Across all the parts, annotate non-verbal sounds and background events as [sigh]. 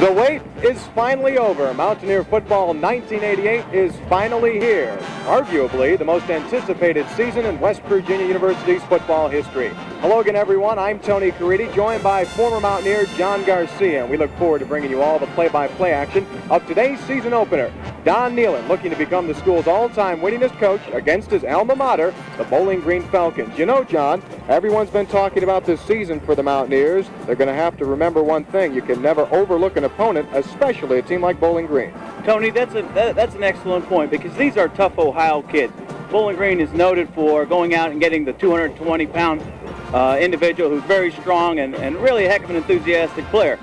The wait is finally over. Mountaineer football 1988 is finally here. Arguably the most anticipated season in West Virginia University's football history. Hello again, everyone. I'm Tony Caridi, joined by former Mountaineer John Garcia, and we look forward to bringing you all the play-by-play action of today's season opener. Don Nehlen looking to become the school's all-time winningest coach against his alma mater, the Bowling Green Falcons. You know, John, everyone's been talking about this season for the Mountaineers. They're going to have to remember one thing. You can never overlook an opponent, a team like Bowling Green. Tony, that's, a, that, that's an excellent point because these are tough Ohio kids. Bowling Green is noted for going out and getting the 220-pound uh, individual who's very strong and, and really a heck of an enthusiastic player.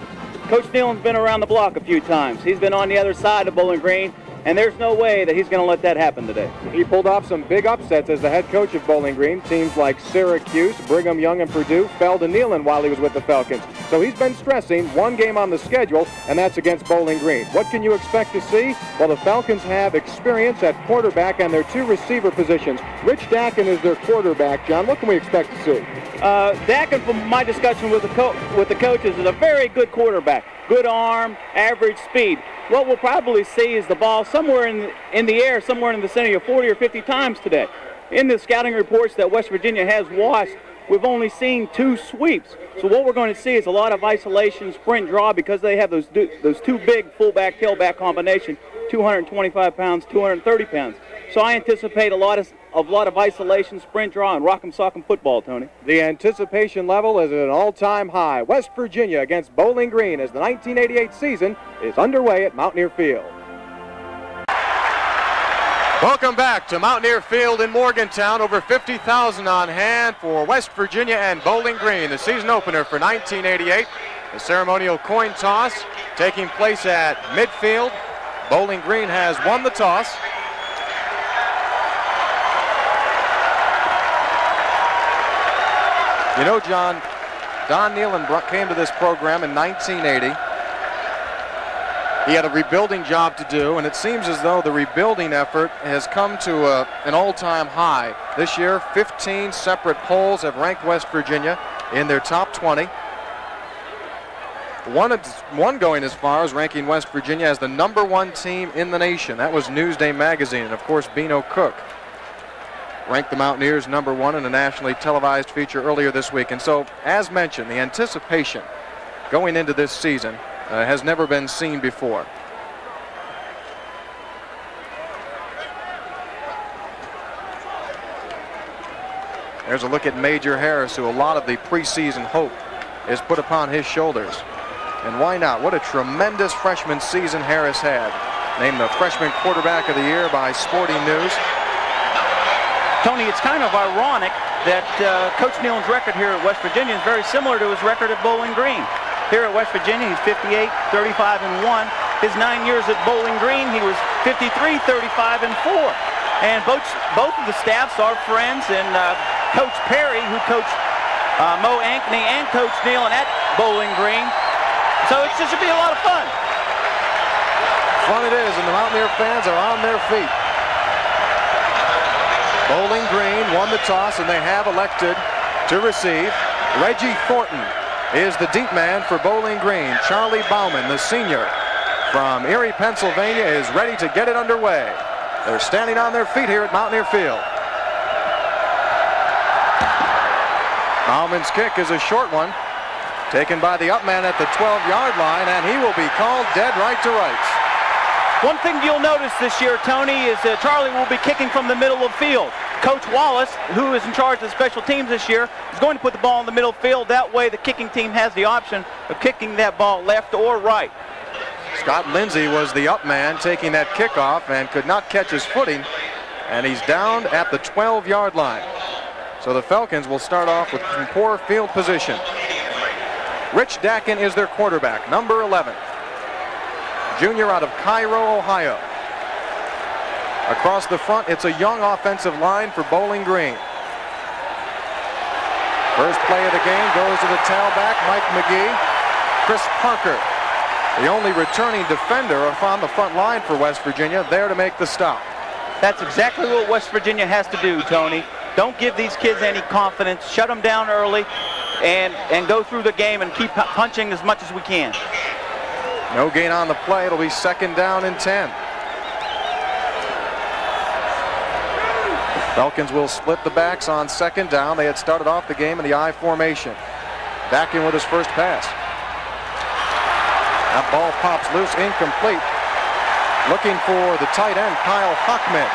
Coach Nehlen's been around the block a few times. He's been on the other side of Bowling Green and there's no way that he's going to let that happen today. He pulled off some big upsets as the head coach of Bowling Green. Teams like Syracuse, Brigham Young, and Purdue fell to Nehlen while he was with the Falcons. So he's been stressing one game on the schedule, and that's against Bowling Green. What can you expect to see? Well, the Falcons have experience at quarterback and their two receiver positions. Rich Dackin is their quarterback. John, what can we expect to see? Uh, Dackin, from my discussion with the, co- with the coaches, is a very good quarterback. Good arm, average speed what we'll probably see is the ball somewhere in the, in the air, somewhere in the vicinity of 40 or 50 times today. In the scouting reports that West Virginia has watched, we've only seen two sweeps. So what we're going to see is a lot of isolation, sprint draw, because they have those, those two big fullback, tailback combination, 225 pounds, 230 pounds. So I anticipate a lot of a lot of isolation, sprint draw, and rock'em sock'em football, Tony. The anticipation level is at an all-time high. West Virginia against Bowling Green as the 1988 season is underway at Mountaineer Field. Welcome back to Mountaineer Field in Morgantown. Over 50,000 on hand for West Virginia and Bowling Green, the season opener for 1988. The ceremonial coin toss taking place at midfield. Bowling Green has won the toss. You know, John, Don Nehlen came to this program in 1980. He had a rebuilding job to do, and it seems as though the rebuilding effort has come to a, an all-time high. This year, 15 separate polls have ranked West Virginia in their top 20. One, one going as far as ranking West Virginia as the number one team in the nation. That was Newsday Magazine, and of course, Beano Cook ranked the Mountaineers number one in a nationally televised feature earlier this week. And so, as mentioned, the anticipation going into this season uh, has never been seen before. There's a look at Major Harris, who a lot of the preseason hope is put upon his shoulders. And why not? What a tremendous freshman season Harris had. Named the freshman quarterback of the year by Sporting News. Tony, it's kind of ironic that uh, Coach Nehlen's record here at West Virginia is very similar to his record at Bowling Green. Here at West Virginia, he's 58, 35, and 1. His nine years at Bowling Green, he was 53, 35, and 4. And both, both of the staffs are friends, and uh, Coach Perry, who coached uh, Mo Ankney and Coach Nehlen at Bowling Green. So it should be a lot of fun. Fun it is, and the Mountaineer fans are on their feet. Bowling Green won the toss, and they have elected to receive. Reggie Thornton is the deep man for Bowling Green. Charlie Baumann, the senior from Erie, Pennsylvania, is ready to get it underway. They're standing on their feet here at Mountaineer Field. Baumann's kick is a short one, taken by the up man at the 12-yard line, and he will be called dead right to rights. One thing you'll notice this year, Tony, is that Charlie will be kicking from the middle of field. Coach Wallace, who is in charge of special teams this year, is going to put the ball in the middle field. That way the kicking team has the option of kicking that ball left or right. Scott Lindsay was the up man taking that kickoff and could not catch his footing. And he's down at the 12-yard line. So the Falcons will start off with poor field position. Rich Dackin is their quarterback, number 11 junior out of Cairo, Ohio. Across the front, it's a young offensive line for Bowling Green. First play of the game goes to the tailback, Mike McGee. Chris Parker, the only returning defender on the front line for West Virginia, there to make the stop. That's exactly what West Virginia has to do, Tony. Don't give these kids any confidence. Shut them down early and, and go through the game and keep punching as much as we can. No gain on the play. It'll be second down and 10. Falcons will split the backs on second down. They had started off the game in the I formation. Dackin with his first pass. That ball pops loose, incomplete. Looking for the tight end, Kyle Hockman.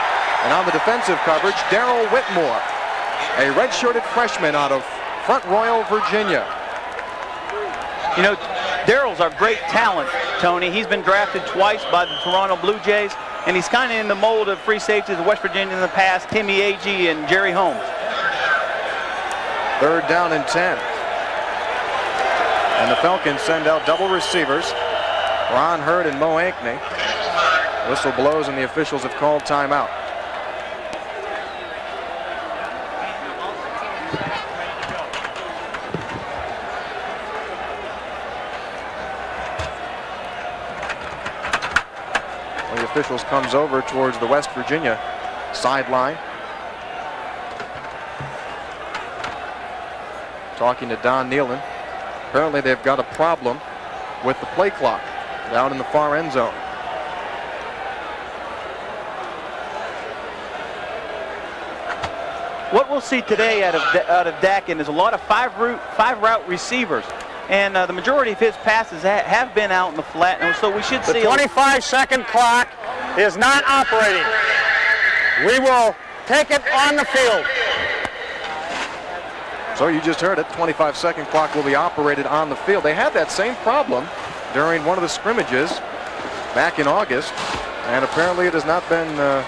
And on the defensive coverage, Darrell Whitmore, a redshirted freshman out of Front Royal, Virginia. You know, Darrell's our great talent, Tony. He's been drafted twice by the Toronto Blue Jays, and he's kind of in the mold of free safeties of West Virginia in the past, Timmy Agee and Jerry Holmes. Third down and 10. And the Falcons send out double receivers, Ron Hurd and Mo Ankney. Whistle blows and the officials have called timeout. Officials comes over towards the West Virginia sideline. Talking to Don Nehlen. Apparently they've got a problem with the play clock down in the far end zone. What we'll see today out of out of Dackin is a lot of five route five route receivers and uh, the majority of his passes ha have been out in the flat, and so we should the see. The 25-second clock is not operating. We will take it on the field. So you just heard it, 25-second clock will be operated on the field. They had that same problem during one of the scrimmages back in August, and apparently it has not been uh,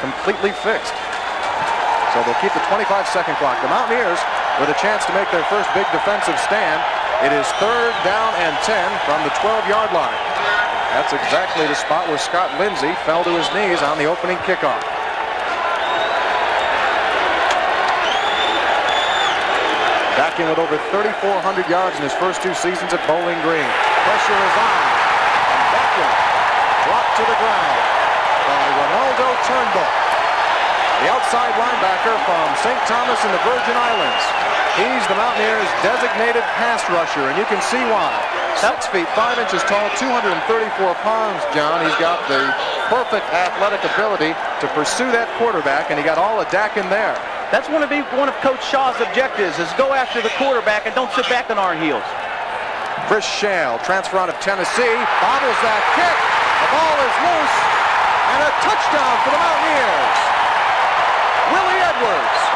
completely fixed. So they'll keep the 25-second clock. The Mountaineers with a chance to make their first big defensive stand it is third down and 10 from the 12-yard line. That's exactly the spot where Scott Lindsey fell to his knees on the opening kickoff. Dackin with over 3,400 yards in his first two seasons at Bowling Green. Pressure is on. And Beckler dropped to the ground by Renaldo Turnbull. The outside linebacker from St. Thomas in the Virgin Islands. He's the Mountaineers' designated pass rusher, and you can see why. Six feet, five inches tall, 234 pounds, John. He's got the perfect athletic ability to pursue that quarterback, and he got all of Dackin there. That's one of, one of Coach Shaw's objectives, is go after the quarterback and don't sit back on our heels. Chris Shale, transfer out of Tennessee, bobbles that kick. The ball is loose, and a touchdown for the Mountaineers. Willie Edwards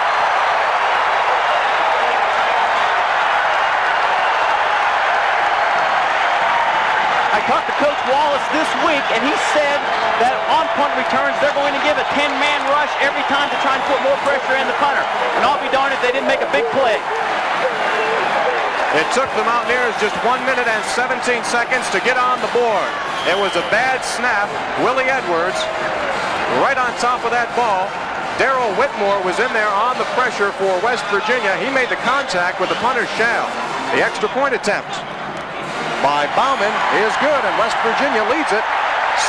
I talked to Coach Wallace this week, and he said that on punt returns, they're going to give a 10-man rush every time to try and put more pressure in the punter. And I'll be darned if they didn't make a big play. It took the Mountaineers just 1 minute and 17 seconds to get on the board. It was a bad snap. Willie Edwards right on top of that ball. Darrell Whitmore was in there on the pressure for West Virginia. He made the contact with the punter Shale. The extra point attempt by Baumann is good, and West Virginia leads it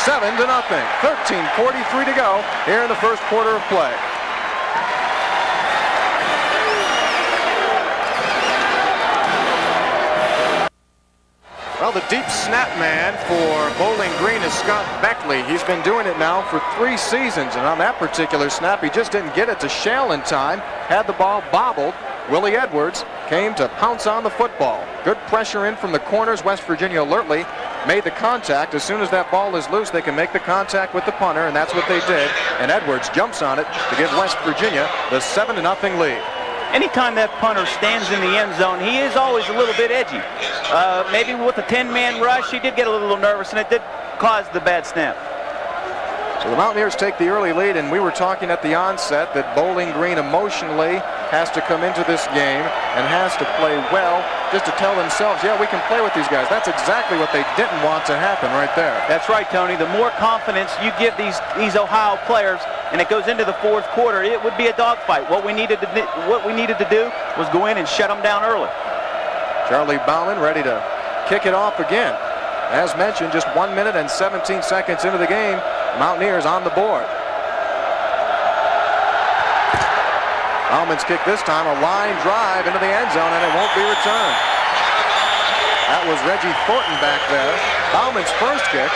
7 to nothing. 13.43 to go here in the first quarter of play. Well, the deep snap man for Bowling Green is Scott Beckley. He's been doing it now for three seasons, and on that particular snap, he just didn't get it to Shale in time, had the ball bobbled, Willie Edwards came to pounce on the football. Good pressure in from the corners. West Virginia alertly made the contact. As soon as that ball is loose, they can make the contact with the punter, and that's what they did. And Edwards jumps on it to give West Virginia the 7 0 lead. Anytime that punter stands in the end zone, he is always a little bit edgy. Uh, maybe with a 10-man rush, he did get a little nervous, and it did cause the bad snap. So the Mountaineers take the early lead, and we were talking at the onset that Bowling Green emotionally has to come into this game and has to play well just to tell themselves, yeah, we can play with these guys. That's exactly what they didn't want to happen right there. That's right, Tony. The more confidence you give these, these Ohio players, and it goes into the fourth quarter, it would be a dogfight. What we needed to what we needed to do was go in and shut them down early. Charlie Baumann ready to kick it off again. As mentioned, just one minute and 17 seconds into the game, Mountaineers on the board. Baumann's kick this time, a line drive into the end zone, and it won't be returned. That was Reggie Thornton back there. Baumann's first kick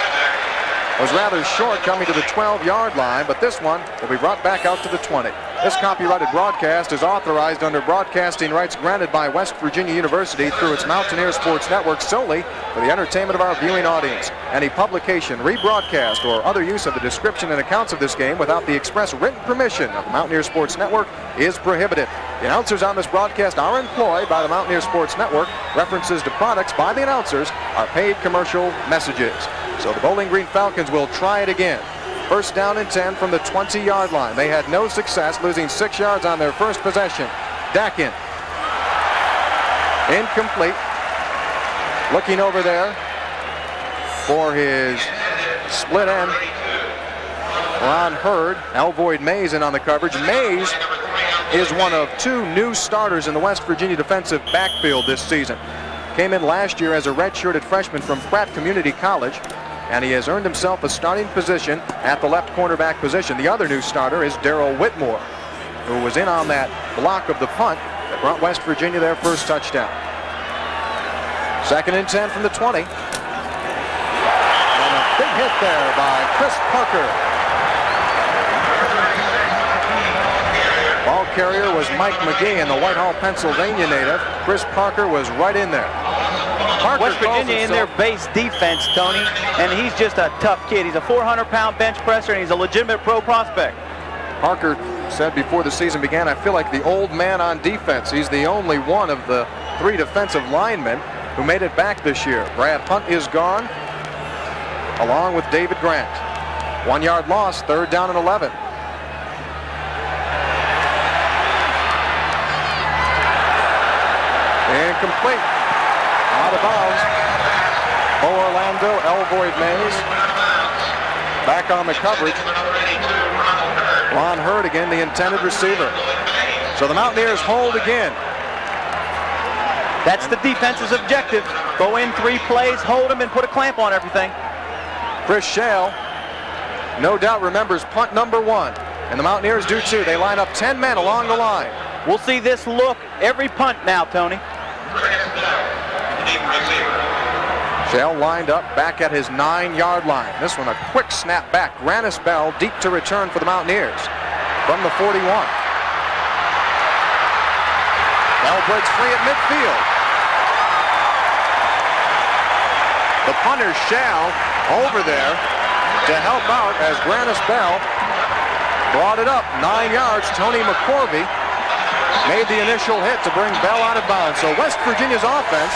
was rather short coming to the 12-yard line, but this one will be brought back out to the 20. This copyrighted broadcast is authorized under broadcasting rights granted by West Virginia University through its Mountaineer Sports Network solely for the entertainment of our viewing audience. Any publication, rebroadcast, or other use of the description and accounts of this game without the express written permission of the Mountaineer Sports Network is prohibited. The announcers on this broadcast are employed by the Mountaineer Sports Network. References to products by the announcers are paid commercial messages. So the Bowling Green Falcons will try it again. First down and 10 from the 20-yard line. They had no success, losing six yards on their first possession. Dackin. Incomplete. Looking over there for his split end. Ron Hurd, Alvoid Mays in on the coverage. Mays is one of two new starters in the West Virginia defensive backfield this season. Came in last year as a redshirted freshman from Pratt Community College and he has earned himself a starting position at the left cornerback position. The other new starter is Darrell Whitmore, who was in on that block of the punt that brought West Virginia their first touchdown. Second and 10 from the 20. And a big hit there by Chris Parker. Ball carrier was Mike McGee, and the Whitehall, Pennsylvania native. Chris Parker was right in there. Parker West Virginia in their base defense, Tony, and he's just a tough kid. He's a 400-pound bench presser, and he's a legitimate pro prospect. Parker said before the season began, I feel like the old man on defense. He's the only one of the three defensive linemen who made it back this year. Brad Hunt is gone, along with David Grant. One yard loss, third down and 11. Incomplete out of bounds. Bo Orlando, Alvoid Mays. Back on the coverage. Ron Hurd again, the intended receiver. So the Mountaineers hold again. That's the defense's objective. Go in three plays, hold them, and put a clamp on everything. Chris Shale, no doubt remembers punt number one. And the Mountaineers do too. They line up 10 men along the line. We'll see this look every punt now, Tony. Shale lined up back at his nine-yard line. This one a quick snap back. Grantis Bell deep to return for the Mountaineers from the 41. Bell breaks free at midfield. The punter Shale over there to help out as Grantis Bell brought it up nine yards. Tony McCorvey made the initial hit to bring Bell out of bounds. So West Virginia's offense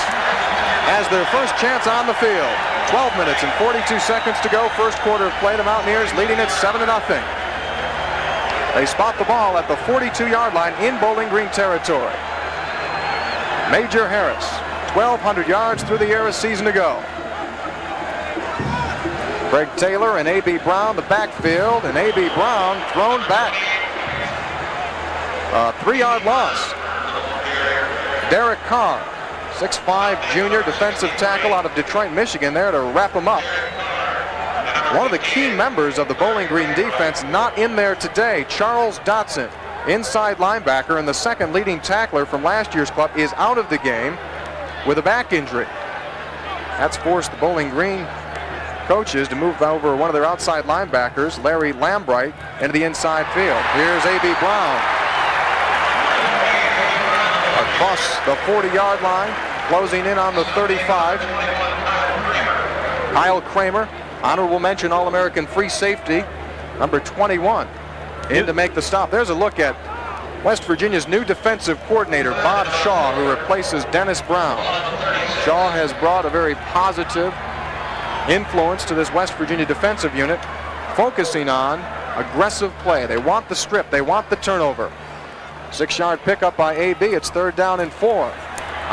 has their first chance on the field. 12 minutes and 42 seconds to go. First quarter of play. The Mountaineers leading it 7 to nothing. They spot the ball at the 42-yard line in Bowling Green territory. Major Harris, 1,200 yards through the air a season ago. Craig Taylor and A.B. Brown, the backfield, and A.B. Brown thrown back. A three-yard loss. Derek Carr 6'5 junior defensive tackle out of Detroit, Michigan there to wrap him up. One of the key members of the Bowling Green defense not in there today, Charles Dotson, inside linebacker and the second leading tackler from last year's club is out of the game with a back injury. That's forced the Bowling Green coaches to move over one of their outside linebackers, Larry Lambright, into the inside field. Here's A.B. Brown across the 40-yard line, closing in on the 35. Kyle Kramer, honorable mention All-American free safety, number 21, in to make the stop. There's a look at West Virginia's new defensive coordinator, Bob Shaw, who replaces Dennis Brown. Shaw has brought a very positive influence to this West Virginia defensive unit, focusing on aggressive play. They want the strip. They want the turnover. Six-yard pickup by AB. It's third down and four.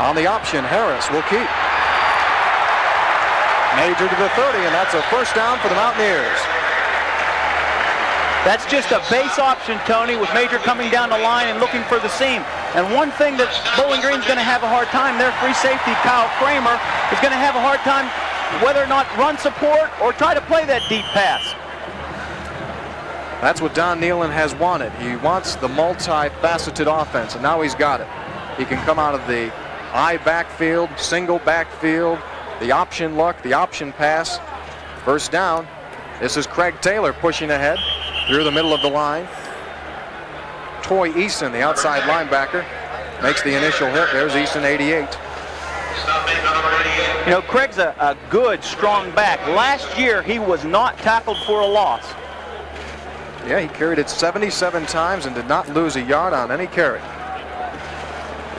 On the option, Harris will keep. Major to the 30, and that's a first down for the Mountaineers. That's just a base option, Tony, with Major coming down the line and looking for the seam. And one thing that Bowling Green's going to have a hard time, their free safety, Kyle Kramer, is going to have a hard time whether or not run support or try to play that deep pass. That's what Don Nehlen has wanted. He wants the multifaceted offense, and now he's got it. He can come out of the I backfield, single backfield, the option look, the option pass. First down. This is Craig Taylor pushing ahead through the middle of the line. Toy Easton, the outside linebacker, makes the initial hit. There's Easton, 88. You know, Craig's a, a good, strong back. Last year, he was not tackled for a loss. Yeah, he carried it 77 times and did not lose a yard on any carry.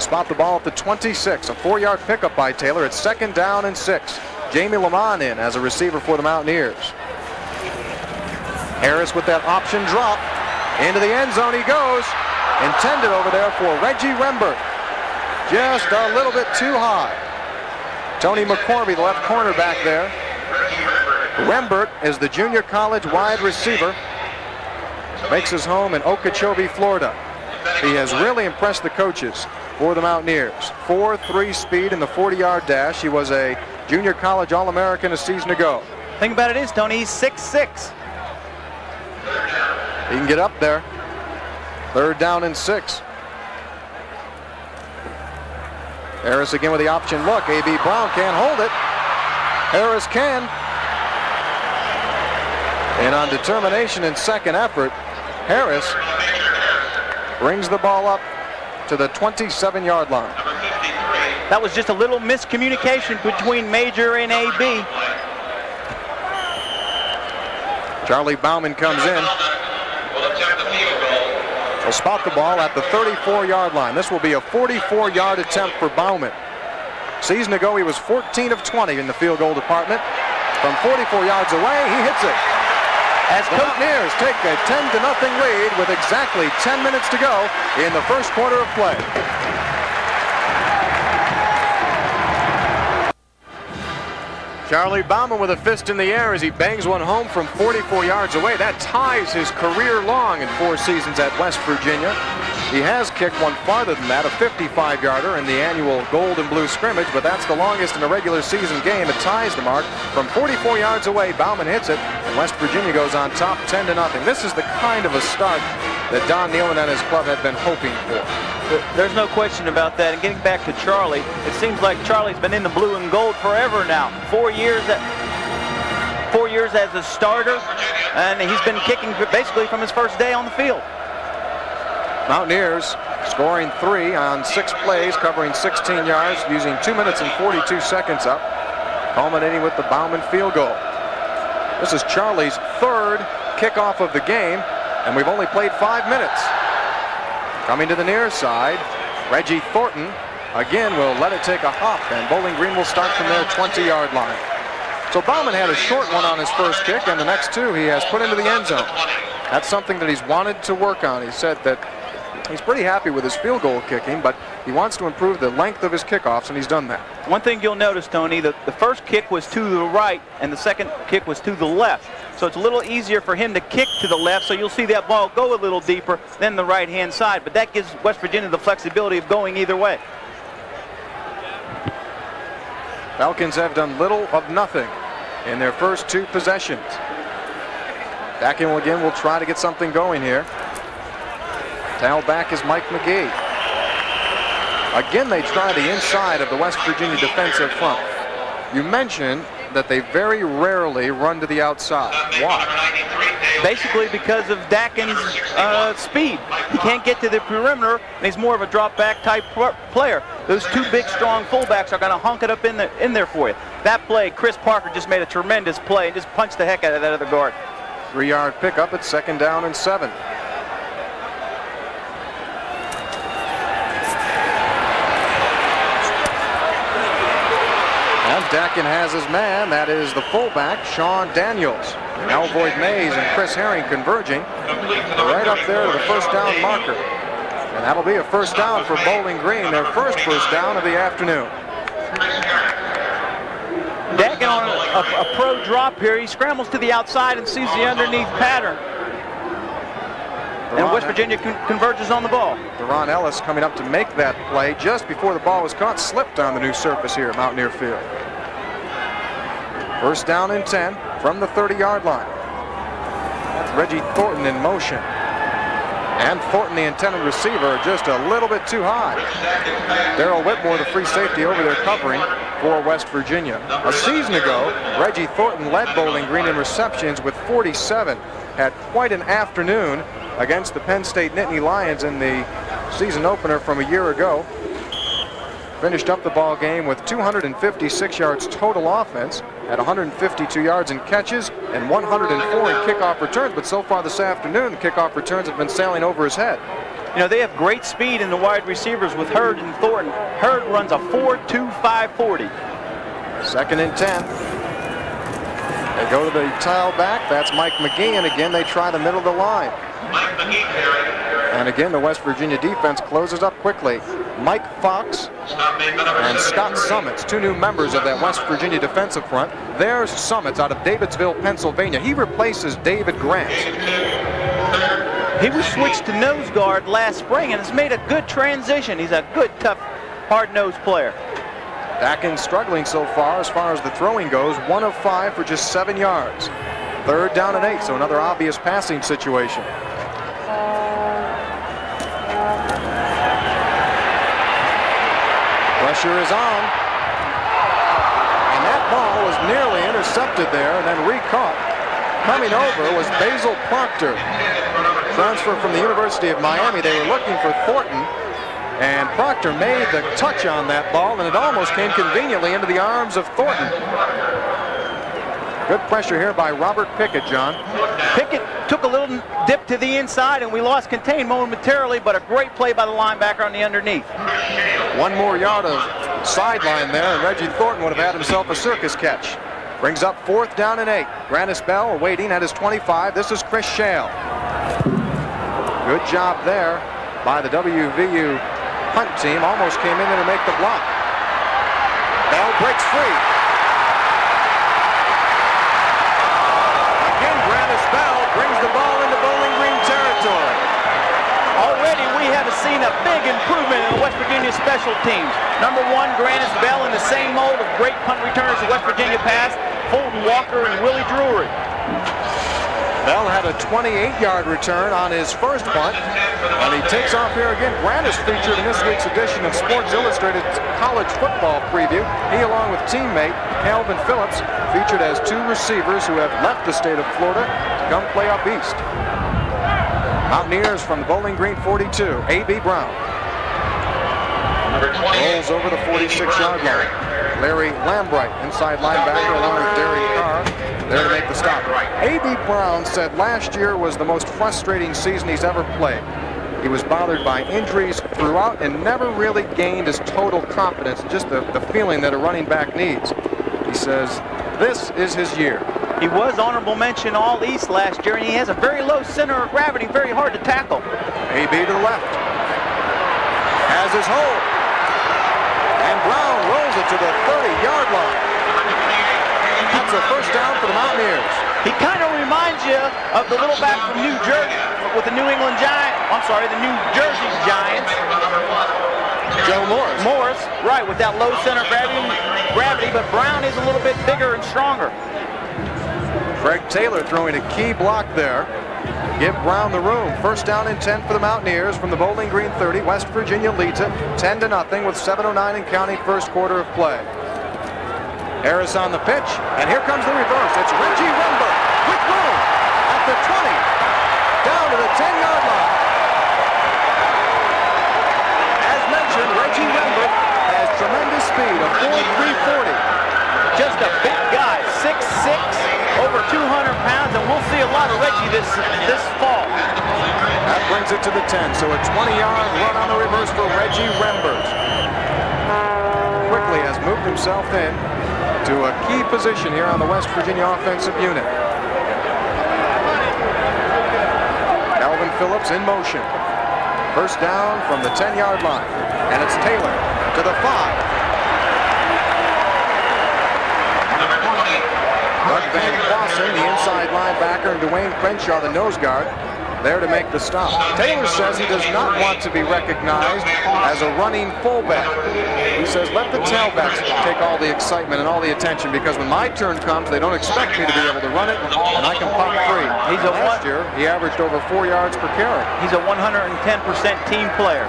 Spot the ball at the 26. A four-yard pickup by Taylor. It's second down and six. Jamie Lamont in as a receiver for the Mountaineers. Harris with that option drop. Into the end zone he goes. Intended over there for Reggie Rembert. Just a little bit too high. Tony McCorvey, the left corner back there. Rembert is the junior college wide receiver. Makes his home in Okeechobee, Florida. He has really impressed the coaches for the Mountaineers. 4-3 speed in the 40-yard dash. He was a junior college All-American a season ago. Thing about it is, Tony, he's 6'6". He can get up there. Third down and six. Harris again with the option look. A.B. Brown can't hold it. Harris can. And on determination and second effort, Harris brings the ball up to the 27-yard line. That was just a little miscommunication between Major and AB. Charlie Baumann comes in. Will spot the ball at the 34-yard line. This will be a 44-yard attempt for Baumann. Season ago, he was 14 of 20 in the field goal department. From 44 yards away, he hits it. As Mountaineers take a 10 to nothing lead with exactly 10 minutes to go in the first quarter of play. Charlie Baumann with a fist in the air as he bangs one home from 44 yards away. That ties his career long in four seasons at West Virginia. He has kicked one farther than that, a 55-yarder in the annual gold and blue scrimmage, but that's the longest in a regular season game. It ties the mark from 44 yards away. Baumann hits it, and West Virginia goes on top 10 to nothing. This is the kind of a start that Don Nehlen and his club had been hoping for. There's no question about that. And getting back to Charlie, it seems like Charlie's been in the blue and gold forever now. Four years at, four years as a starter, and he's been kicking basically from his first day on the field. Mountaineers scoring three on six plays, covering 16 yards, using two minutes and 42 seconds up, culminating with the Baumann field goal. This is Charlie's third kickoff of the game, and we've only played five minutes. Coming to the near side, Reggie Thornton again will let it take a hop, and Bowling Green will start from their 20-yard line. So Baumann had a short one on his first kick, and the next two he has put into the end zone. That's something that he's wanted to work on. He said that He's pretty happy with his field goal kicking, but he wants to improve the length of his kickoffs, and he's done that. One thing you'll notice, Tony, that the first kick was to the right, and the second kick was to the left. So it's a little easier for him to kick to the left, so you'll see that ball go a little deeper than the right-hand side. But that gives West Virginia the flexibility of going either way. Falcons have done little of nothing in their first two possessions. Dackin again we'll try to get something going here. Tailback is Mike McGee. Again, they try the inside of the West Virginia defensive front. You mentioned that they very rarely run to the outside. Why? Basically because of Dackin's uh, speed. He can't get to the perimeter, and he's more of a drop back type player. Those two big, strong fullbacks are going to hunk it up in, the, in there for you. That play, Chris Parker just made a tremendous play and just punched the heck out of that other guard. Three-yard pickup at second down and seven. Dackin has his man. That is the fullback, Sean Daniels. Alvoid Mays and Chris Herring converging right up there to the first down marker. And that'll be a first down for Bowling Green, their first first down of the afternoon. Dackin on a, a, a pro drop here. He scrambles to the outside and sees the underneath pattern. And West Virginia con converges on the ball. Theron Ellis coming up to make that play just before the ball was caught, slipped on the new surface here at Mountaineer Field. First down and 10 from the 30-yard line. That's Reggie Thornton in motion. and Thornton, the intended receiver, just a little bit too high. Darrell Whitmore, the free safety over there covering for West Virginia. A season ago, Reggie Thornton led Bowling Green in receptions with 47. Had quite an afternoon against the Penn State Nittany Lions in the season opener from a year ago. Finished up the ball game with 256 yards total offense at 152 yards in catches and 104 in kickoff returns. But so far this afternoon, the kickoff returns have been sailing over his head. You know, they have great speed in the wide receivers with Hurd and Thornton. Hurd runs a 4.2540. Second and 10. They go to the tailback. That's Mike McGee. And again, they try the middle of the line. And again, the West Virginia defense closes up quickly. Mike Fox and Scott Summits, two new members of that West Virginia defensive front. There's Summits out of Davidsville, Pennsylvania. He replaces David Grant. He was switched to nose guard last spring and has made a good transition. He's a good, tough, hard-nosed player. Dackin struggling so far as far as the throwing goes. One of five for just seven yards. Third down and eight, so another obvious passing situation. Is on. And that ball was nearly intercepted there and then recaught. Coming over was Basil Proctor. Transfer from the University of Miami. They were looking for Thornton. And Proctor made the touch on that ball, and it almost came conveniently into the arms of Thornton. Good pressure here by Robert Pickett, John. Pickett took a little dip to the inside, and we lost contain momentarily, but a great play by the linebacker on the underneath. One more yard of sideline there, and Reggie Thornton would have had himself a circus catch. Brings up fourth down and eight. Grantis Bell waiting at his 25. This is Chris Shale. Good job there by the WVU punt team. Almost came in there to make the block. Bell breaks free. Again, Grantis Bell brings the ball into Bowling Green territory. Already we have seen a big improvement in the West Virginia special teams. Number one, Grantis Bell in the same mold of great punt returners the West Virginia past, Fulton Walker and Willie Drewrey. Bell had a 28-yard return on his first punt, and he takes off here again. Grant is featured in this week's edition of Sports Illustrated's college football preview. He, along with teammate Calvin Phillips, featured as two receivers who have left the state of Florida to come play up east. Mountaineers from Bowling Green 42, A.B. Brown. Rolls over the 46-yard line. Larry Lambright, inside linebacker, along with Derek Carr, there to make the stop. A.B. Brown said last year was the most frustrating season he's ever played. He was bothered by injuries throughout and never really gained his total confidence, just the, the feeling that a running back needs. He says, this is his year. He was honorable mention all East last year, and he has a very low center of gravity, very hard to tackle. A.B. to the left. Has his hold. Brown it to the 30-yard line. That's a first down for the Mountaineers. He kind of reminds you of the little back from New Jersey with the New England Giants. I'm sorry, the New Jersey Giants. Joe Morris. Morris, right, with that low center gravity, gravity, but Brown is a little bit bigger and stronger. Craig Taylor throwing a key block there. Give Brown the room. First down and 10 for the Mountaineers from the Bowling Green 30. West Virginia leads it 10 to nothing with 7.09 and counting first quarter of play. Harris on the pitch, and here comes the reverse. It's Reggie Rembert with room at the 20, down to the 10-yard line. As mentioned, Reggie Rembert has tremendous speed, a 4.340. Just a big guy, 6'6", over 200 pounds, and we'll see a lot of Reggie this, this fall. That brings it to the 10, so a 20-yard run on the reverse for Reggie Rembert's. Quickly has moved himself in to a key position here on the West Virginia offensive unit. Calvin Phillips in motion. First down from the 10-yard line. And it's Taylor to the 5. Van Quassen, the inside linebacker, and Dwayne Crenshaw, the nose guard. there to make the stop. Taylor says he does not want to be recognized as a running fullback. He says, let the tailbacks take all the excitement and all the attention because when my turn comes, they don't expect me to be able to run it, and I can pop free. He's a Last year, he averaged over four yards per carry. He's a 110% team player.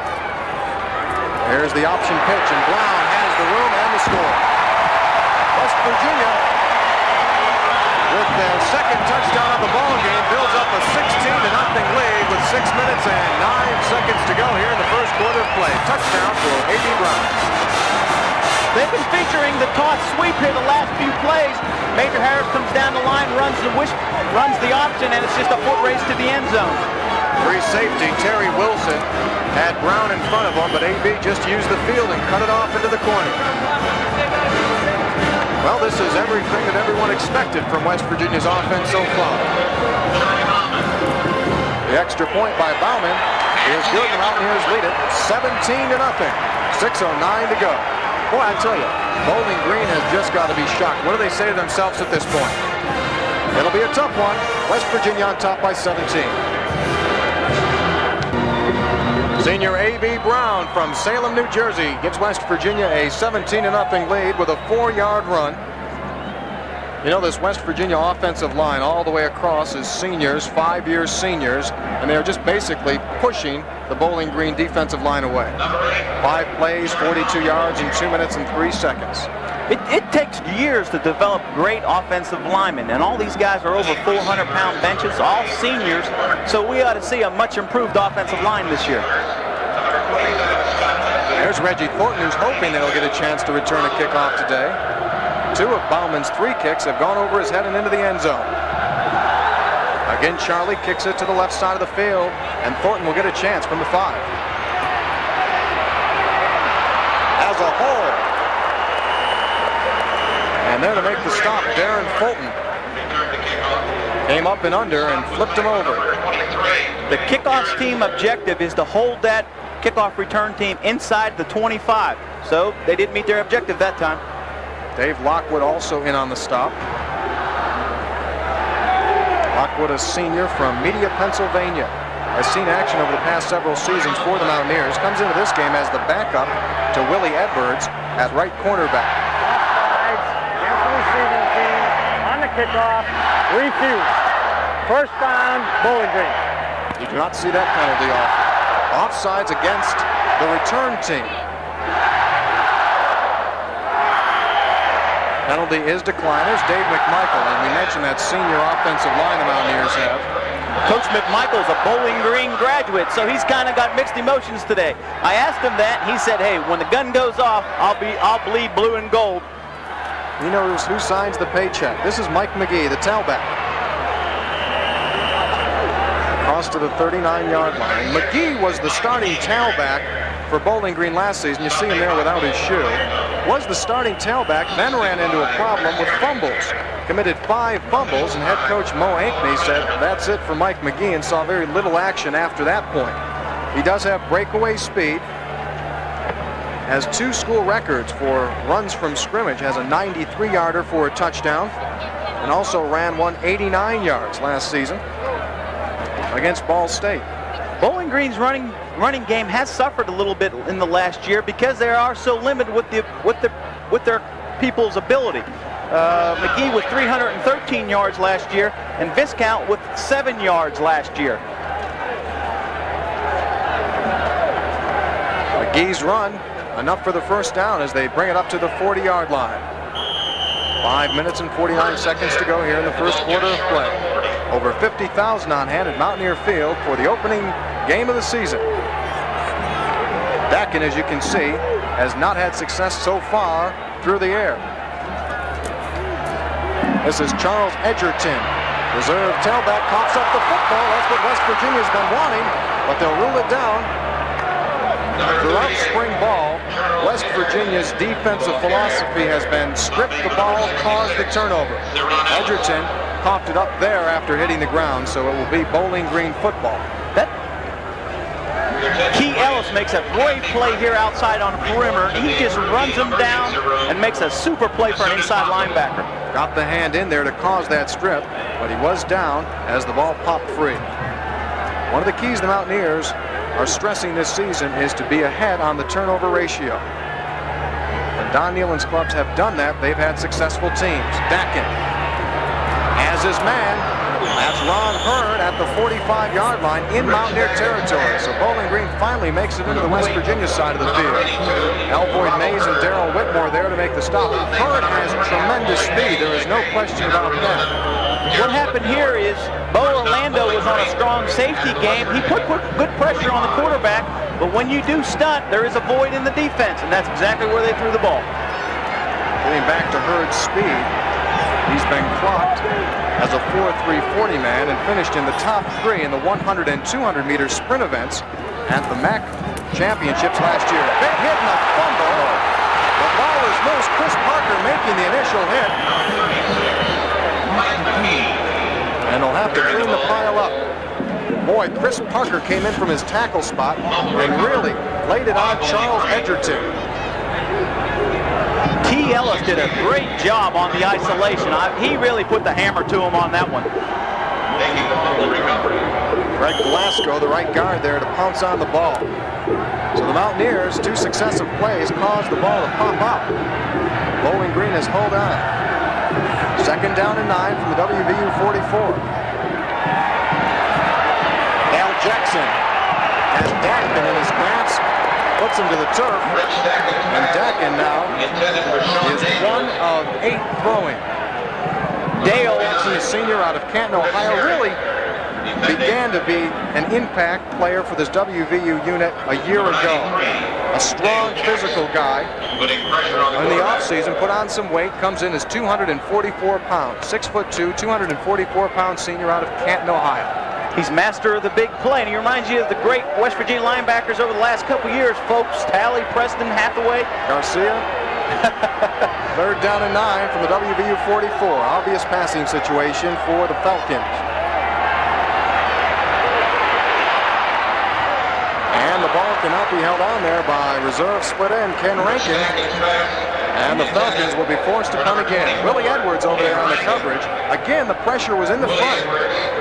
Here's the option pitch, and Brown has the room and the score. West Virginia their second touchdown of the ball game, builds up a 16 to nothing lead with six minutes and nine seconds to go here in the first quarter of play. Touchdown for A.B. Brown. They've been featuring the toss sweep here the last few plays. Major Harris comes down the line, runs the wish, runs the option, and it's just a foot race to the end zone. Free safety, Terry Wilson had Brown in front of him, but A.B. just used the field and cut it off into the corner. Well, this is everything that everyone expected from West Virginia's offense so far. The extra point by Baumann is good. The Mountaineers lead it 17 to nothing. 6.09 to go. Boy, I tell you, Bowling Green has just got to be shocked. What do they say to themselves at this point? It'll be a tough one. West Virginia on top by 17. Senior A.B. Brown from Salem, New Jersey gives West Virginia a 17 0 lead with a four-yard run. You know, this West Virginia offensive line all the way across is seniors, five-year seniors, and they're just basically pushing the Bowling Green defensive line away. Five plays, 42 yards in two minutes and three seconds. It, it, takes years to develop great offensive linemen, and all these guys are over 400-pound benches, all seniors, so we ought to see a much improved offensive line this year. There's Reggie Thornton, who's hoping that he'll get a chance to return a kickoff today. Two of Baumann's three kicks have gone over his head and into the end zone. Again, Charlie kicks it to the left side of the field, and Thornton will get a chance from the five. As a whole. And there to make the stop, Darren Fulton. Came up and under and flipped him over. The kickoffs team objective is to hold that kickoff return team inside the 25. So they didn't meet their objective that time. Dave Lockwood also in on the stop. Lockwood, a senior from Media, Pennsylvania, has seen action over the past several seasons for the Mountaineers. Comes into this game as the backup to Willie Edwards at right cornerback. receiving team on the kickoff, refused. First down, Bowling Green. You do not see that penalty often. Offsides against the return team. Penalty is declined. There's Dave McMichael, and we mentioned that senior offensive line the Mountaineers have. Coach McMichael's a Bowling Green graduate, so he's kind of got mixed emotions today. I asked him that, and he said, "Hey, when the gun goes off, I'll be I'll bleed blue and gold." He knows who signs the paycheck. This is Mike McGee, the tailback across to the 39-yard line. McGee was the starting tailback for Bowling Green last season. You see him there without his shoe. Was the starting tailback, then ran into a problem with fumbles. Committed five fumbles, and head coach Mo Ankney said that's it for Mike McGee and saw very little action after that point. He does have breakaway speed, has two school records for runs from scrimmage, has a 93-yarder for a touchdown, and also ran one 89 yards last season against Ball State. Bowling Green's running running game has suffered a little bit in the last year because they are so limited with the with the with their people's ability. Uh, McGee with 313 yards last year, and Viscount with seven yards last year. McGee's run enough for the first down as they bring it up to the 40-yard line. Five minutes and 49 seconds to go here in the first quarter of play. Over 50,000 on hand at Mountaineer Field for the opening game of the season. Dackin, as you can see, has not had success so far through the air. This is Charles Edgerton. Reserve tailback coughs up the football. That's what West Virginia's been wanting, but they'll rule it down. Throughout spring ball, West Virginia's defensive philosophy has been strip the ball, cause the turnover. Edgerton popped it up there after hitting the ground, so it will be Bowling Green football. That Key Ellis makes a great play here outside on the perimeter. He just runs him down and makes a super play for an inside linebacker. Got the hand in there to cause that strip, but he was down as the ball popped free. One of the keys the Mountaineers are stressing this season is to be ahead on the turnover ratio. When Don Nehlen's clubs have done that, they've had successful teams. Dackin his man. That's Ron Hurd at the 45-yard line in Mountaineer territory. So Bowling Green finally makes it into the West Virginia side of the field. Alvoid Mays and Darrell Whitmore there to make the stop. Hurd has tremendous speed. There is no question about that. What happened here is Bo Orlando was on a strong safety game. He put, put good pressure on the quarterback, but when you do stunt, there is a void in the defense, and that's exactly where they threw the ball. Getting back to Hurd's speed, he's been clocked as a 4-3 40 man and finished in the top three in the 100 and 200 meter sprint events at the MAC championships last year. Big hit and a fumble. The ball is loose. Chris Parker making the initial hit. And they'll have to clean the pile up. Boy, Chris Parker came in from his tackle spot and really laid it on Charles Edgerton. T. Ellis did a great job on the isolation. I, he really put the hammer to him on that one. Greg Glasgow, the right guard there to pounce on the ball. So the Mountaineers, two successive plays caused the ball to pop out. Bowling Green has hold on. Second down and nine from the WVU 44. Al Jackson has Dackin in his grasp, puts him to the turf, and Dackin now is one of eight throwing. Dale, a senior out of Canton, Ohio, really began to be an impact player for this WVU unit a year ago. A strong physical guy. In the offseason, put on some weight, comes in as 244 pounds. Six foot two, 244 pound senior out of Canton, Ohio. He's master of the big play, and he reminds you of the great West Virginia linebackers over the last couple years, folks. Talley, Preston, Hathaway. Garcia. [laughs] Third down and nine from the WVU 44. Obvious passing situation for the Falcons. And the ball cannot be held on there by reserve split end Ken Rankin. And the Falcons will be forced to come again. Willie Edwards over there on the coverage. Again, the pressure was in the front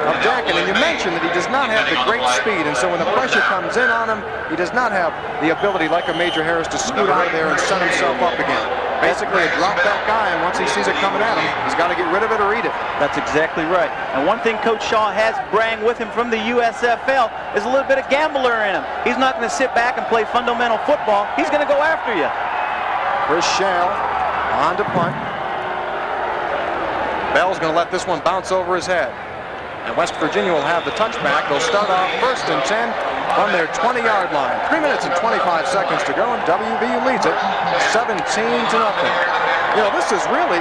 of Dackin. And you mentioned that he does not have the great speed. And so when the pressure comes in on him, he does not have the ability like a Major Harris to scoot out of there and set himself up again. Basically a drop back guy, and once he sees it coming at him, he's got to get rid of it or eat it. That's exactly right. And one thing Coach Shaw has bring with him from the USFL is a little bit of gambler in him. He's not going to sit back and play fundamental football. He's going to go after you. Chris Shale on to punt. Bell's going to let this one bounce over his head. And West Virginia will have the touchback. They'll start off first and 10 from their 20-yard line. Three minutes and 25 seconds to go, and WVU leads it 17 to nothing. You know, this is really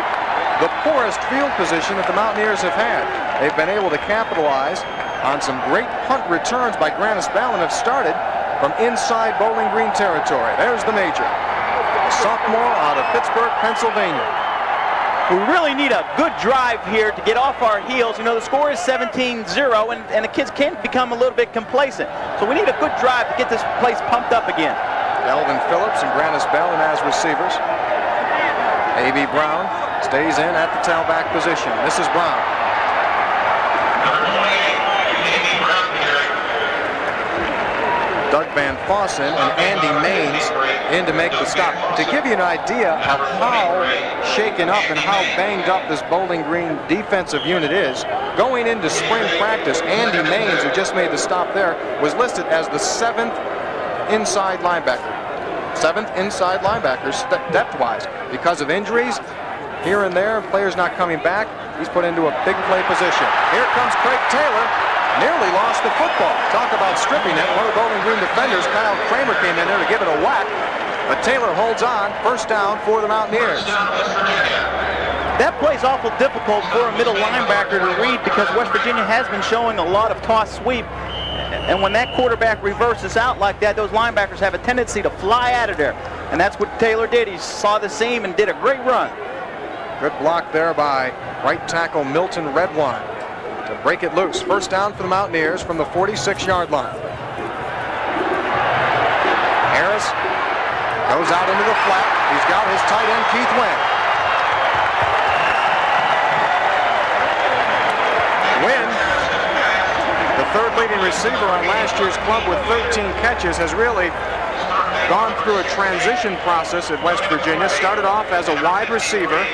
the poorest field position that the Mountaineers have had. They've been able to capitalize on some great punt returns by Grantis Bell and have started from inside Bowling Green territory. There's the major, sophomore out of Pittsburgh, Pennsylvania. We really need a good drive here to get off our heels. You know, the score is 17-0, and, and the kids can become a little bit complacent. So we need a good drive to get this place pumped up again. Elvin Phillips and Grantis Bell and as receivers. A.B. Brown stays in at the tailback position. This is Brown. Doug Van Fossen and Andy Maines in to make the stop. To give you an idea of how shaken up and how banged up this Bowling Green defensive unit is, going into spring practice, Andy Maines, who just made the stop there, was listed as the seventh inside linebacker. Seventh inside linebacker depth-wise. Because of injuries, here and there, players not coming back, he's put into a big play position. Here comes Craig Taylor, nearly lost the football. Talk about stripping it. One of the Bowling Green defenders, Kyle Kramer, came in there to give it a whack. But Taylor holds on. First down for the Mountaineers. That play's awful difficult for a middle linebacker to read because West Virginia has been showing a lot of toss sweep. And when that quarterback reverses out like that, those linebackers have a tendency to fly out of there. And that's what Taylor did. He saw the seam and did a great run. Good block there by right tackle Milton Redwine to break it loose. First down for the Mountaineers from the 46-yard line. Harris goes out into the flat. He's got his tight end, Keith Wynn. Wynn, the third leading receiver on last year's club with 13 catches, has really gone through a transition process at West Virginia. Started off as a wide receiver,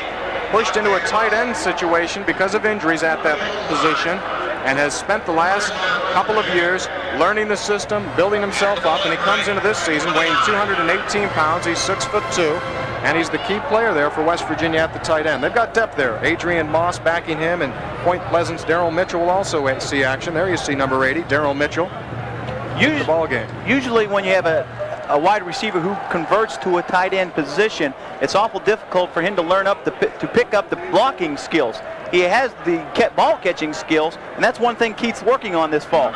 pushed into a tight end situation because of injuries at that position, and has spent the last couple of years learning the system, building himself up, and he comes into this season weighing 218 pounds. He's six foot two, and he's the key player there for West Virginia at the tight end. They've got depth there. Adrian Moss backing him, and Point Pleasant's Daryl Mitchell will also see action. There you see number 80, Daryl Mitchell. Usually, the ball game. Usually when you have a a wide receiver who converts to a tight end position, it's awful difficult for him to learn up the, to pick up the blocking skills. He has the ball catching skills, and that's one thing Keith's working on this fall.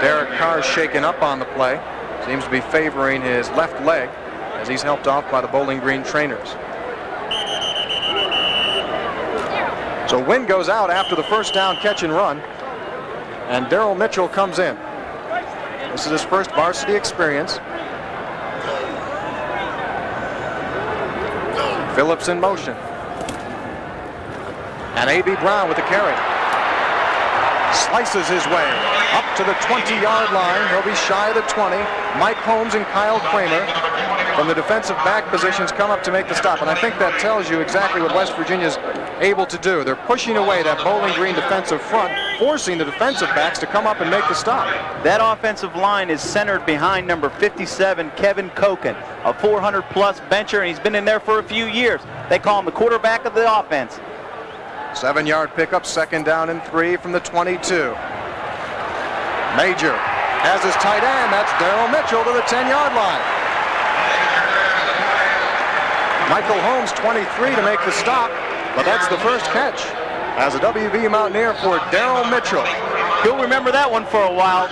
Derek Carr shaken up on the play. Seems to be favoring his left leg as he's helped off by the Bowling Green trainers. So Wynn goes out after the first down catch and run. And Daryl Mitchell comes in. This is his first varsity experience. Phillips in motion. And A.B. Brown with the carry. Slices his way up to the 20-yard line. He'll be shy of the 20. Mike Holmes and Kyle Kramer from the defensive back positions come up to make the stop. And I think that tells you exactly what West Virginia's able to do. They're pushing away that Bowling Green defensive front, forcing the defensive backs to come up and make the stop. That offensive line is centered behind number 57, Kevin Koken, a 400-plus bencher, and he's been in there for a few years. They call him the quarterback of the offense. Seven-yard pickup, second down and three from the 22. Major has his tight end. That's Daryl Mitchell to the 10-yard line. Michael Holmes, 23 to make the stop, but that's the first catch as a WV Mountaineer for Daryl Mitchell. He'll remember that one for a while.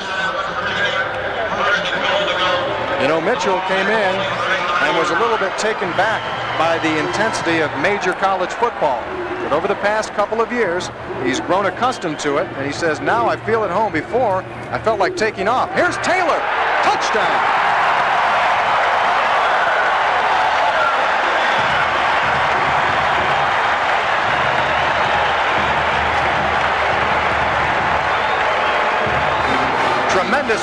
You know, Mitchell came in and was a little bit taken back by the intensity of major college football. But over the past couple of years, he's grown accustomed to it, and he says, now I feel at home. Before, I felt like taking off. Here's Taylor. Touchdown.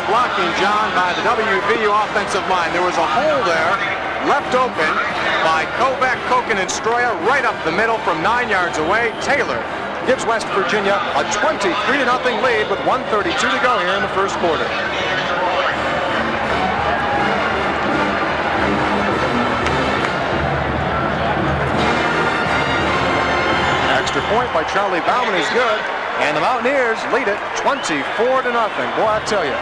Blocking, John, by the WVU offensive line. There was a hole there left open by Kovac, Koken, and Stroya right up the middle from nine yards away. Taylor gives West Virginia a 23-0 lead with 132 to go here in the first quarter. Extra point by Charlie Baumann is good. And the Mountaineers lead it 24 to nothing. Boy, I tell you,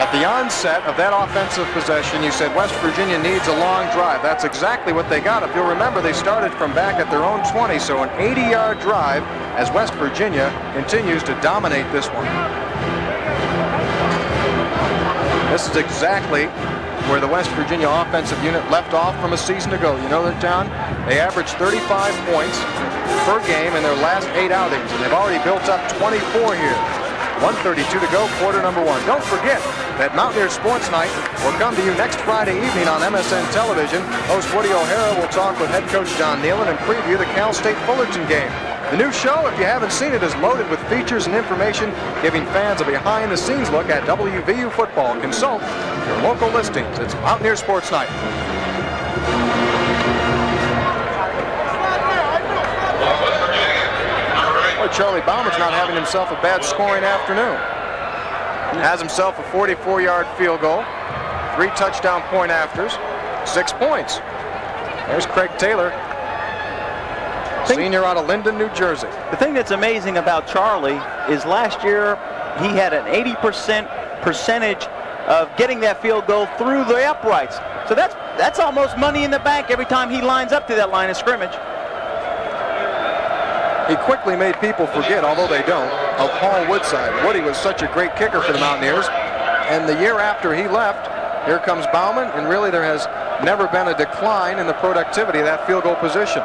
at the onset of that offensive possession, you said West Virginia needs a long drive. That's exactly what they got. If you'll remember, they started from back at their own 20, so an 80-yard drive as West Virginia continues to dominate this one. This is exactly where the West Virginia offensive unit left off from a season ago. You know that, John? They averaged 35 points per game in their last eight outings, and they've already built up 24 here. 132 to go, quarter number one. Don't forget that Mountaineer Sports Night will come to you next Friday evening on MSN Television. Host Woody O'Hara will talk with head coach John Nehlen and preview the Cal State Fullerton game. The new show, if you haven't seen it, is loaded with features and information giving fans a behind-the-scenes look at WVU football. Consult your local listings. It's Mountaineer Sports Night. Charlie Baumann's not having himself a bad scoring afternoon. Has himself a 44-yard field goal, three touchdown point afters, six points. There's Craig Taylor, senior out of Linden, New Jersey. The thing that's amazing about Charlie is last year he had an 80% percentage of getting that field goal through the uprights. So that's that's almost money in the bank every time he lines up to that line of scrimmage. He quickly made people forget, although they don't, of Paul Woodside. Woody was such a great kicker for the Mountaineers. And the year after he left, here comes Baumann, and really there has never been a decline in the productivity of that field goal position.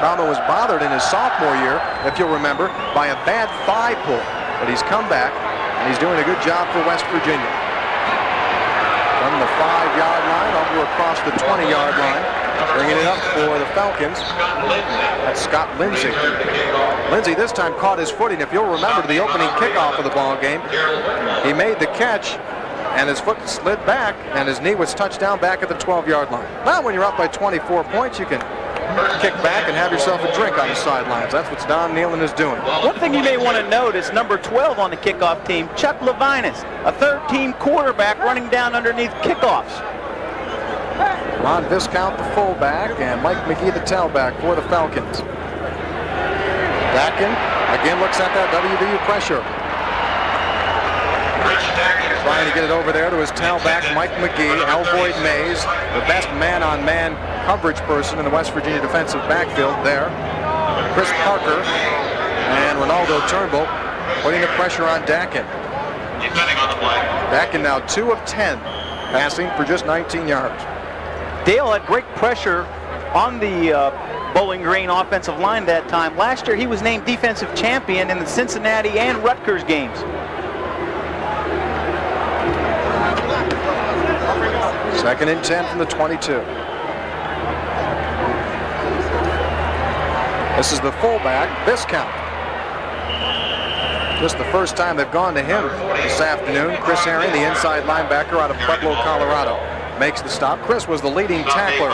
Baumann was bothered in his sophomore year, if you'll remember, by a bad thigh pull. But he's come back, and he's doing a good job for West Virginia. From the five-yard line over across the 20-yard line. Bringing it up for the Falcons. That's Scott Lindsey. Lindsey this time caught his footing. If you'll remember the opening kickoff of the ball game, he made the catch and his foot slid back and his knee was touched down back at the 12-yard line. Now when you're up by 24 points, you can kick back and have yourself a drink on the sidelines. That's what Don Nehlen is doing. One thing you may want to note is number 12 on the kickoff team, Chuck Levinus, a third-team quarterback running down underneath kickoffs. Ron Viscount, the fullback, and Mike McGee, the tailback for the Falcons. Dackin again looks at that WVU pressure. Trying to get it over there to his tailback, Mike McGee, Alvoid Mays, the best man-on-man -man coverage person in the West Virginia defensive backfield there. Chris Parker and Renaldo Turnbull putting the pressure on Dackin. Dackin now 2 of 10, passing for just 19 yards. Dale had great pressure on the uh, Bowling Green offensive line that time. Last year, he was named defensive champion in the Cincinnati and Rutgers games. Second and 10 from the 22. This is the fullback, Viscount. Just the first time they've gone to him this afternoon. Chris Haering, the inside linebacker out of Pueblo, Colorado makes the stop. Chris was the leading tackler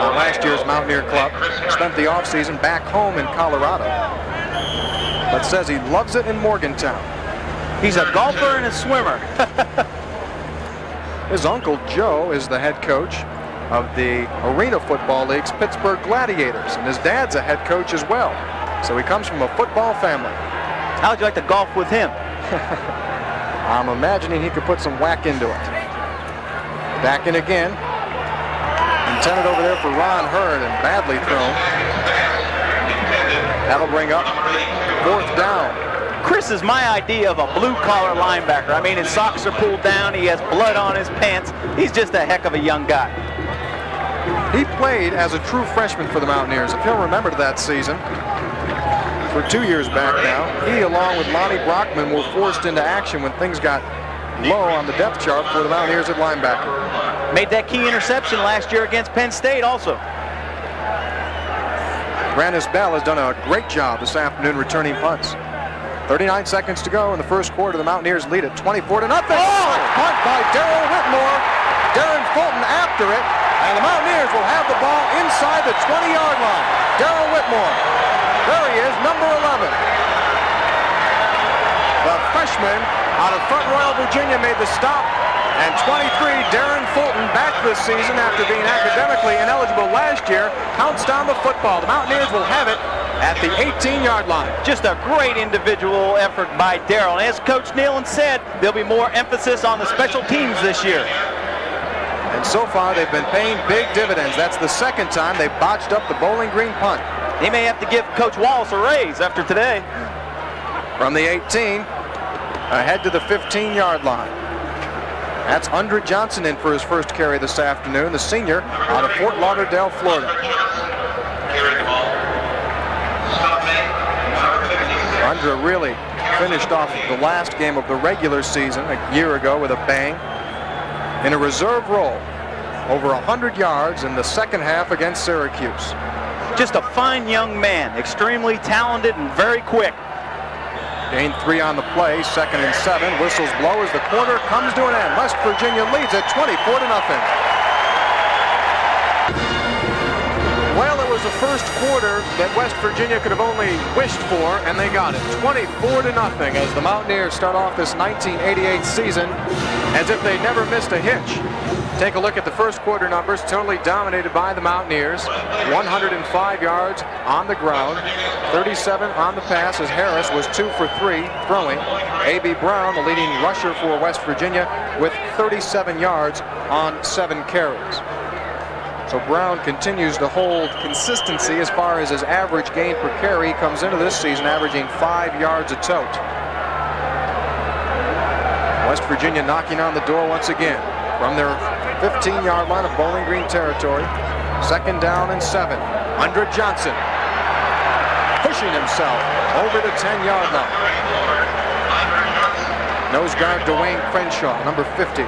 on last year's Mountaineer Club. Spent the offseason back home in Colorado. But says he loves it in Morgantown. He's a golfer and a swimmer. [laughs] His uncle Joe is the head coach of the Arena Football League's Pittsburgh Gladiators, and his dad's a head coach as well. So he comes from a football family. How'd you like to golf with him? [laughs] I'm imagining he could put some whack into it. Back in again. Intended over there for Ron Hurd and badly thrown. That'll bring up fourth down. Chris is my idea of a blue-collar linebacker. I mean, his socks are pulled down. He has blood on his pants. He's just a heck of a young guy. He played as a true freshman for the Mountaineers. If you'll remember that season, for two years back now, he, along with Lonnie Brockman, were forced into action when things got low on the depth chart for the Mountaineers at linebacker. Made that key interception last year against Penn State also. Grantis Bell has done a great job this afternoon returning punts. 39 seconds to go in the first quarter. The Mountaineers lead at 24 to nothing. Oh! Punt by Darrell Whitmore. Darren Fulton after it. And the Mountaineers will have the ball inside the 20-yard line. Darrell Whitmore. There he is, number 11. The freshman out of Front Royal, Virginia made the stop. And 23, Darren Fulton, back this season after being academically ineligible last year, pounced on the football. The Mountaineers will have it at the 18-yard line. Just a great individual effort by Darrell. And as Coach Nehlen said, there'll be more emphasis on the special teams this year. And so far, they've been paying big dividends. That's the second time they botched up the Bowling Green punt. He may have to give Coach Wallace a raise after today. From the 18, ahead to the 15-yard line. That's Undra Johnson in for his first carry this afternoon, the senior out of Fort Lauderdale, Florida. Undra really finished off the last game of the regular season a year ago with a bang in a reserve role. Over 100 yards in the second half against Syracuse. Just a fine young man, extremely talented and very quick. Gain three on the play, second and seven. Whistles blow as the quarter comes to an end. West Virginia leads at 24 to nothing. Was the first quarter that West Virginia could have only wished for, and they got it. 24 to nothing as the Mountaineers start off this 1988 season as if they never missed a hitch. Take a look at the first quarter numbers, totally dominated by the Mountaineers. 105 yards on the ground, 37 on the pass as Harris was two for three throwing. A.B. Brown, the leading rusher for West Virginia, with 37 yards on seven carries. So Brown continues to hold consistency as far as his average gain per carry. Comes into this season averaging five yards a tote. West Virginia knocking on the door once again from their 15-yard line of Bowling Green territory. Second down and seven. Undra Johnson pushing himself over the 10-yard line. Nose guard Dwayne Crenshaw, number 50,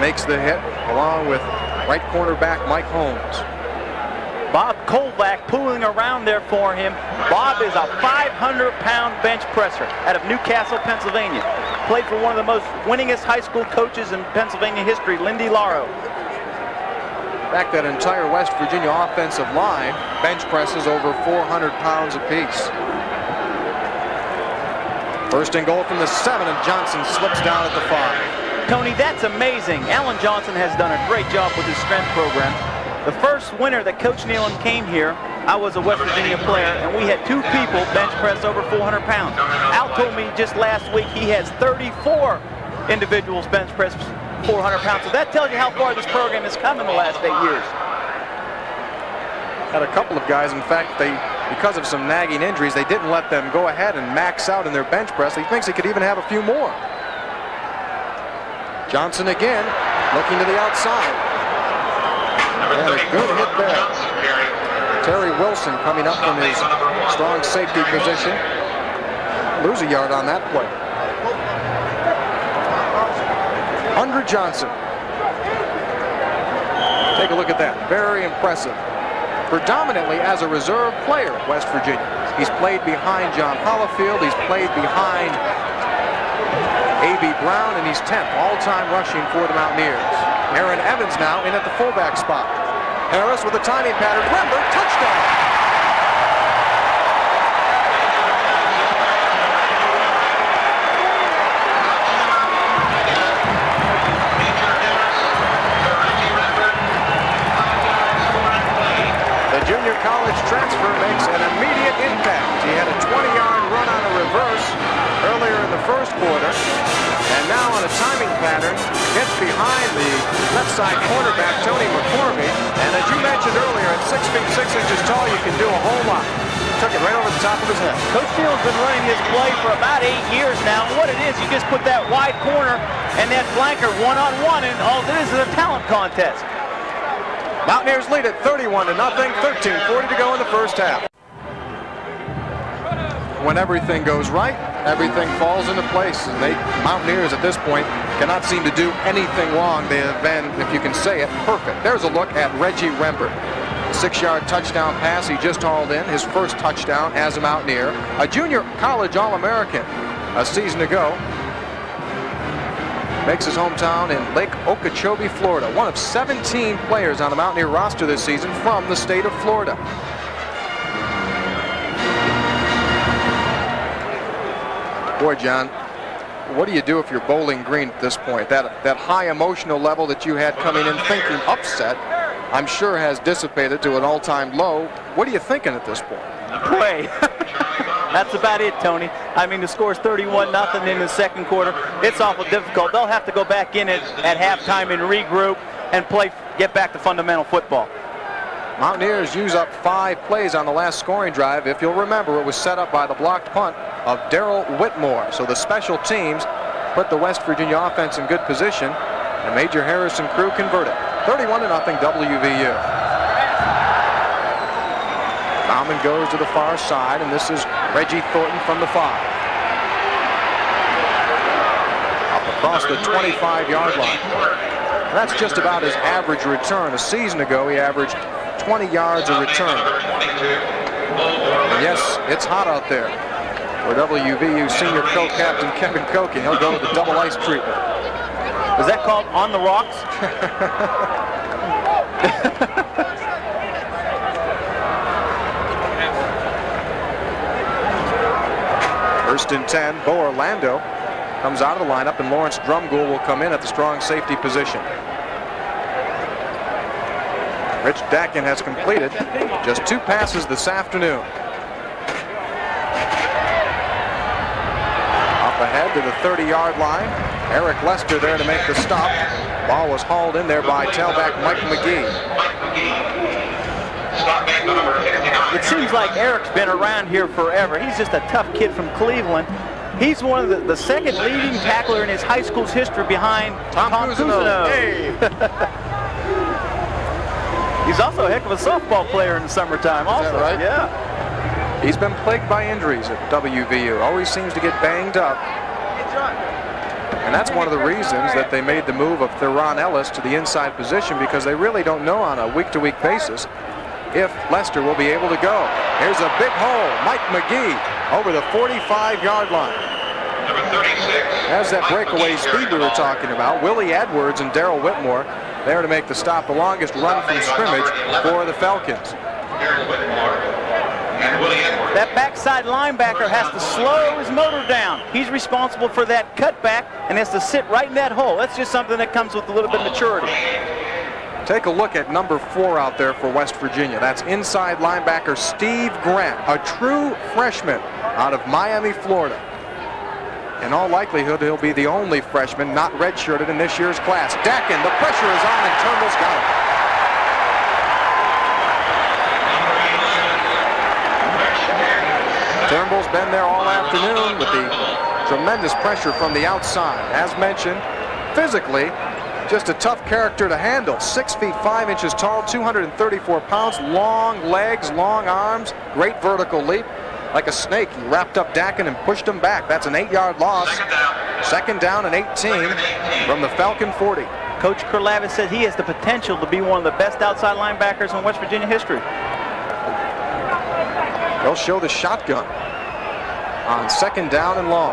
makes the hit along with right cornerback Mike Holmes. Bob Kolvac pulling around there for him. Bob is a 500-pound bench presser out of Newcastle, Pennsylvania. Played for one of the most winningest high school coaches in Pennsylvania history, Lindy Lauro. Back that entire West Virginia offensive line bench presses over 400 pounds apiece. First and goal from the seven, and Johnson slips down at the five. Tony, that's amazing. Alan Johnson has done a great job with his strength program. The first winter that Coach Nehlen came here, I was a West Virginia player, and we had two people bench press over 400 pounds. Al told me just last week he has 34 individuals bench press 400 pounds. So that tells you how far this program has come in the last eight years. Had a couple of guys, in fact, they because of some nagging injuries, they didn't let them go ahead and max out in their bench press. He thinks he could even have a few more. Johnson again, looking to the outside. And a good hit there. Terry Wilson coming up from his strong safety position. Lose a yard on that play. Undra Johnson. Take a look at that. Very impressive predominantly as a reserve player West Virginia. He's played behind John Holifield. He's played behind A.B. Brown, and he's 10th all-time rushing for the Mountaineers. Aaron Evans now in at the fullback spot. Harris with a timing pattern. Rembert, touchdown! Left cornerback, Tony McCorvey, and as you mentioned earlier, at 6 feet 6 inches tall, you can do a whole lot. Took it right over the top of his head. Coach Nehlen's been running this play for about eight years now. And what it is, you just put that wide corner and that flanker one-on-one, -on -one, and all this is a talent contest. Mountaineers lead at 31 to nothing, 13:40 to go in the first half. When everything goes right, everything falls into place. And they Mountaineers at this point cannot seem to do anything wrong. They have been, if you can say it, perfect. There's a look at Reggie Rembert. Six-yard touchdown pass he just hauled in, his first touchdown as a Mountaineer. A junior college All-American a season ago makes his hometown in Lake Okeechobee, Florida. One of 17 players on the Mountaineer roster this season from the state of Florida. Boy, John, what do you do if you're bowling green at this point? That, that high emotional level that you had coming in thinking upset, I'm sure has dissipated to an all-time low. What are you thinking at this point? Play. [laughs] That's about it, Tony. I mean, the score is 31 nothing in the second quarter. It's awful difficult. They'll have to go back in at, at halftime and regroup and play, get back to fundamental football. Mountaineers use up five plays on the last scoring drive. If you'll remember, it was set up by the blocked punt of Darrell Whitmore. So the special teams put the West Virginia offense in good position, and Major Harrison crew converted. 31 to nothing WVU. Baumann goes to the far side, and this is Reggie Thornton from the five. Up across the 25-yard line. That's just about his average return. A season ago, he averaged 20 yards a return. And yes, it's hot out there for WVU senior co-captain Kevin Koken, he'll go to the double ice treatment. Is that called on the rocks? [laughs] First and 10, Bo Orlando comes out of the lineup, and Lawrence Drumgoole will come in at the strong safety position. Rich Dackin has completed just two passes this afternoon. Ahead to the 30-yard line. Eric Lester there to make the stop. Ball was hauled in there by tailback Mike McGee. It seems like Eric's been around here forever. He's just a tough kid from Cleveland. He's one of the, the second leading tackler in his high school's history behind Tom, Tom Cousineau. Hey. [laughs] He's also a heck of a softball player in the summertime also. right? Yeah. He's been plagued by injuries at WVU. Always seems to get banged up. And that's one of the reasons that they made the move of Theron Ellis to the inside position because they really don't know on a week-to-week -week basis if Lester will be able to go. Here's a big hole. Mike McGee over the 45-yard line. As that breakaway speed we were talking about, Willie Edwards and Darrell Whitmore there to make the stop, the longest run from scrimmage for the Falcons. That backside linebacker has to slow his motor down. He's responsible for that cutback and has to sit right in that hole. That's just something that comes with a little bit of maturity. Take a look at number four out there for West Virginia. That's inside linebacker Steve Grant, a true freshman out of Miami, Florida. In all likelihood, he'll be the only freshman not redshirted in this year's class. Dackin, the pressure is on, and Turnbull's got him. Turnbull's been there all afternoon with the tremendous pressure from the outside. As mentioned, physically, just a tough character to handle. Six feet five inches tall, 234 pounds, long legs, long arms, great vertical leap. Like a snake, he wrapped up Dackin and pushed him back. That's an eight-yard loss. Second down. Second down and 18 from the Falcon 40. Coach Kirelawich says he has the potential to be one of the best outside linebackers in West Virginia history. They'll show the shotgun on second down and long.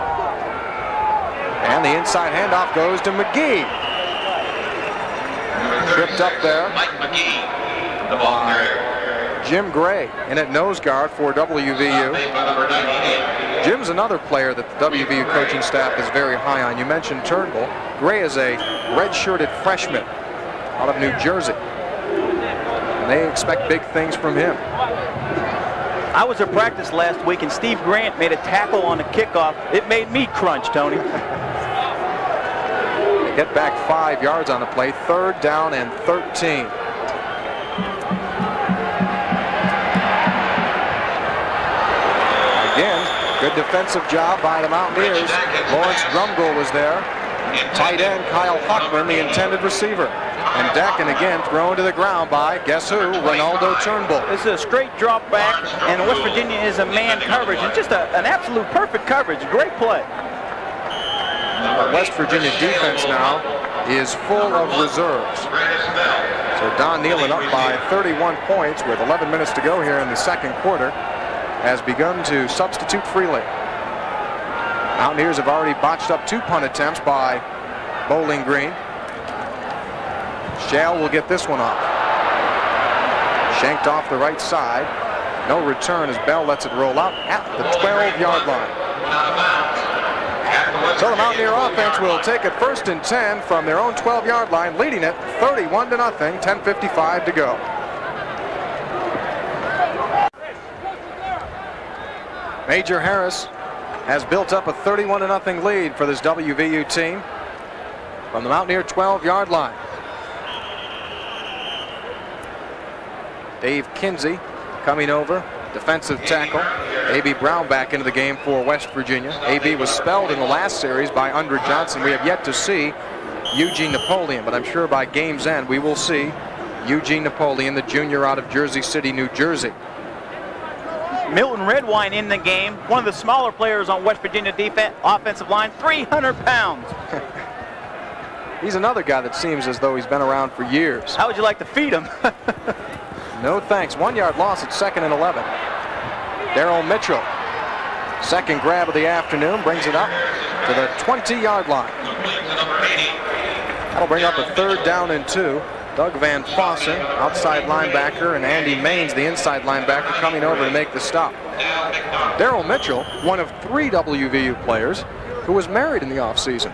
And the inside handoff goes to McGee. Tripped up there. Mike McGee, the ball. Jim Gray in at nose guard for WVU. Jim's another player that the WVU coaching staff is very high on. You mentioned Turnbull. Gray is a red-shirted freshman out of New Jersey. And they expect big things from him. I was at practice last week, and Steve Grant made a tackle on the kickoff. It made me crunch, Tony. Get back five yards on the play. Third down and 13. Again, good defensive job by the Mountaineers. Lawrence Drumgoole was there. Tight end Kyle Huckman, the intended receiver. And Dackin again thrown to the ground by, guess who, Renaldo Turnbull. This is a straight drop back, and West Virginia is a man coverage, and just a, an absolute perfect coverage. Great play. West Virginia defense now is full of reserves. So Don Nehlen up by 31 points with 11 minutes to go here in the second quarter has begun to substitute freely. Mountaineers have already botched up two punt attempts by Bowling Green. Shale will get this one off. Shanked off the right side. No return as Bell lets it roll out at the 12-yard line. So the Mountaineer offense will take it first and 10 from their own 12-yard line, leading it 31 to nothing, 10.55 to go. Major Harris has built up a 31 to nothing lead for this WVU team from the Mountaineer 12-yard line. Dave Kinsey coming over, defensive tackle. A.B. Brown back into the game for West Virginia. A.B. was spelled in the last series by Undra Johnson. We have yet to see Eugene Napoleon, but I'm sure by game's end we will see Eugene Napoleon, the junior out of Jersey City, New Jersey. Milton Redwine in the game, one of the smaller players on West Virginia defense, offensive line, 300 pounds. [laughs] he's another guy that seems as though he's been around for years. How would you like to feed him? [laughs] No thanks. One yard loss at second and 11. Daryl Mitchell. Second grab of the afternoon brings it up to the 20 yard line. That'll bring up a third down and two. Doug Van Fossen, outside linebacker, and Andy Maines, the inside linebacker, coming over to make the stop. Daryl Mitchell, one of three WVU players who was married in the offseason.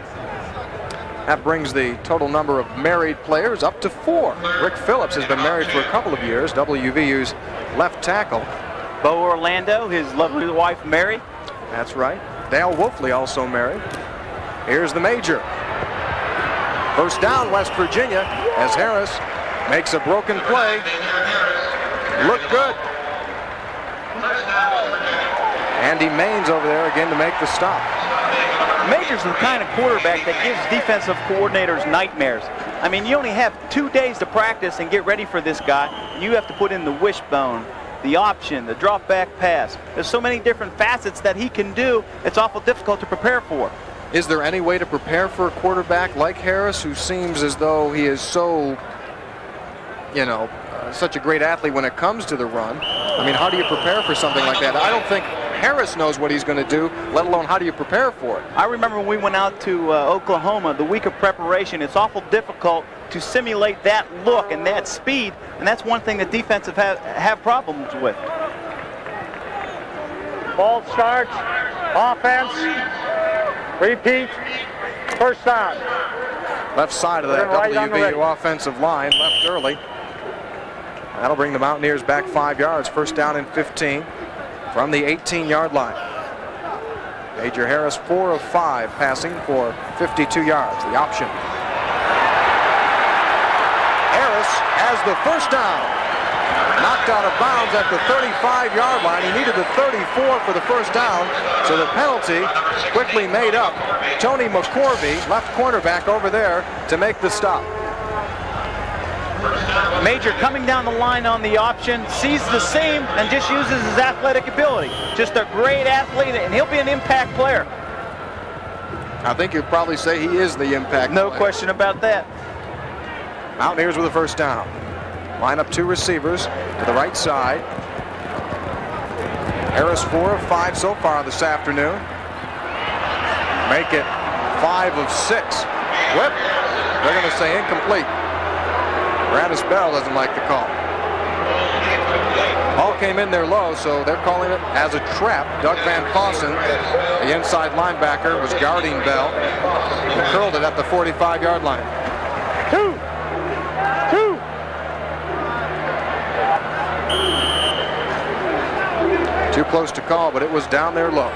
That brings the total number of married players up to four. Rick Phillips has been married for a couple of years, WVU's left tackle. Bo Orlando, his lovely wife Mary. That's right. Dale Wolfley also married. Here's the major. First down, West Virginia, as Harris makes a broken play. Look good. Andy Maines over there again to make the stop. Major's the kind of quarterback that gives defensive coordinators nightmares. I mean, you only have two days to practice and get ready for this guy. You have to put in the wishbone, the option, the drop back pass. There's so many different facets that he can do, it's awful difficult to prepare for. Is there any way to prepare for a quarterback like Harris who seems as though he is so, you know, uh, such a great athlete when it comes to the run. I mean, how do you prepare for something like that? I don't think Harris knows what he's going to do, let alone how do you prepare for it. I remember when we went out to uh, Oklahoma, the week of preparation, it's awful difficult to simulate that look and that speed, and that's one thing that defensive have, have problems with. Ball starts, offense, repeat, first down. Left side of that right WVU offensive line, left early. That'll bring the Mountaineers back five yards, first down and 15 from the 18-yard line. Major Harris, four of five passing for 52 yards. The option. Harris has the first down knocked out of bounds at the 35-yard line. He needed the 34 for the first down, so the penalty quickly made up. Tony McCorvey, left cornerback over there to make the stop. Major coming down the line on the option, sees the seam, and just uses his athletic ability. Just a great athlete, and he'll be an impact player. I think you'd probably say he is the impact No player. question about that. Mountaineers with the first down. Line up two receivers to the right side. Harris four of five so far this afternoon. Make it five of six. Whip. They're going to say incomplete. Grantis Bell doesn't like the call. Ball came in there low, so they're calling it as a trap. Doug Van Fossen, the inside linebacker, was guarding Bell and curled it at the 45-yard line. Two, two. Too close to call, but it was down there low.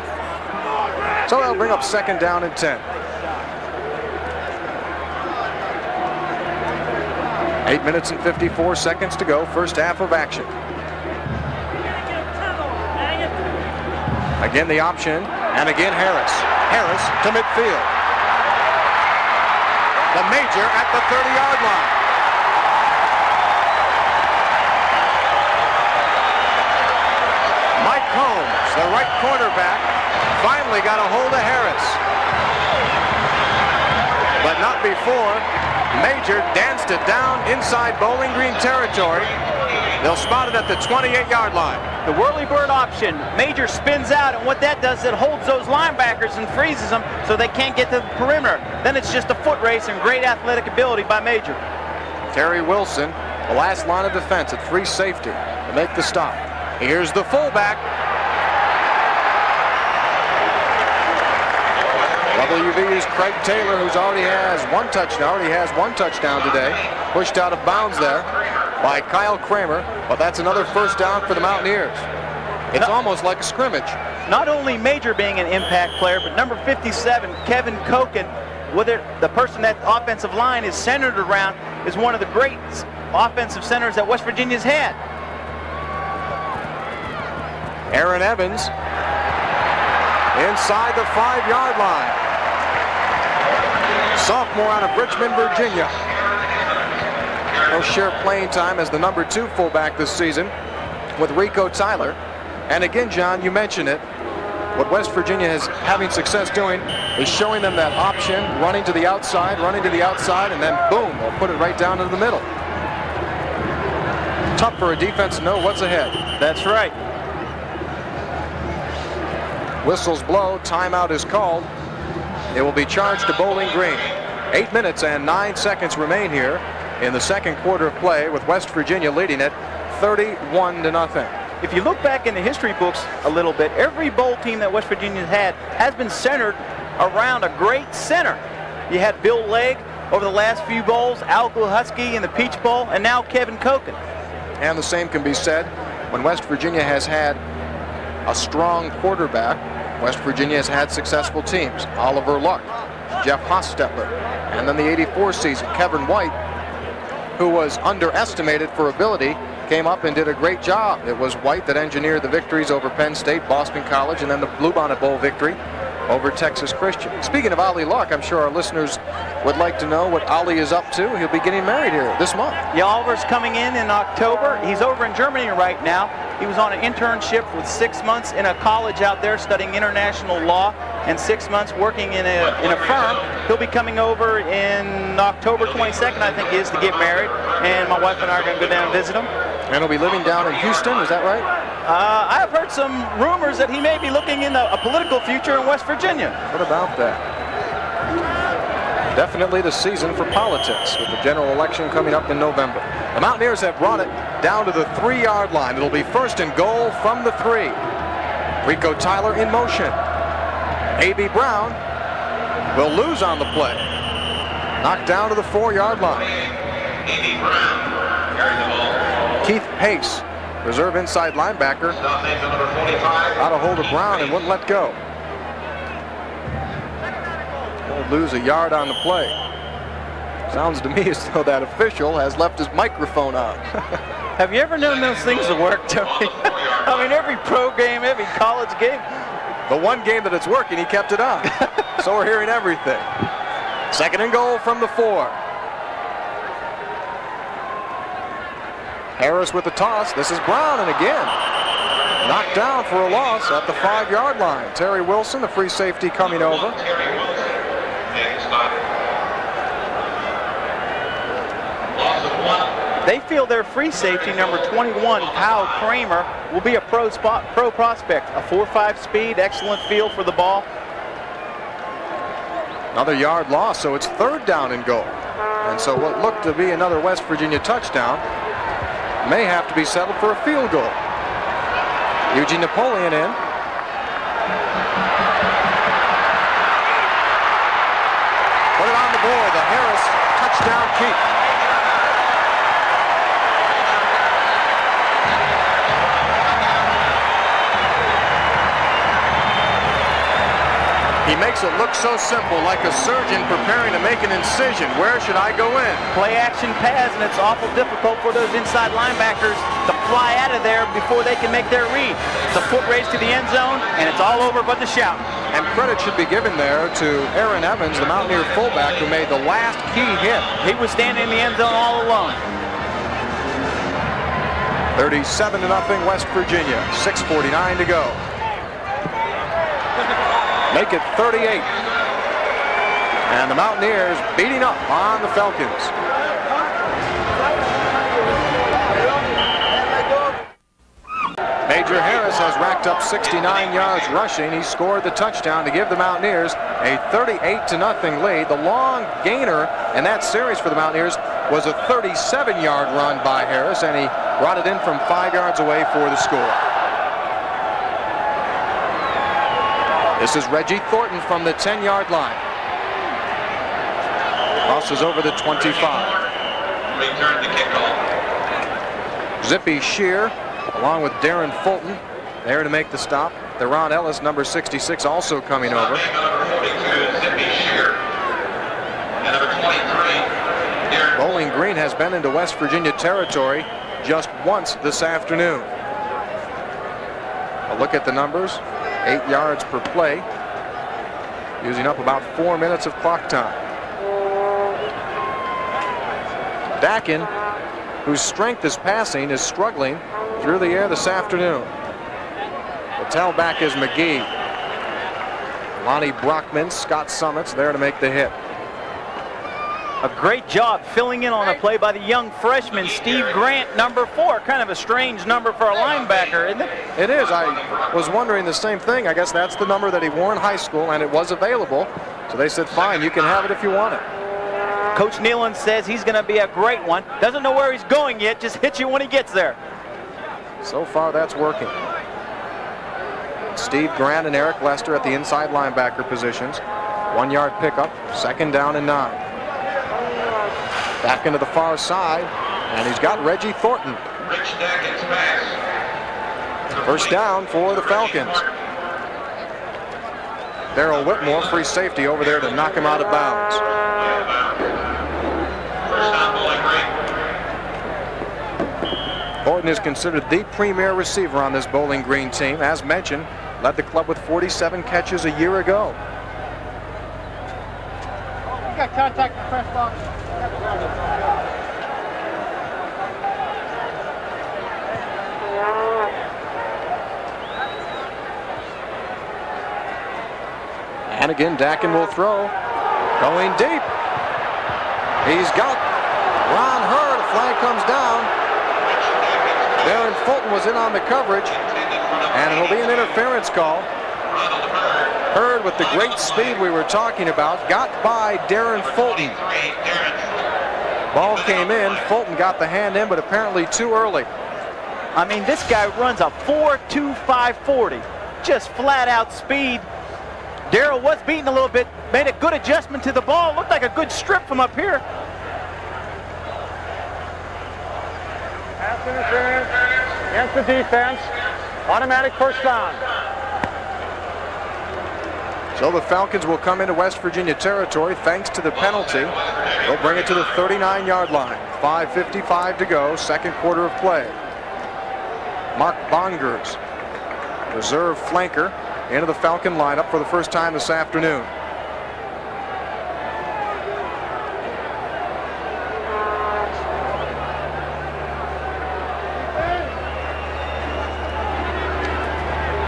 So they'll bring up second down and 10. Eight minutes and 54 seconds to go, first half of action. Again the option, and again Harris. Harris to midfield. The major at the 30-yard line. Mike Holmes, the right cornerback, finally got a hold of Harris. But not before. Major danced it down inside Bowling Green territory. They'll spot it at the 28-yard line. The whirly bird option. Major spins out, and what that does, is it holds those linebackers and freezes them so they can't get to the perimeter. Then it's just a foot race and great athletic ability by Major. Terry Wilson, the last line of defense at free safety to make the stop. Here's the fullback. WVU's Craig Taylor, who's already has one touchdown, already has one touchdown today, pushed out of bounds there by Kyle Kramer, but that's another first down for the Mountaineers. It's almost like a scrimmage. Not only Major being an impact player, but number 57, Kevin Koken, whether the person that offensive line is centered around, is one of the great offensive centers that West Virginia's had. Aaron Evans inside the five-yard line. Sophomore out of Richmond, Virginia. He'll share playing time as the number two fullback this season with Rico Tyler. And again, John, you mentioned it. What West Virginia is having success doing is showing them that option, running to the outside, running to the outside, and then boom, they'll put it right down into the middle. Tough for a defense to know what's ahead. That's right. Whistles blow, timeout is called. It will be charged to Bowling Green. Eight minutes and nine seconds remain here in the second quarter of play with West Virginia leading it 31 to nothing. If you look back in the history books a little bit, every bowl team that West Virginia's had has been centered around a great center. You had Bill Legg over the last few bowls, Al Husky in the Peach Bowl, and now Kevin Koken. And the same can be said when West Virginia has had a strong quarterback. West Virginia has had successful teams. Oliver Luck, Jeff Hostetler, and then the 84 season, Kevin White, who was underestimated for ability, came up and did a great job. It was White that engineered the victories over Penn State, Boston College, and then the Bluebonnet Bowl victory over Texas Christian. Speaking of Ollie Luck, I'm sure our listeners would like to know what Ollie is up to. He'll be getting married here this month. Yeah, Oliver's coming in in October. He's over in Germany right now. He was on an internship with six months in a college out there studying international law and six months working in a, in a firm. He'll be coming over in October 22nd, I think he is, to get married. And my wife and I are going to go down and visit him. And he'll be living down in Houston, is that right? Uh, I've heard some rumors that he may be looking in a, a political future in West Virginia. What about that? Definitely the season for politics with the general election coming up in November. The Mountaineers have brought it down to the three-yard line. It'll be first and goal from the three. Rico Tyler in motion. A.B. Brown will lose on the play. Knocked down to the four-yard line. A.B. Brown Keith Pace, reserve inside linebacker, got a hold of Brown and wouldn't let go lose a yard on the play. Sounds to me as though that official has left his microphone on. [laughs] Have you ever known those things to work, Tony? I mean, every pro game, every college game. The one game that it's working, he kept it on. [laughs] so we're hearing everything. Second and goal from the four. Harris with the toss. This is Brown, and again, knocked down for a loss at the five-yard line. Terry Wilson, the free safety, coming over. They feel their free safety, number 21, Kyle Kramer, will be a pro, spot, pro prospect. A 4-5 speed, excellent feel for the ball. Another yard loss, so it's third down and goal. And so what looked to be another West Virginia touchdown may have to be settled for a field goal. Eugene Napoleon in. Put it on the board, the Harris touchdown keep. He makes it look so simple, like a surgeon preparing to make an incision. Where should I go in? Play action pass, and it's awful difficult for those inside linebackers to fly out of there before they can make their read. It's a foot race to the end zone, and it's all over but the shout. And credit should be given there to Aaron Evans, the Mountaineer fullback, who made the last key hit. He was standing in the end zone all alone. 37 to nothing West Virginia. 6.49 to go make it 38. And the Mountaineers beating up on the Falcons. Major Harris has racked up 69 yards rushing. He scored the touchdown to give the Mountaineers a 38 to nothing lead. The long gainer in that series for the Mountaineers was a 37-yard run by Harris, and he brought it in from five yards away for the score. This is Reggie Thornton from the 10-yard line. Crosses over the 25. Return to kickoff. Zippy Shear, along with Darren Fulton, there to make the stop. Theron Ellis, number 66, also coming over. Bowling Green has been into West Virginia territory just once this afternoon. A look at the numbers eight yards per play, using up about four minutes of clock time. Dackin, whose strength is passing, is struggling through the air this afternoon. The tailback is McGee. Lonnie Brockman, Scott Summits there to make the hit. A great job filling in on a play by the young freshman, Steve Grant, number four. Kind of a strange number for a linebacker, isn't it? It is. I was wondering the same thing. I guess that's the number that he wore in high school, and it was available. So they said, fine, you can have it if you want it. Coach Nehlen says he's going to be a great one. Doesn't know where he's going yet, just hits you when he gets there. So far, that's working. Steve Grant and Eric Lester at the inside linebacker positions. One yard pickup, second down and nine. Back into the far side, and he's got Reggie Thornton. First down for the Falcons. Darrell Whitmore, free safety over there to knock him out of bounds. Thornton is considered the premier receiver on this Bowling Green team. As mentioned, led the club with 47 catches a year ago. You got contact in the press box. And again, Dackin will throw. Going deep. He's got Ron Hurd. A flag comes down. Darren Fulton was in on the coverage. And it'll be an interference call. Hurd, with the great speed we were talking about, got by Darren Fulton. Ball came in. Fulton got the hand in, but apparently too early. I mean, this guy runs a 4.2540. Just flat out speed. Darrell was beaten a little bit, made a good adjustment to the ball. Looked like a good strip from up here. Pass interference against the defense. Automatic first down. So the Falcons will come into West Virginia territory thanks to the penalty. They'll bring it to the 39-yard line. 5.55 to go, second quarter of play. Mark Bongers, reserve flanker, into the Falcon lineup for the first time this afternoon.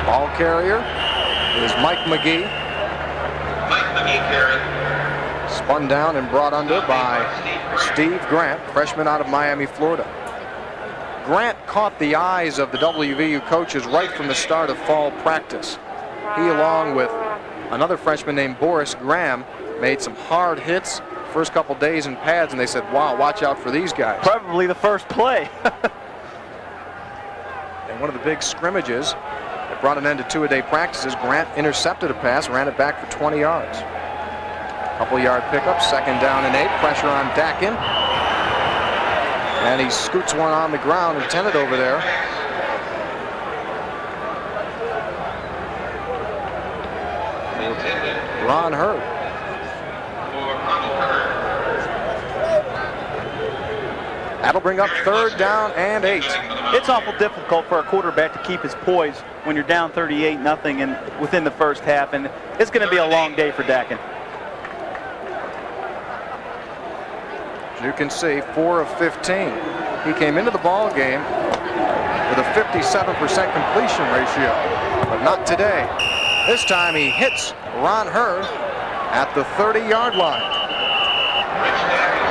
Ball carrier is Mike McGee. Mike McGee carry. Spun down and brought under by Steve Grant, freshman out of Miami, Florida. Grant caught the eyes of the WVU coaches right from the start of fall practice. He, along with another freshman named Boris Graham, made some hard hits first couple days in pads, and they said, wow, watch out for these guys. Probably the first play. [laughs] and one of the big scrimmages that brought an end to two-a-day practices, Grant intercepted a pass, ran it back for 20 yards. Couple yard pickup, second down and eight, pressure on Dackin. And he scoots one on the ground, intended over there. Ron Hurd. That'll bring up third down and eight. It's awful difficult for a quarterback to keep his poise when you're down 38 nothing and within the first half, and it's going to be a long day for Dackin. You can see four of 15. He came into the ball game with a 57% completion ratio, but not today. This time he hits Ron Hurd at the 30-yard line.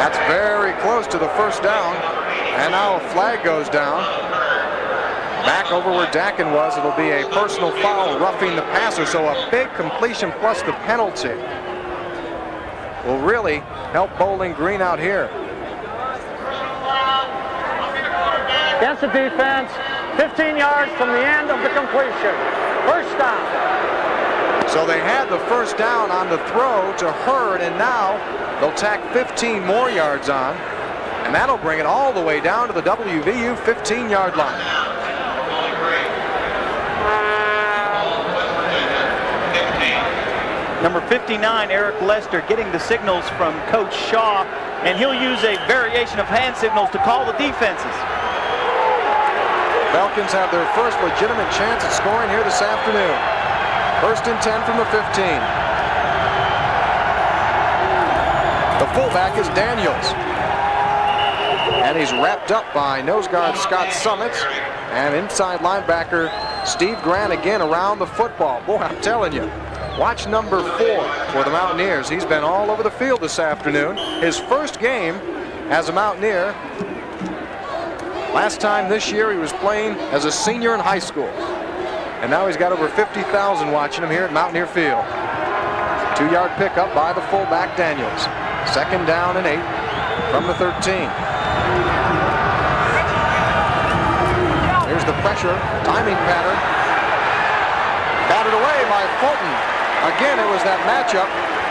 That's very close to the first down. And now a flag goes down. Back over where Dackin was, it'll be a personal foul roughing the passer. So a big completion plus the penalty will really help Bowling Green out here. Against the defense, 15 yards from the end of the completion. First down. So they had the first down on the throw to Hurd, and now they'll tack 15 more yards on, and that'll bring it all the way down to the WVU 15-yard line. Number 59, Eric Lester, getting the signals from Coach Shaw, and he'll use a variation of hand signals to call the defenses. Falcons have their first legitimate chance at scoring here this afternoon. First and 10 from the 15. The fullback is Daniels. And he's wrapped up by nose guard Scott Summits and inside linebacker Steve Grant again around the football. Boy, I'm telling you, watch number four for the Mountaineers. He's been all over the field this afternoon. His first game as a Mountaineer. Last time this year he was playing as a senior in high school. And now he's got over 50,000 watching him here at Mountaineer Field. Two-yard pickup by the fullback Daniels. Second down and eight from the 13. Here's the pressure, timing pattern. Batted away by Fulton. Again, it was that matchup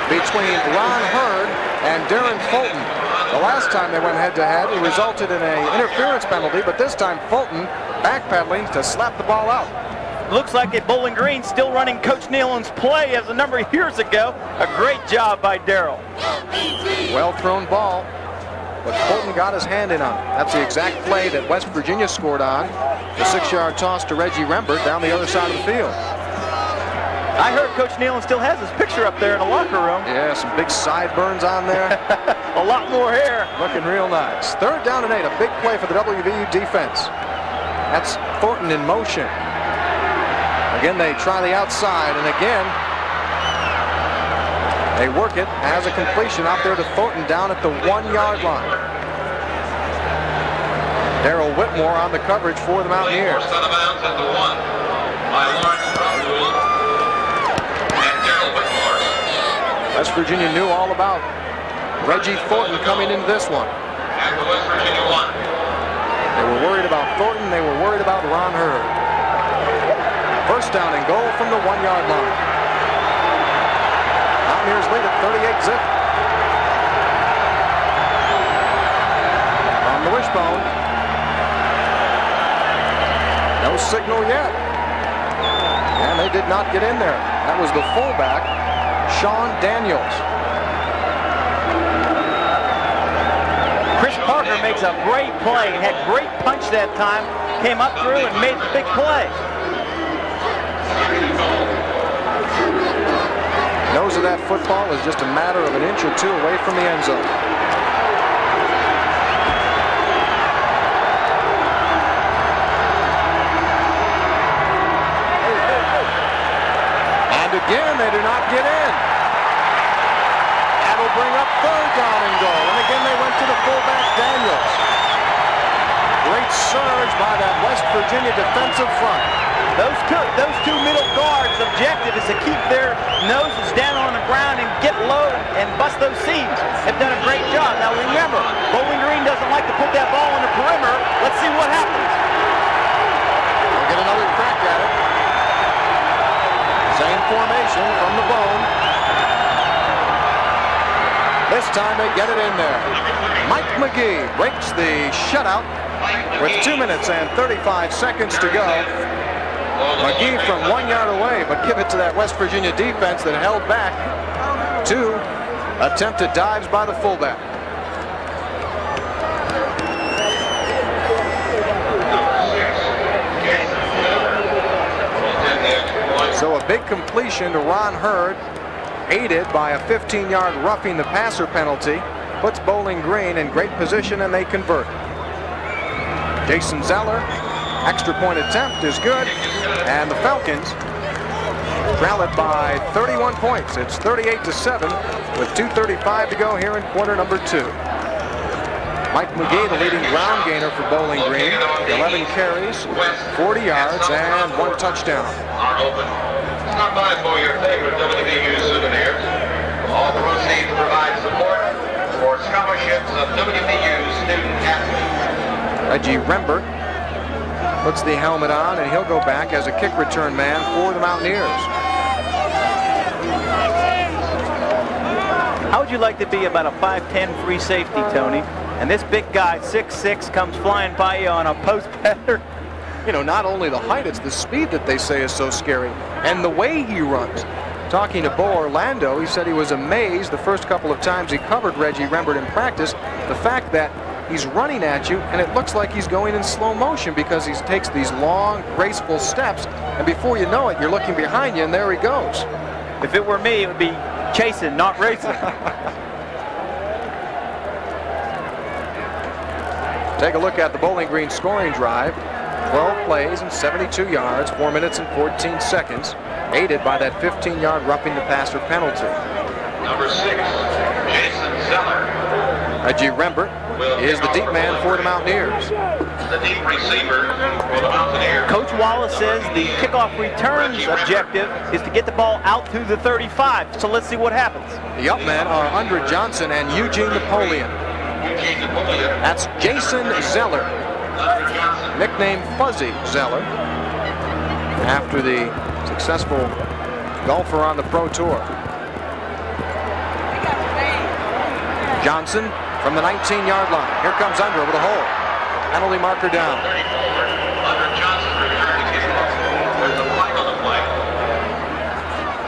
between Ron Hurd and Darren Fulton. The last time they went head-to-head, -head, it resulted in an interference penalty, but this time Fulton backpedaling to slap the ball out. Looks like a Bowling Green still running Coach Nehlen's play as a number of years ago. A great job by Darrell. Well thrown ball, but Fulton got his hand in on it. That's the exact play that West Virginia scored on. The six-yard toss to Reggie Rembert down the other side of the field. I heard Coach Nehlen still has his picture up there in the locker room. Yeah, some big sideburns on there. [laughs] a lot more hair. Looking real nice. Third down and eight, a big play for the WVU defense. That's Thornton in motion. Again, they try the outside, and again, They work it as a completion out there to Thornton down at the one-yard line. Darrell Whitmore on the coverage for the Mountaineers. Virginia knew all about Reggie Thornton coming into this one. They were worried about Thornton. They were worried about Ron Hurd. First down and goal from the one-yard line. Mountaineers lead at 38 zip. On the wishbone. No signal yet. And they did not get in there. That was the fullback, Sean Daniels. Chris Parker makes a great play. Had great punch that time. Came up through and made the big play. Nose of that football is just a matter of an inch or two away from the end zone. And again, they do not get in. That'll bring up third down and goal. And again, they went to the fullback, Daniels. Great surge by that West Virginia defensive front. Those two, those two middle guards' objective is to keep their noses down on the ground and get low and bust those seams. Have done a great job. Now remember, Bowling Green doesn't like to put that ball on the perimeter. Let's see what happens. We'll get another crack at it. Same formation from the bone. This time they get it in there. Mike McGee breaks the shutout with 2 minutes and 35 seconds to go. McGee from one yard away, but give it to that West Virginia defense that held back two attempted dives by the fullback. So a big completion to Ron Hurd, aided by a 15-yard roughing the passer penalty, puts Bowling Green in great position and they convert. Jason Zeller, extra point attempt is good, and the Falcons trail it by 31 points. It's 38 to 7 with 2.35 to go here in quarter number two. Mike McGee, the leading ground gainer for Bowling Green, 11 carries, 40 yards, and one touchdown. Are open. By for your favorite WVU souvenirs. All proceeds provide support for scholarships of WVU student athletes. Reggie Rembert puts the helmet on, and he'll go back as a kick return man for the Mountaineers. How would you like to be about a 5'10 free safety, Tony? And this big guy, 6'6", comes flying by you on a post pattern. You know, not only the height, it's the speed that they say is so scary, and the way he runs. Talking to Bo Orlando, he said he was amazed the first couple of times he covered Reggie Rembert in practice, the fact that he's running at you and it looks like he's going in slow motion because he takes these long, graceful steps, and before you know it, you're looking behind you and there he goes. If it were me, it would be chasing, not racing. [laughs] Take a look at the Bowling Green scoring drive. 12 plays and 72 yards, 4 minutes and 14 seconds, aided by that 15-yard roughing the passer penalty. Number six, Jason Zeller. Reggie Rembert is the deep man for the Mountaineers. The deep receiver for the Mountaineers. Coach Wallace says the kickoff returns objective is to get the ball out to the 35. So let's see what happens. The up men are Undra Johnson and Eugene Napoleon. That's Jason Zeller, Undra Johnson. Nicknamed Fuzzy Zeller, after the successful golfer on the Pro Tour. Johnson from the 19-yard line. Here comes Undra over the hole. Penalty marker down. 34. Undra Johnson returned to kickoff. There's a flag on the play.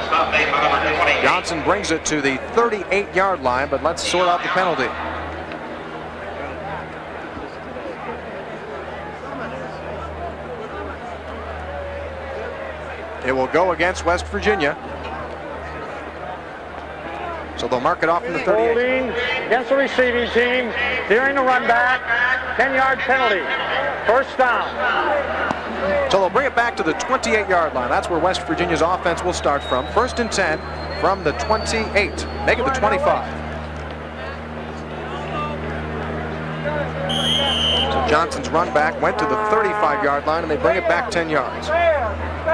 Stop made by number 20. Johnson brings it to the 38-yard line, but let's sort out the penalty. It will go against West Virginia. So they'll mark it off from the 38. Holding against the receiving team during the run back. 10-yard penalty. First down. So they'll bring it back to the 28-yard line. That's where West Virginia's offense will start from. First and 10 from the 28. Make it the 25. So Johnson's run back went to the 35-yard line, and they bring it back 10 yards.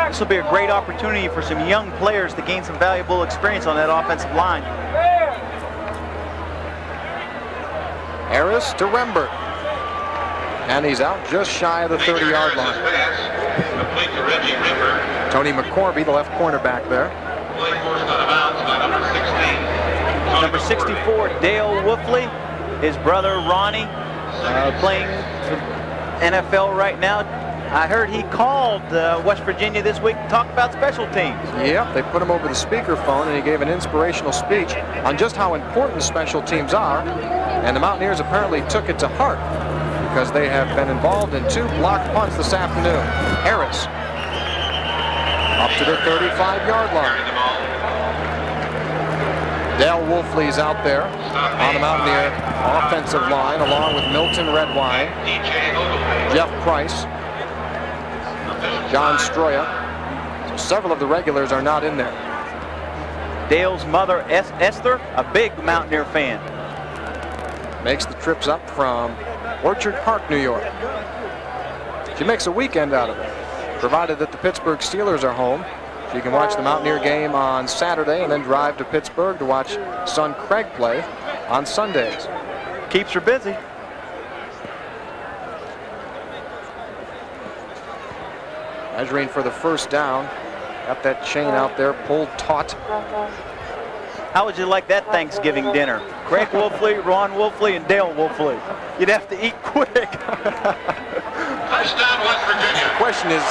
This will be a great opportunity for some young players to gain some valuable experience on that offensive line. Harris to Rembert. And he's out just shy of the 30-yard line. Tony McCorby, the left cornerback there. Number 64, Dale Wolfley. His brother, Ronnie, uh, playing NFL right now. I heard he called uh, West Virginia this week to talk about special teams. Yep, they put him over the speakerphone and he gave an inspirational speech on just how important special teams are. And the Mountaineers apparently took it to heart because they have been involved in two blocked punts this afternoon. Harris up to the 35-yard line. Dale Wolfley's out there on the Mountaineer offensive line along with Milton Redwine, Jeff Price, John Stroya. So several of the regulars are not in there. Dale's mother, es Esther, a big Mountaineer fan. Makes the trips up from Orchard Park, New York. She makes a weekend out of it, provided that the Pittsburgh Steelers are home. You can watch the Mountaineer game on Saturday and then drive to Pittsburgh to watch son Craig play on Sundays. Keeps her busy. Measuring for the first down. Got that chain out there pulled taut. How would you like that Thanksgiving dinner? Craig Wolfley, Ron Wolfley, and Dale Wolfley. You'd have to eat quick. [laughs] Touchdown, West Virginia. The question is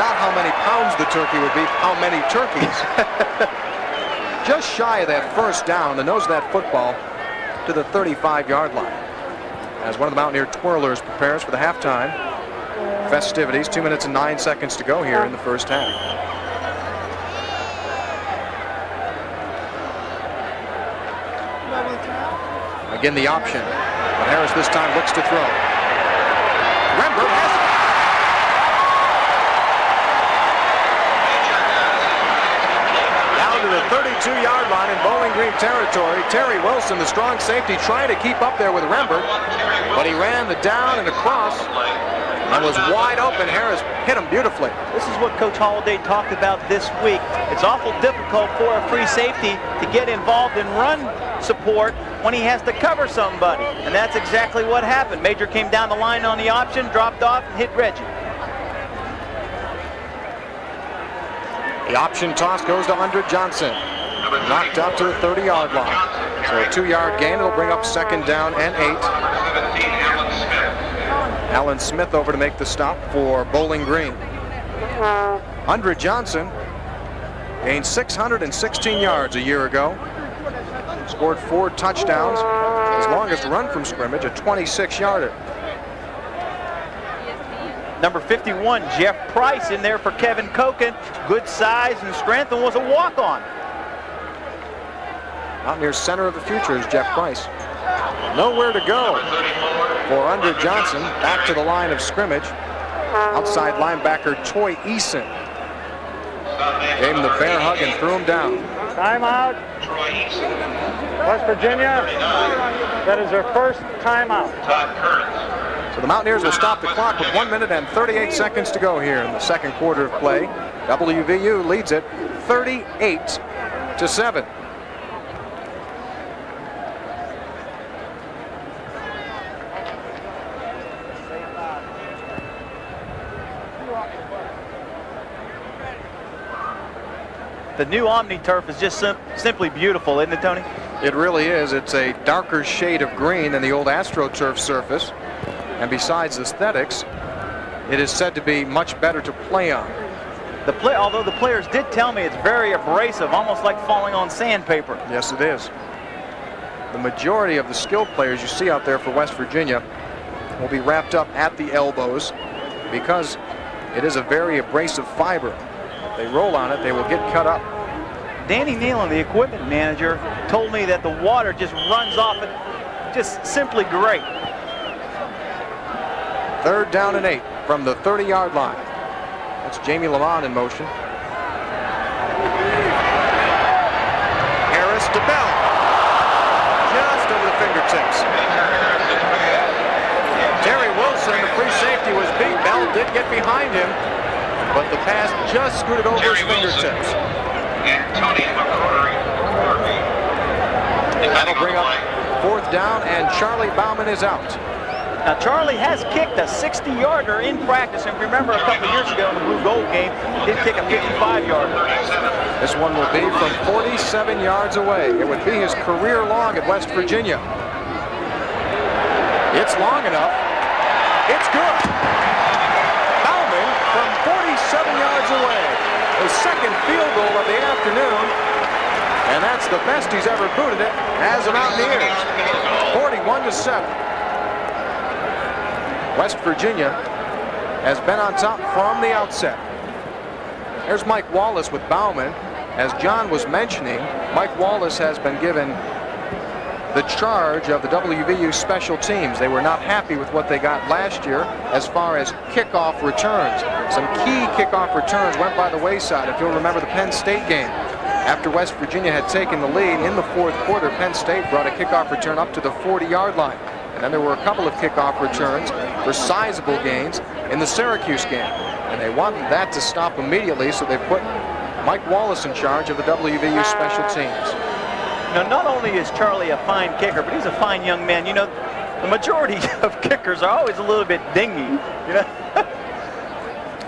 not how many pounds the turkey would be, how many turkeys. [laughs] Just shy of that first down, the nose of that football to the 35-yard line. As one of the Mountaineer twirlers prepares for the halftime festivities. Two minutes and nine seconds to go here in the first half. Again, the option. But Harris this time looks to throw. Rembert has it. Down to the 32-yard line in Bowling Green territory. Terry Wilson, the strong safety, trying to keep up there with Rembert, but he ran the down and across and was wide open. Harris hit him beautifully. This is what Coach Holliday talked about this week. It's awful difficult for a free safety to get involved in run support when he has to cover somebody. And that's exactly what happened. Major came down the line on the option, dropped off, and hit Reggie. The option toss goes to Undra Johnson. Knocked out to the 30-yard line. So a two-yard gain. It'll bring up second down and eight. Alan Smith over to make the stop for Bowling Green. Undra Johnson gained 616 yards a year ago. Scored four touchdowns. His longest run from scrimmage, a 26-yarder. Number 51, Jeff Price in there for Kevin Koken. Good size and strength and was a walk-on. Out near center of the future is Jeff Price. Nowhere to go for Undra Johnson. Back to the line of scrimmage. Outside linebacker Toy Eason. Gave him the bear hug and threw him down. Timeout. West Virginia. That is their first timeout. So the Mountaineers will stop the clock with 1 minute and 38 seconds to go here in the second quarter of play. WVU leads it 38 to 7. The new Omni Turf is just sim simply beautiful, isn't it, Tony? It really is. It's a darker shade of green than the old AstroTurf surface. And besides aesthetics, it is said to be much better to play on. The play, although the players did tell me it's very abrasive, almost like falling on sandpaper. Yes, it is. The majority of the skilled players you see out there for West Virginia will be wrapped up at the elbows because it is a very abrasive fiber. They roll on it, they will get cut up. Danny Nehlen, the equipment manager, told me that the water just runs off it. Just simply great. Third down and eight from the 30-yard line. That's Jamie Lamont in motion. Harris to Bell. Just over the fingertips. Terry Wilson, the free safety, was beat. Bell did get behind him but the pass just scooted over Jerry his Wilson. fingertips. And Tony McCrory. That'll bring up fourth down, and Charlie Baumann is out. Now, Charlie has kicked a 60-yarder in practice, and remember a couple years ago in the Blue Gold game, he did kick a 55-yarder. This one will be from 47 yards away. It would be his career long at West Virginia. It's long enough. It's good. 47 yards away. His second field goal of the afternoon. And that's the best he's ever booted it as a Mountaineer. 41 to 7. West Virginia has been on top from the outset. There's Mike Wallace with Baumann. As John was mentioning, Mike Wallace has been given the charge of the WVU special teams. They were not happy with what they got last year as far as kickoff returns. Some key kickoff returns went by the wayside. If you'll remember the Penn State game, after West Virginia had taken the lead in the fourth quarter, Penn State brought a kickoff return up to the 40-yard line. And then there were a couple of kickoff returns for sizable gains in the Syracuse game. And they wanted that to stop immediately, so they put Mike Wallace in charge of the WVU special teams. Now, not only is Charlie a fine kicker, but he's a fine young man. You know, the majority [laughs] of kickers are always a little bit dingy. You know, [laughs]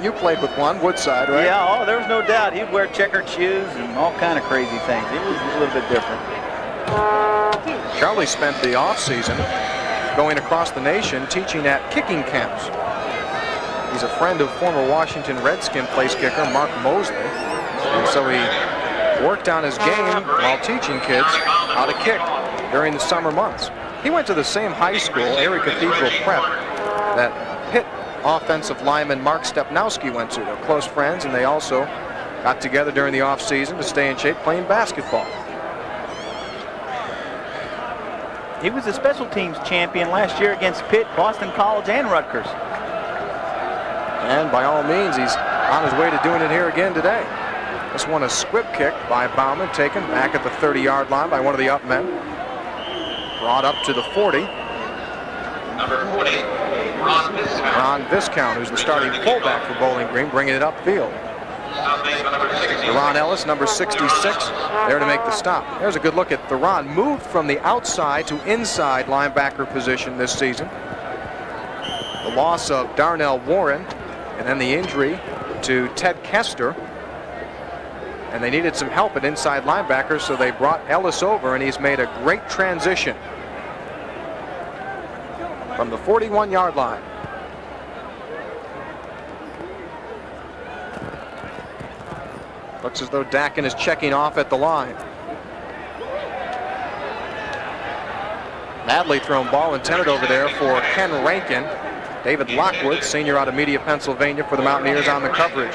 You played with one, Woodside, right? yeah. Oh, there's no doubt he'd wear checkered shoes and all kind of crazy things. He was a little bit different. Charlie spent the offseason going across the nation teaching at kicking camps. He's a friend of former Washington Redskin place kicker Mark Moseley. And so he worked on his game while teaching kids how to kick during the summer months. He went to the same high school, Erie Cathedral Prep, that Pitt offensive lineman Mark Stepnowski went to. They're close friends, and they also got together during the offseason to stay in shape playing basketball. He was a special teams champion last year against Pitt, Boston College, and Rutgers. And by all means, he's on his way to doing it here again today. This one a squib kick by Baumann, taken back at the 30-yard line by one of the up men. Brought up to the 40. Number 40, Ron Viscount. Ron Viscount, who's the starting fullback for Bowling Green, bringing it upfield. South baseman number 60. Theron Ellis, number 66, there to make the stop. There's a good look at Theron. Moved from the outside to inside linebacker position this season. The loss of Darnell Warren and then the injury to Ted Kester. And they needed some help at inside linebacker, so they brought Ellis over, and he's made a great transition from the 41-yard line. Looks as though Dackin is checking off at the line. Badly thrown ball intended over there for Ken Rankin. David Lockwood, senior out of Media, Pennsylvania for the Mountaineers on the coverage.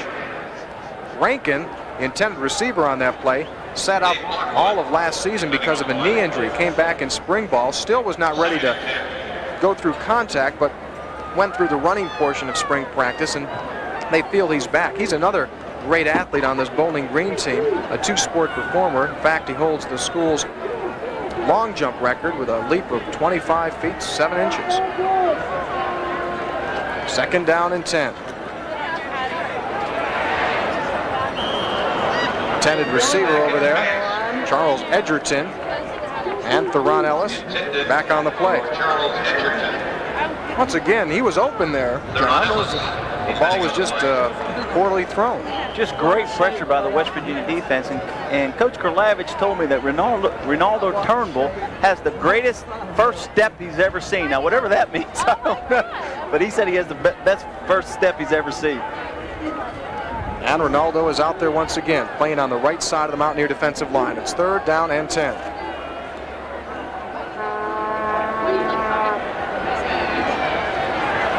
Rankin, intended receiver on that play, sat out all of last season because of a knee injury. Came back in spring ball, still was not ready to go through contact, but went through the running portion of spring practice, and they feel he's back. He's another great athlete on this Bowling Green team, a two-sport performer. In fact, he holds the school's long jump record with a leap of 25 feet 7 inches. Second down and 10. Intended receiver over there, Charles Edgerton and Theron Ellis back on the play. Once again, he was open there. Was- The ball was just uh, poorly thrown. Just great pressure by the West Virginia defense. And, and Coach Kirelawich told me that Renaldo, Renaldo Turnbull has the greatest first step he's ever seen. Now, whatever that [laughs] means, I don't know. But he said he has the be- best first step he's ever seen. And Renaldo is out there once again, playing on the right side of the Mountaineer defensive line. It's third down and 10.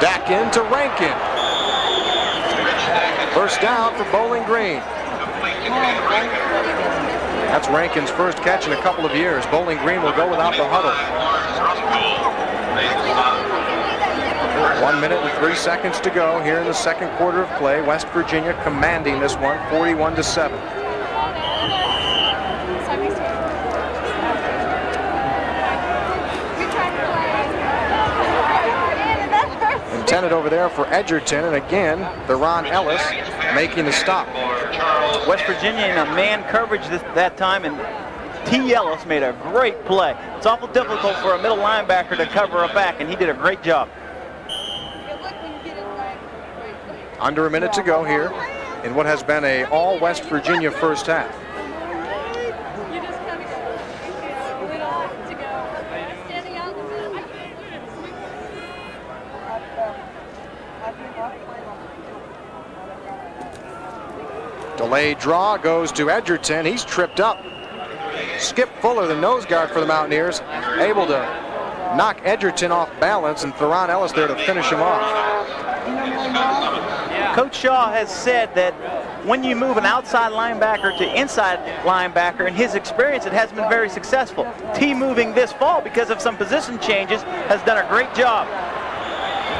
Back into Rankin. First down for Bowling Green. That's Rankin's first catch in a couple of years. Bowling Green will go without the huddle. One minute and three seconds to go here in the second quarter of play. West Virginia commanding this one, 41 to 7. And Intended over there for Edgerton, and again, Theron Ellis making the stop. West Virginia in a man coverage this, that time, and T. Ellis made a great play. It's awful difficult for a middle linebacker to cover a back, and he did a great job. Under a minute to go here in what has been a all West Virginia first half. Delayed draw goes to Edgerton. He's tripped up. Skip Fuller, the nose guard for the Mountaineers, able to knock Edgerton off balance, and Theron Ellis there to finish him off. Coach Shaw has said that when you move an outside linebacker to inside linebacker, in his experience, it hasn't been very successful. T moving this fall because of some position changes has done a great job.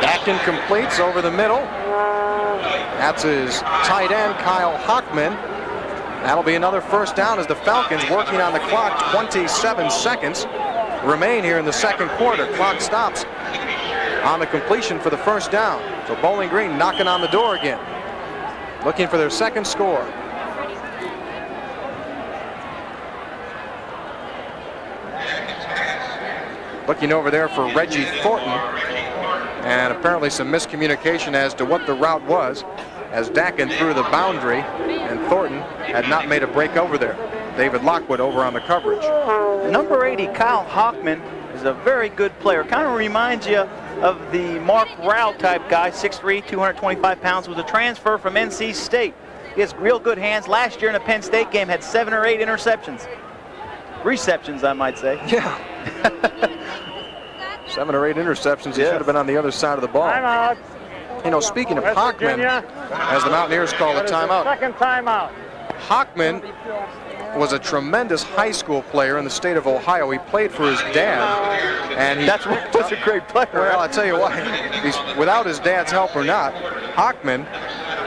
Dackin completes over the middle. That's his tight end, Kyle Hockman. That'll be another first down as the Falcons working on the clock. 27 seconds remain here in the second quarter. Clock stops on the completion for the first down. So Bowling Green knocking on the door again. Looking for their second score. Looking over there for Reggie Thornton. And apparently some miscommunication as to what the route was as Dackin threw the boundary and Thornton had not made a break over there. David Lockwood over on the coverage. Number 80, Kyle Hockman, is a very good player. Kind of reminds you of the Mark Rao type guy, 6'3", 225 pounds, was a transfer from NC State. He has real good hands. Last year in a Penn State game had seven or eight interceptions. Receptions, I might say. Yeah. [laughs] seven or eight interceptions. He yes. should have been on the other side of the ball. Timeout. You know, speaking of West Hockman, Virginia. as the Mountaineers call a timeout. Second timeout. Hockman was a tremendous high school player in the state of Ohio. He played for his dad, and he, that's, a great player. Well, I tell you what, he's, without his dad's help or not, Hockman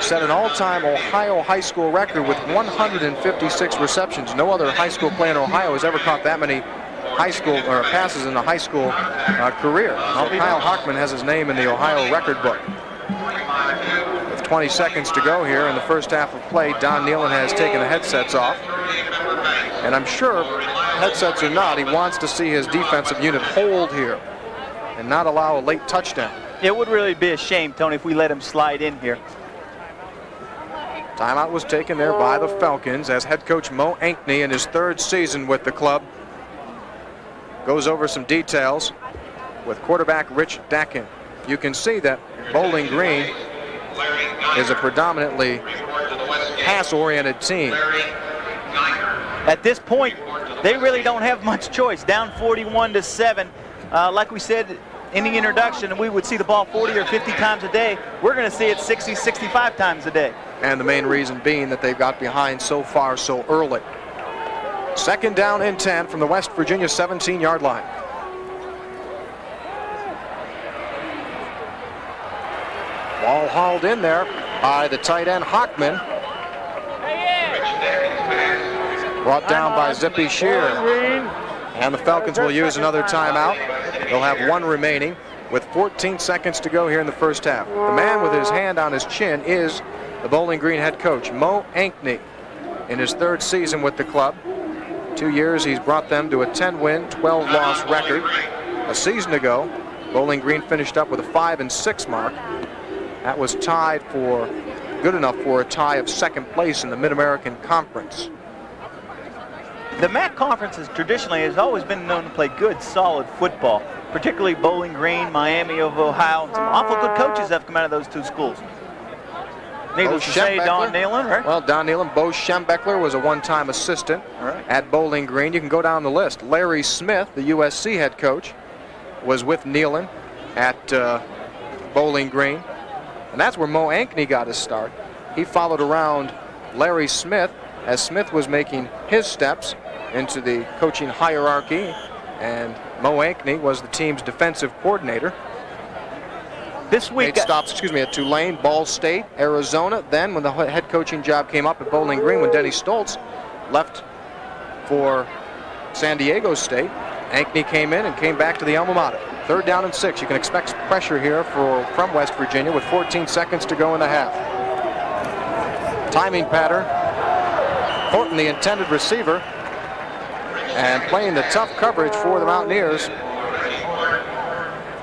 set an all-time Ohio high school record with 156 receptions. No other high school player in Ohio has ever caught that many high school or passes in a high school uh, career. Kyle Hockman has his name in the Ohio record book. With 20 seconds to go here in the first half of play, Don Nehlen has taken the headsets off. And I'm sure, headsets or not, he wants to see his defensive unit hold here and not allow a late touchdown. It would really be a shame, Tony, if we let him slide in here. Timeout was taken there by the Falcons as head coach Mo Ankney in his third season with the club goes over some details with quarterback Rich Dackin. You can see that Bowling Green is a predominantly pass-oriented team. At this point, they really don't have much choice. Down 41 to 7. Uh, like we said in the introduction, we would see the ball 40 or 50 times a day. We're going to see it 60, 65 times a day. And the main reason being that they've got behind so far so early. Second down and 10 from the West Virginia 17-yard line. Ball hauled in there by the tight end Hockman. Brought down by Zippy Shear. And the Falcons will use another timeout. They'll have one remaining with 14 seconds to go here in the first half. The man with his hand on his chin is the Bowling Green head coach, Mo Ankney, in his third season with the club. Two years he's brought them to a 10-win, 12-loss record. A season ago, Bowling Green finished up with a 5 and 6 mark. That was tied for good enough for a tie of second place in the Mid-American Conference. The MAC Conference has traditionally has always been known to play good, solid football, particularly Bowling Green, Miami of Ohio. And Some awful good coaches have come out of those two schools. Needless to say, Don Nehlen, right? Well, Don Nehlen, Bo Schembechler was a one-time assistant right. at Bowling Green. You can go down the list. Larry Smith, the USC head coach, was with Nehlen at uh, Bowling Green. And that's where Mo Ankney got his start. He followed around Larry Smith as Smith was making his steps into the coaching hierarchy. And Mo Ankney was the team's defensive coordinator. This week, Made stops, excuse me, at Tulane, Ball State, Arizona. Then, when the head coaching job came up at Bowling Green, when Denny Stoltz left for San Diego State, Ankney came in and came back to the alma mater. Third down and six. You can expect pressure here for from West Virginia with 14 seconds to go in the half. Timing pattern. Thornton, the intended receiver, and playing the tough coverage for the Mountaineers.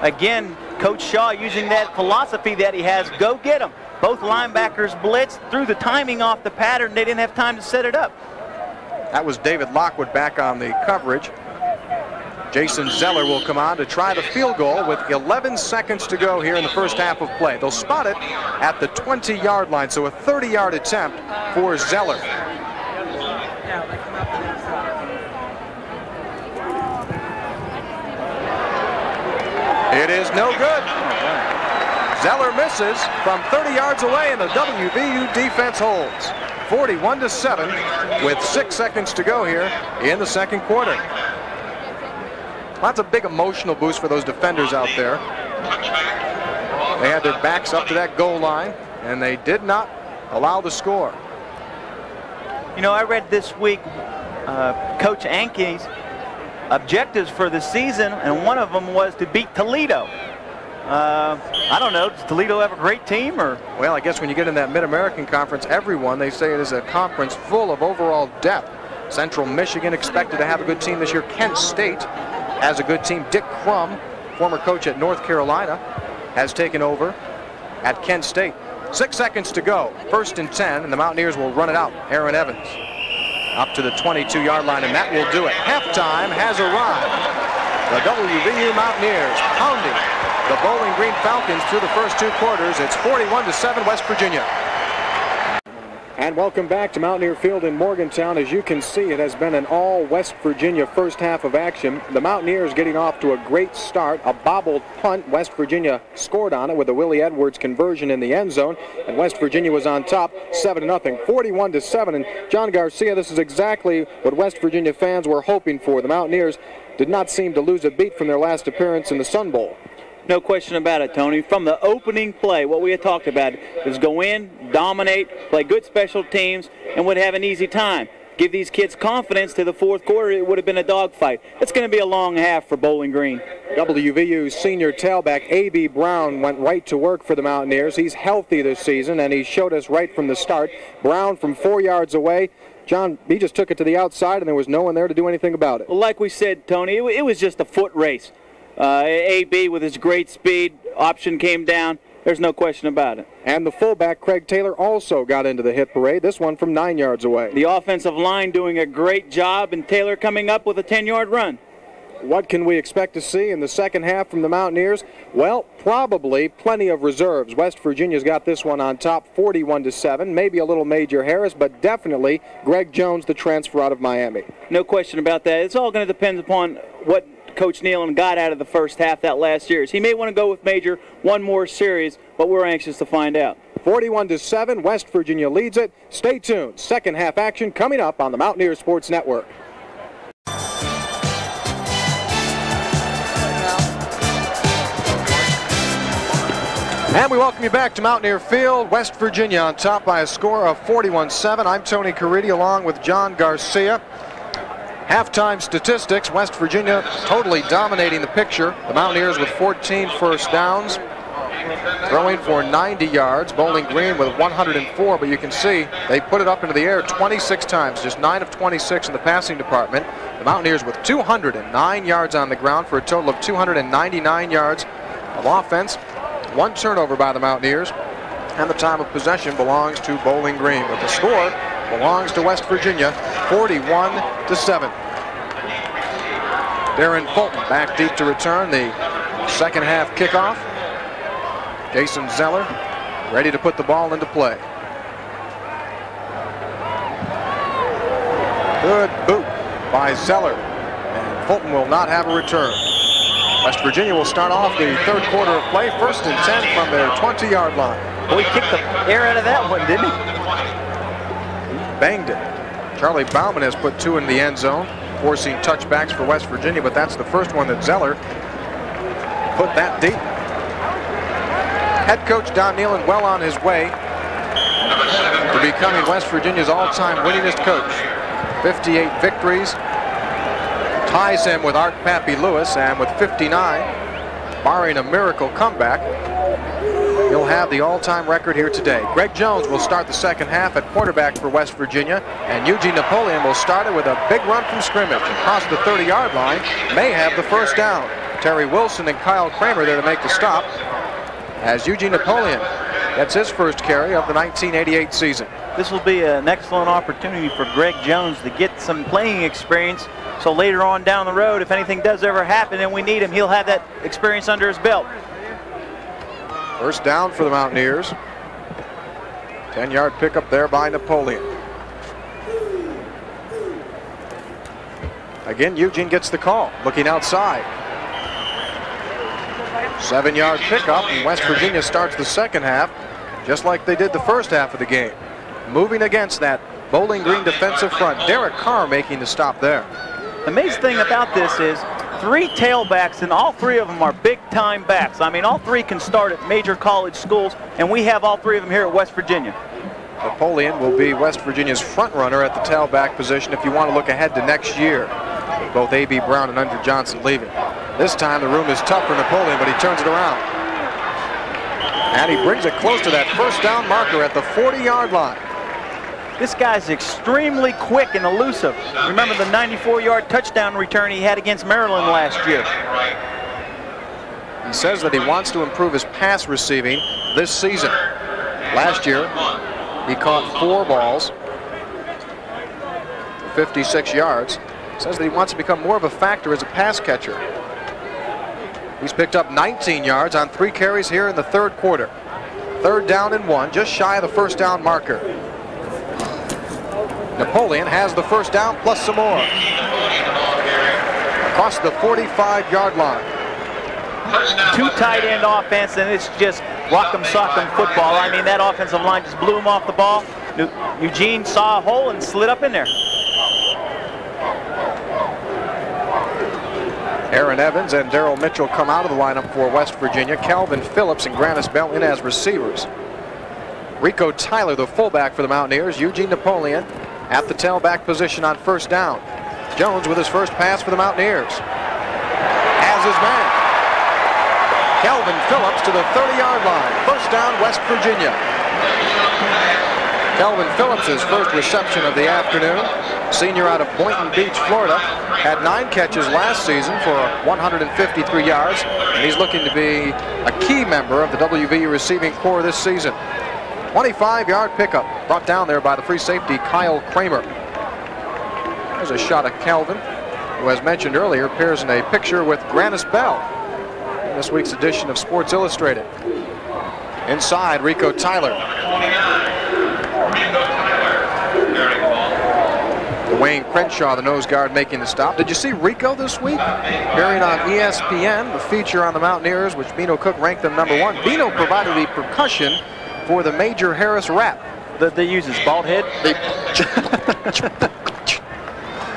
Again, Coach Shaw using that philosophy that he has, go get them. Both linebackers blitz threw the timing off the pattern. They didn't have time to set it up. That was David Lockwood back on the coverage. Jason Zeller will come on to try the field goal with 11 seconds to go here in the first half of play. They'll spot it at the 20-yard line, so a 30-yard attempt for Zeller. It is no good. Zeller misses from 30 yards away, and the WVU defense holds. 41 to 7 with six seconds to go here in the second quarter. That's a big emotional boost for those defenders out there. They had their backs up to that goal line, and they did not allow the score. You know, I read this week uh, Coach Ankney's objectives for the season, and one of them was to beat Toledo. Uh, I don't know. Does Toledo have a great team, or? Well, I guess when you get in that Mid-American Conference, everyone they say it is a conference full of overall depth. Central Michigan expected to have a good team this year. Kent State has a good team. Dick Crum, former coach at North Carolina, has taken over at Kent State. Six seconds to go. First and 10, and the Mountaineers will run it out. Aaron Evans up to the 22-yard line, and that will do it. Halftime has arrived. The WVU Mountaineers pounding the Bowling Green Falcons through the first two quarters. It's 41 to 7 West Virginia. And welcome back to Mountaineer Field in Morgantown. As you can see, it has been an all West Virginia first half of action. The Mountaineers getting off to a great start. A bobbled punt. West Virginia scored on it with a Willie Edwards conversion in the end zone. And West Virginia was on top 7 to nothing, 41 to 7. And John Garcia, this is exactly what West Virginia fans were hoping for. The Mountaineers did not seem to lose a beat from their last appearance in the Sun Bowl. No question about it, Tony. From the opening play, what we had talked about is go in, dominate, play good special teams, and would have an easy time. Give these kids confidence to the fourth quarter, it would have been a dogfight. It's going to be a long half for Bowling Green. WVU senior tailback, A.B. Brown, went right to work for the Mountaineers. He's healthy this season, and he showed us right from the start. Brown from four yards away. John, he just took it to the outside, and there was no one there to do anything about it. Well, like we said, Tony, it was just a foot race. Uh, AB with his great speed, option came down. There's no question about it. And the fullback, Craig Taylor, also got into the hit parade, this one from nine yards away. The offensive line doing a great job, and Taylor coming up with a 10-yard run. What can we expect to see in the second half from the Mountaineers? Well, probably plenty of reserves. West Virginia's got this one on top 41 to 7. Maybe a little Major Harris, but definitely Greg Jones, the transfer out of Miami. No question about that. It's all going to depend upon what Coach Nehlen got out of the first half that last year. He may want to go with Major one more series, but we're anxious to find out. 41 to 7, West Virginia leads it. Stay tuned. Second half action coming up on the Mountaineer Sports Network. And we welcome you back to Mountaineer Field, West Virginia on top by a score of 41-7. I'm Tony Caridi along with John Garcia. Halftime statistics, West Virginia totally dominating the picture. The Mountaineers with 14 first downs, throwing for 90 yards. Bowling Green with 104, but you can see they put it up into the air 26 times, just 9 of 26 in the passing department. The Mountaineers with 209 yards on the ground for a total of 299 yards of offense. One turnover by the Mountaineers, and the time of possession belongs to Bowling Green. But the score belongs to West Virginia, 41 to 7. Darren Fulton back deep to return the second half kickoff. Jason Zeller ready to put the ball into play. Good boot by Zeller. And Fulton will not have a return. West Virginia will start off the third quarter of play, first and 10 from their 20-yard line. Boy, he kicked the air out of that one, didn't he? Banged it. Charlie Baumann has put two in the end zone, forcing touchbacks for West Virginia, but that's the first one that Zeller put that deep. Head coach Don Nehlen well on his way to becoming West Virginia's all-time winningest coach. 58 victories, ties him with Art Pappy Lewis, and with 59, barring a miracle comeback, have the all-time record here today. Greg Jones will start the second half at quarterback for West Virginia, and Eugene Napoleon will start it with a big run from scrimmage across the 30-yard line, may have the first down. Terry Wilson and Kyle Kramer there to make the stop as Eugene Napoleon gets his first carry of the 1988 season. This will be an excellent opportunity for Greg Jones to get some playing experience so later on down the road, if anything does ever happen and we need him, he'll have that experience under his belt. First down for the Mountaineers. 10-yard pickup there by Napoleon. Again, Eugene gets the call, looking outside. Seven-yard pickup, and West Virginia starts the second half just like they did the first half of the game. Moving against that Bowling Green defensive front. Derek Carr making the stop there. The amazing thing about this is three tailbacks, and all three of them are big-time backs. I mean, all three can start at major college schools, and we have all three of them here at West Virginia. Napoleon will be West Virginia's front runner at the tailback position if you want to look ahead to next year. Both A.B. Brown and Undra Johnson leaving. This time the room is tough for Napoleon, but he turns it around. And he brings it close to that first down marker at the 40-yard line. This guy's extremely quick and elusive. Remember the 94-yard touchdown return he had against Maryland last year. He says that he wants to improve his pass receiving this season. Last year, he caught four balls, 56 yards. Says that he wants to become more of a factor as a pass catcher. He's picked up 19 yards on three carries here in the third quarter. Third down and one, just shy of the first down marker. Napoleon has the first down plus some more. Across the 45-yard line. Two tight end offense, and it's just rock'em sock'em football. I mean, that offensive line just blew him off the ball. Eugene saw a hole and slid up in there. Aaron Evans and Daryl Mitchell come out of the lineup for West Virginia. Calvin Phillips and Grantis Bell in as receivers. Rico Tyler, the fullback for the Mountaineers. Eugene Napoleon at the tailback position on first down. Jones with his first pass for the Mountaineers. Has his man. Calvin Phillips to the 30-yard line. First down, West Virginia. Calvin Phillips' first reception of the afternoon. Senior out of Boynton Beach, Florida. Had nine catches last season for 153 yards. And he's looking to be a key member of the WVU receiving corps this season. 25-yard pickup brought down there by the free safety Kyle Kramer. There's a shot of Calvin, who, as mentioned earlier, appears in a picture with Grantis Bell in this week's edition of Sports Illustrated. Inside, Rico Tyler. Wayne Crenshaw, the nose guard, making the stop. Did you see Rico this week? Appearing on ESPN, the feature on the Mountaineers, which Beano Cook ranked them number one. Beano provided the percussion for the Major Harris rap. That they use is bald head? They [laughs]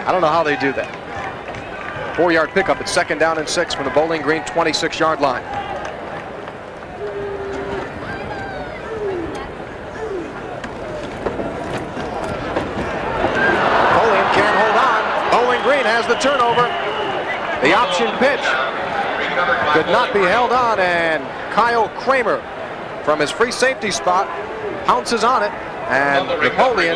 I don't know how they do that. Four-yard pickup at second down and six from the Bowling Green 26-yard line. Napoleon can't hold on. Bowling Green has the turnover. The option pitch could not be held on, and Kyle Kramer from his free safety spot pounces on it and Napoleon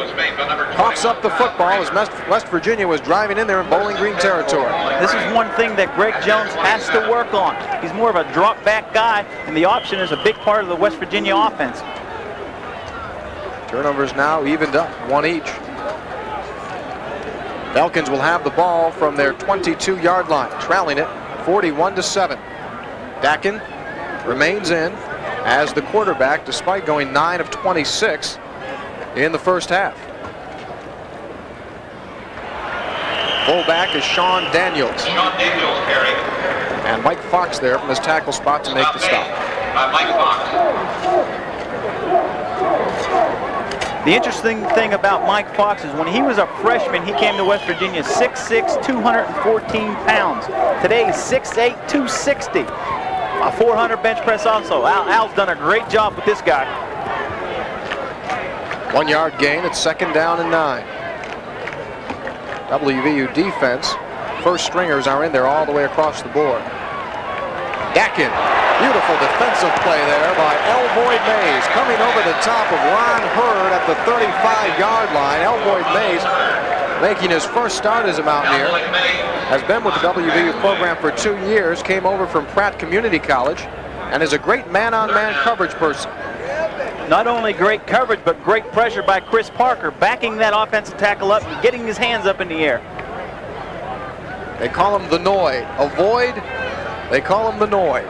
coughs up the football as West Virginia was driving in there in Bowling Green territory. This is one thing that Greg Jones has to work on. He's more of a drop back guy, and the option is a big part of the West Virginia offense. Turnovers now evened up, one each. Falcons will have the ball from their 22-yard line, trailing it 41 to 7. Dackin remains in as the quarterback despite going 9 of 26 in the first half. Fullback is Sean Daniels. Sean Daniels carrying. And Mike Fox there from his tackle spot to make the stop. By Mike Fox. The interesting thing about Mike Fox is when he was a freshman, he came to West Virginia 6'6", 214 pounds. Today, 6'8", 260. A 400 bench press also. Al, Al's done a great job with this guy. One yard gain It's second down and nine. WVU defense first stringers are in there all the way across the board. Dackin, beautiful defensive play there by Alvoid Mays, coming over the top of Ron Hurd at the 35-yard line. Alvoid Mays making his first start as a Mountaineer, has been with the WVU program for two years, came over from Pratt Community College, and is a great man-on-man -man coverage person. Not only great coverage, but great pressure by Chris Parker, backing that offensive tackle up and getting his hands up in the air. They call him the Noid. Alvoid, they call him the Noid.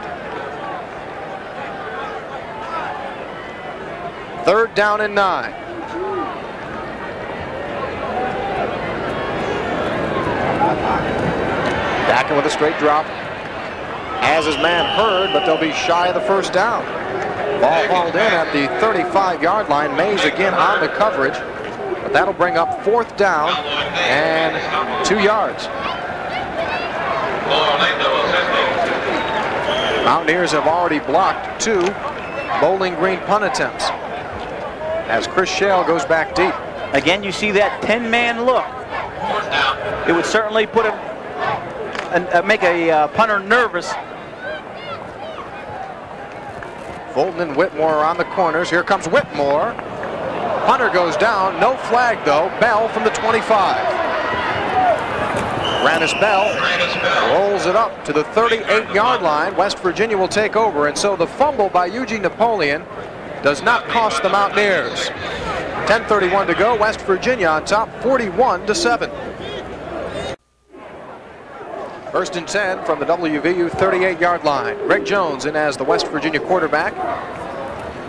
Third down and nine. Dackin with a straight drop. As his man Hurd, but they'll be shy of the first down. Ball hauled in at the 35-yard line. Mays again on the coverage. But that'll bring up fourth down and two yards. Mountaineers have already blocked two Bowling Green punt attempts as Chris Shale goes back deep. Again, you see that 10-man look. It would certainly put him, uh, make a uh, punter nervous Fulton and Whitmore are on the corners. Here comes Whitmore. Hunter goes down. No flag, though. Bell from the 25. Grantis Bell rolls it up to the 38-yard line. West Virginia will take over, and so the fumble by Eugene Napoleon does not cost the Mountaineers. 10:31 to go. West Virginia on top, 41 to 7. First and 10 from the WVU 38-yard line. Greg Jones in as the West Virginia quarterback.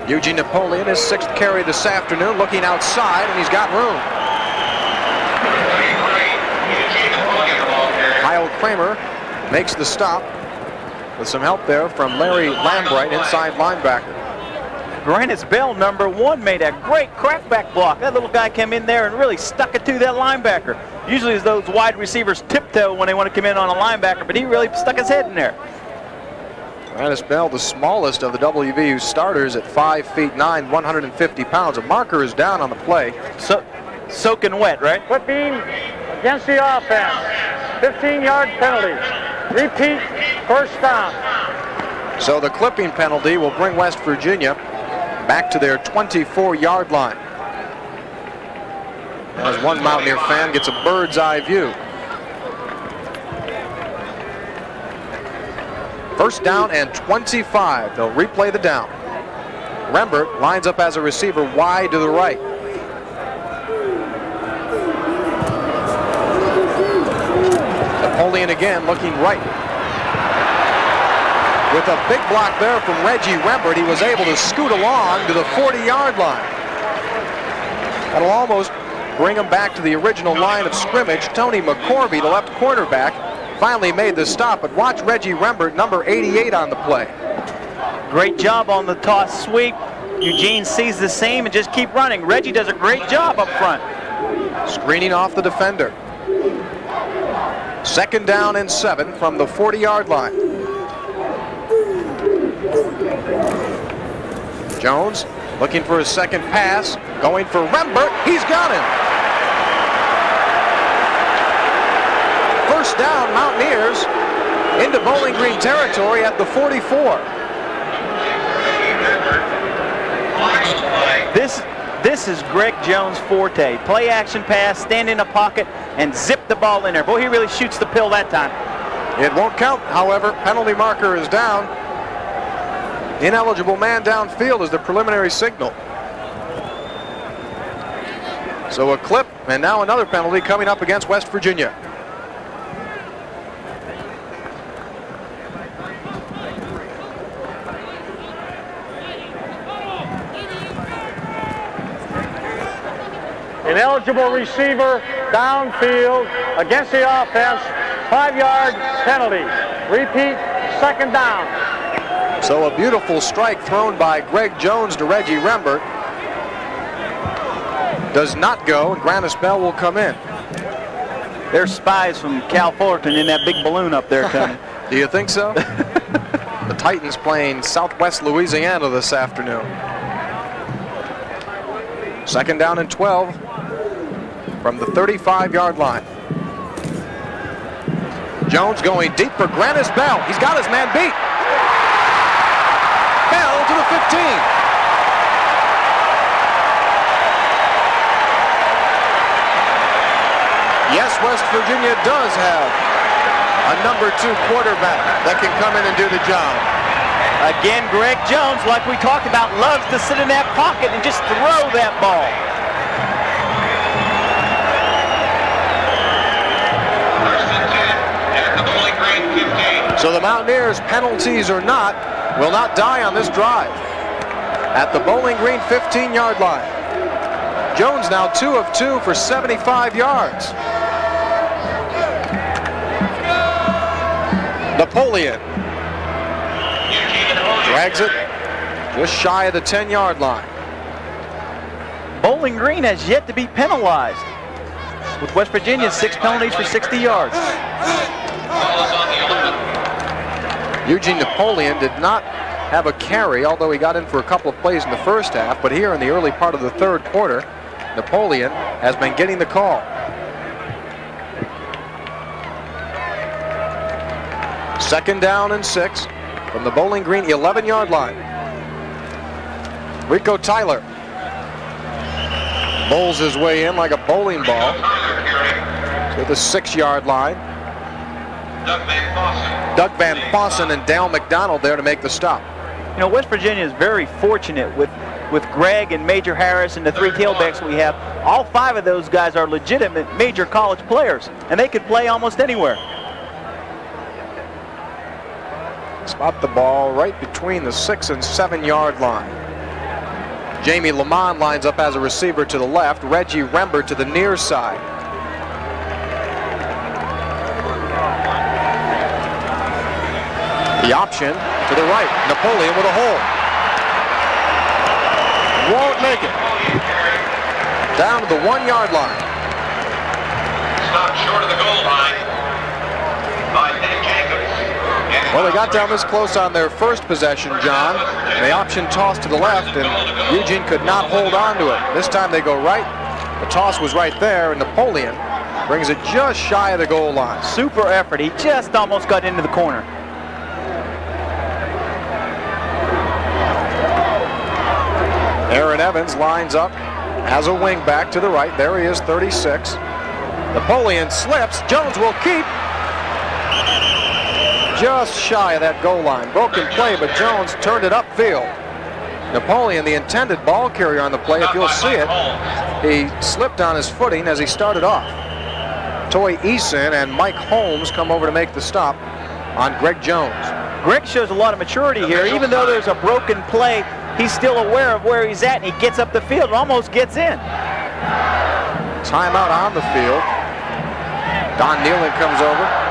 Eugene Napoleon, his sixth carry this afternoon, looking outside, and he's got room. Kyle Kramer makes the stop with some help there from Larry Lambright, inside linebacker. Grantis Bell, number one, made a great crackback block. That little guy came in there and really stuck it to that linebacker. Usually it's those wide receivers tiptoe when they want to come in on a linebacker, but he really stuck his head in there. Grantis Bell, the smallest of the WVU starters at 5 feet 9, 150 pounds. A marker is down on the play. So, soaking wet, right? Clipping against the offense. 15-yard penalty. Repeat, first down. So the clipping penalty will bring West Virginia back to their 24-yard line. As one Mountaineer fan gets a bird's eye view. First down and 25. They'll replay the down. Rembert lines up as a receiver wide to the right. Napoleon again looking right. With a big block there from Reggie Rembert, he was able to scoot along to the 40-yard line. That'll almost bring him back to the original line of scrimmage. Tony McCorvey, the left quarterback, finally made the stop, but watch Reggie Rembert, number 88 on the play. Great job on the toss sweep. Eugene sees the same and just keep running. Reggie does a great job up front. Screening off the defender. Second down and seven from the 40-yard line. Jones looking for his second pass, going for Rembert. He's got him. First down, Mountaineers into Bowling Green territory at the 44. This this is Greg Jones' forte. Play action pass, stand in a pocket, and zip the ball in there. Boy, he really shoots the pill that time. It won't count, however. Penalty marker is down. Ineligible man downfield is the preliminary signal. So a clip, and now another penalty coming up against West Virginia. Ineligible receiver downfield against the offense. Five-yard penalty. Repeat, second down. So a beautiful strike thrown by Greg Jones to Reggie Rembert. Does not go, and Grantis Bell will come in. There's spies from Cal Fullerton in that big balloon up there, Tony. [laughs] Do you think so? [laughs] the Titans playing Southwest Louisiana this afternoon. Second down and 12 from the 35-yard line. Jones going deep for Grantis Bell. He's got his man beat. Bell to the 15. West Virginia does have a number two quarterback that can come in and do the job. Again, Greg Jones, like we talked about, loves to sit in that pocket and just throw that ball. So the Mountaineers, penalties or not, will not die on this drive. At the Bowling Green 15-yard line. Jones now two of two for 75 yards. Napoleon drags it just shy of the 10-yard line. Bowling Green has yet to be penalized with West Virginia six penalties for 60 yards. Eugene Napoleon did not have a carry, although he got in for a couple of plays in the first half. But here in the early part of the third quarter, Napoleon has been getting the call. Second down and six from the Bowling Green 11-yard line. Rico Tyler bowls his way in like a bowling ball to the six-yard line. Doug Van Fossen and Dale McDonald there to make the stop. You know, West Virginia is very fortunate with with Greg and Major Harris and the three tailbacks we have. All five of those guys are legitimate major college players, and they could play almost anywhere. Spot the ball right between the six and seven yard line. Jamie Lamont lines up as a receiver to the left. Reggie Rembert to the near side. The option to the right. Napoleon with a hole. Won't make it. Down to the one yard line. Stop short of the goal line by Nick Jacobs. Well, they got down this close on their first possession, John. They option toss to the left, and Eugene could not hold on to it. This time they go right. The toss was right there, and Napoleon brings it just shy of the goal line. Super effort. He just almost got into the corner. Aaron Evans lines up as a wing back to the right. There he is, 36. Napoleon slips. Jones will keep. Just shy of that goal line. Broken play, but Jones turned it upfield. Napoleon, the intended ball carrier on the play, if you'll see it, he slipped on his footing as he started off. Toy Eason and Mike Holmes come over to make the stop on Greg Jones. Greg shows a lot of maturity here. Even though there's a broken play, he's still aware of where he's at, and he gets up the field and almost gets in. Timeout on the field. Don Nehlen comes over.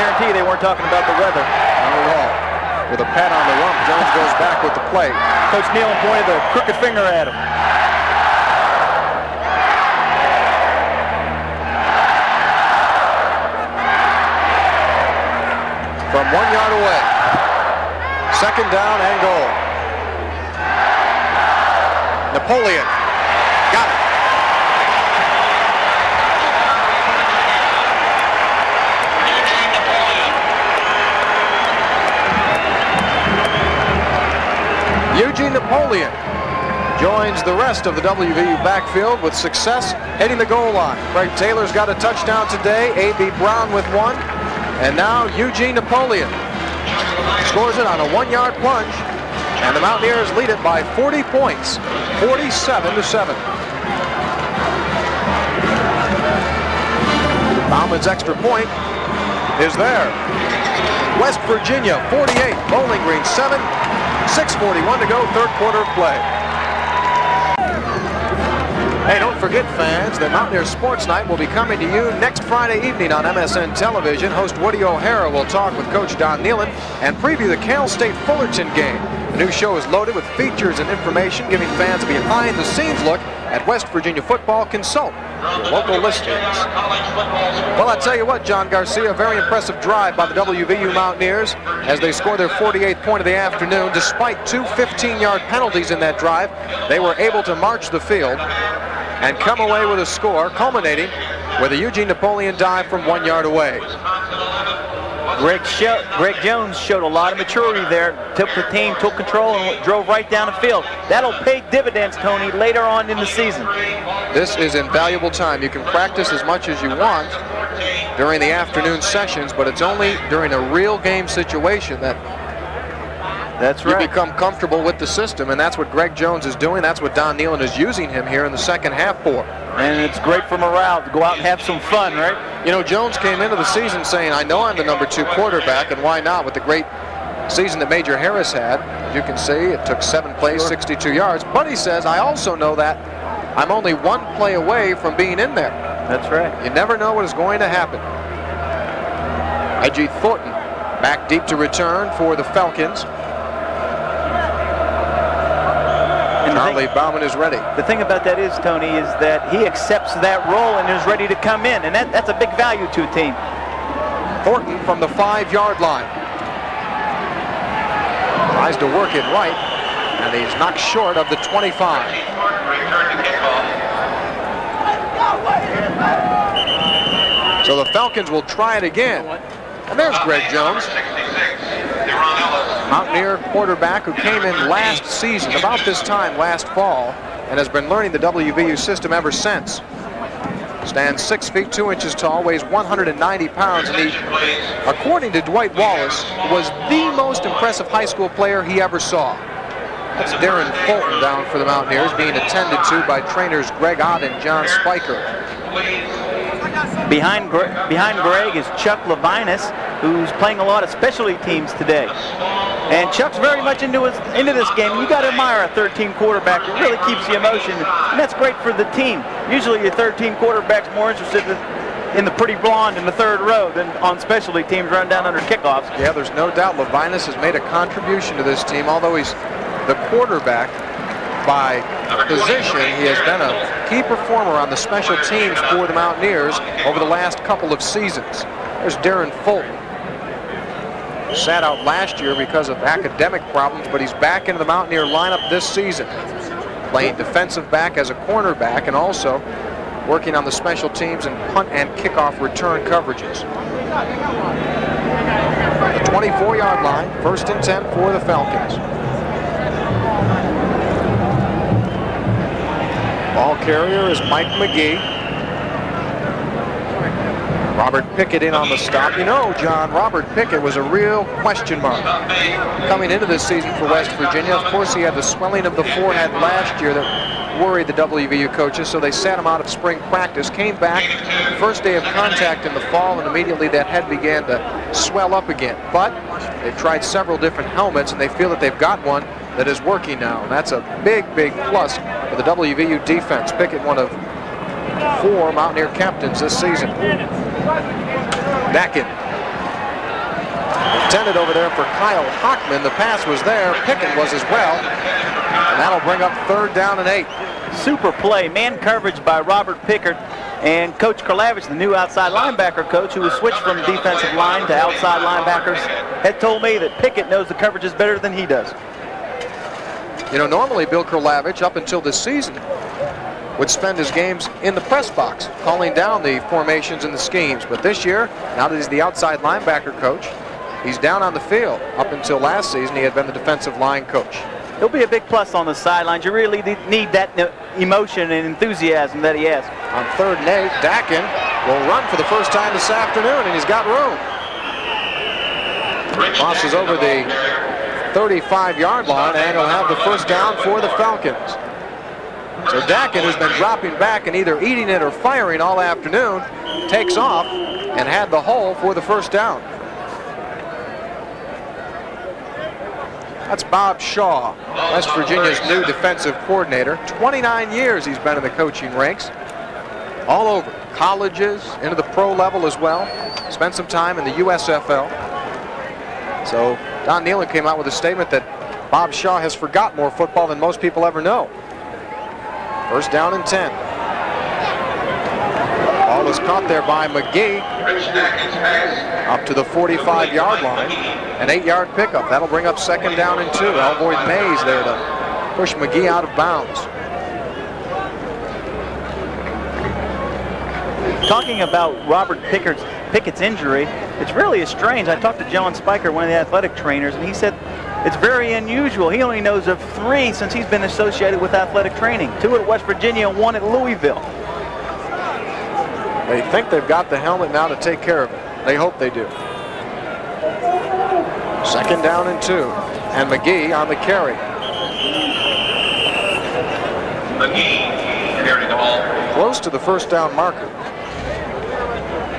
Guarantee they weren't talking about the weather. Not at all. With a pat on the rump, Jones goes back with the play. Coach Nehlen pointed the crooked finger at him. From one yard away. Second down and goal. Napoleon. Joins the rest of the WVU backfield with success hitting the goal line. Craig Taylor's got a touchdown today. A.B. Brown with one. And now Eugene Napoleon scores it on a one-yard plunge. And the Mountaineers lead it by 40 points, 47 to 7. Baumann's extra point is there. West Virginia 48, Bowling Green 7, 6.41 to go, third quarter of play. Hey, don't forget, fans, that Mountaineer Sports Night will be coming to you next Friday evening on MSN Television. Host Woody O'Hara will talk with Coach Don Nehlen and preview the Cal State Fullerton game. New show is loaded with features and information giving fans a behind-the-scenes look at West Virginia football. Consult your local listings. Well, I tell you what, John Garcia, a very impressive drive by the WVU Mountaineers as they score their 48th point of the afternoon. Despite two 15-yard penalties in that drive, they were able to march the field and come away with a score culminating with a Eugene Napoleon dive from one yard away. Greg, Greg Jones showed a lot of maturity there, took the team, took control, and drove right down the field. That'll pay dividends, Tony, later on in the season. This is invaluable time. You can practice as much as you want during the afternoon sessions, but it's only during a real game situation that that's right. you become comfortable with the system, and that's what Greg Jones is doing. That's what Don Nehlen is using him here in the second half for. And it's great for morale to go out and have some fun, right? You know, Jones came into the season saying, I know I'm the number two quarterback, and why not with the great season that Major Harris had. As you can see, it took seven plays, 62 yards. But he says, I also know that I'm only one play away from being in there. That's right. You never know what is going to happen. I.G. Thornton back deep to return for the Falcons. Thing, Baumann is ready. the thing about that is, Tony, is that he accepts that role and is ready to come in, and that, that's a big value to a team. Thornton from the five-yard line. Tries to work it right, and he's knocked short of the 25. Return to kickoff. So the Falcons will try it again. And there's Greg Jones, 66, Theron Ellis. Mountaineer quarterback who came in last season, about this time last fall, and has been learning the WVU system ever since. Stands six feet two inches tall, weighs 190 pounds, and he, according to Dwight Wallace, was the most impressive high school player he ever saw. That's Darren Fulton down for the Mountaineers, being attended to by trainers Greg Ott and John Spiker. Behind, Gre- behind Greg is Chuck Levinus, who's playing a lot of specialty teams today. And Chuck's very much into, his, into this game. You got to admire a 13 quarterback. It really keeps the emotion, and that's great for the team. Usually your 13 quarterback's more interested in, the pretty blonde in the third row than on specialty teams run down under kickoffs. Yeah, there's no doubt Levinus has made a contribution to this team, although he's the quarterback by position. He has been a key performer on the special teams for the Mountaineers over the last couple of seasons. There's Darren Fulton. Sat out last year because of academic problems, but he's back into the Mountaineer lineup this season. Playing defensive back as a cornerback and also working on the special teams and punt and kickoff return coverages. The 24-yard line, first and 10 for the Falcons. Ball carrier is Mike McGee. Robert Pickett in on the stop. You know, John, Robert Pickett was a real question mark coming into this season for West Virginia. Of course, he had the swelling of the forehead last year that worried the WVU coaches, so they sat him out of spring practice. Came back, first day of contact in the fall, and immediately that head began to swell up again. But they've tried several different helmets, and they feel that they've got one that is working now. And that's a big, big plus for the WVU defense. Pickett, one of four Mountaineer captains this season. Dackin. Intended over there for Kyle Hockman. The pass was there. Pickett was as well. And that'll bring up third down and eight. Super play, man coverage by Robert Pickett. And Coach Kirelawich, the new outside linebacker coach, who was switched from defensive line to outside linebackers, had told me that Pickett knows the coverages better than he does. You know, normally Bill Kirelawich, up until this season, would spend his games in the press box, calling down the formations and the schemes. But this year, now that he's the outside linebacker coach, he's down on the field. Up until last season, he had been the defensive line coach. He'll be a big plus on the sidelines. You really need that uh, emotion and enthusiasm that he has. On third and eight, Dackin will run for the first time this afternoon, and he's got room. Crosses over the 35-yard line, and he'll have the first down for the Falcons. So Dackin, who's been dropping back and either eating it or firing all afternoon, takes off and had the hole for the first down. That's Bob Shaw, West Virginia's new defensive coordinator. 29 years he's been in the coaching ranks. All over, colleges, into the pro level as well. Spent some time in the USFL. So Don Nehlen came out with a statement that Bob Shaw has forgot more football than most people ever know. First down and 10. Ball is caught there by McGee up to the 45-yard line. An eight-yard pickup. That'll bring up second down and two. I'll Mays there to push McGee out of bounds. talking about Robert Pickett's, Pickett's injury, it's really strange. I talked to John Spiker, one of the athletic trainers, and he said it's very unusual. He only knows of three since he's been associated with athletic training. Two at West Virginia and one at Louisville. They think they've got the helmet now to take care of it. They hope they do. Second down and two. And McGee on the carry. McGee carrying the ball. Close to the first down marker.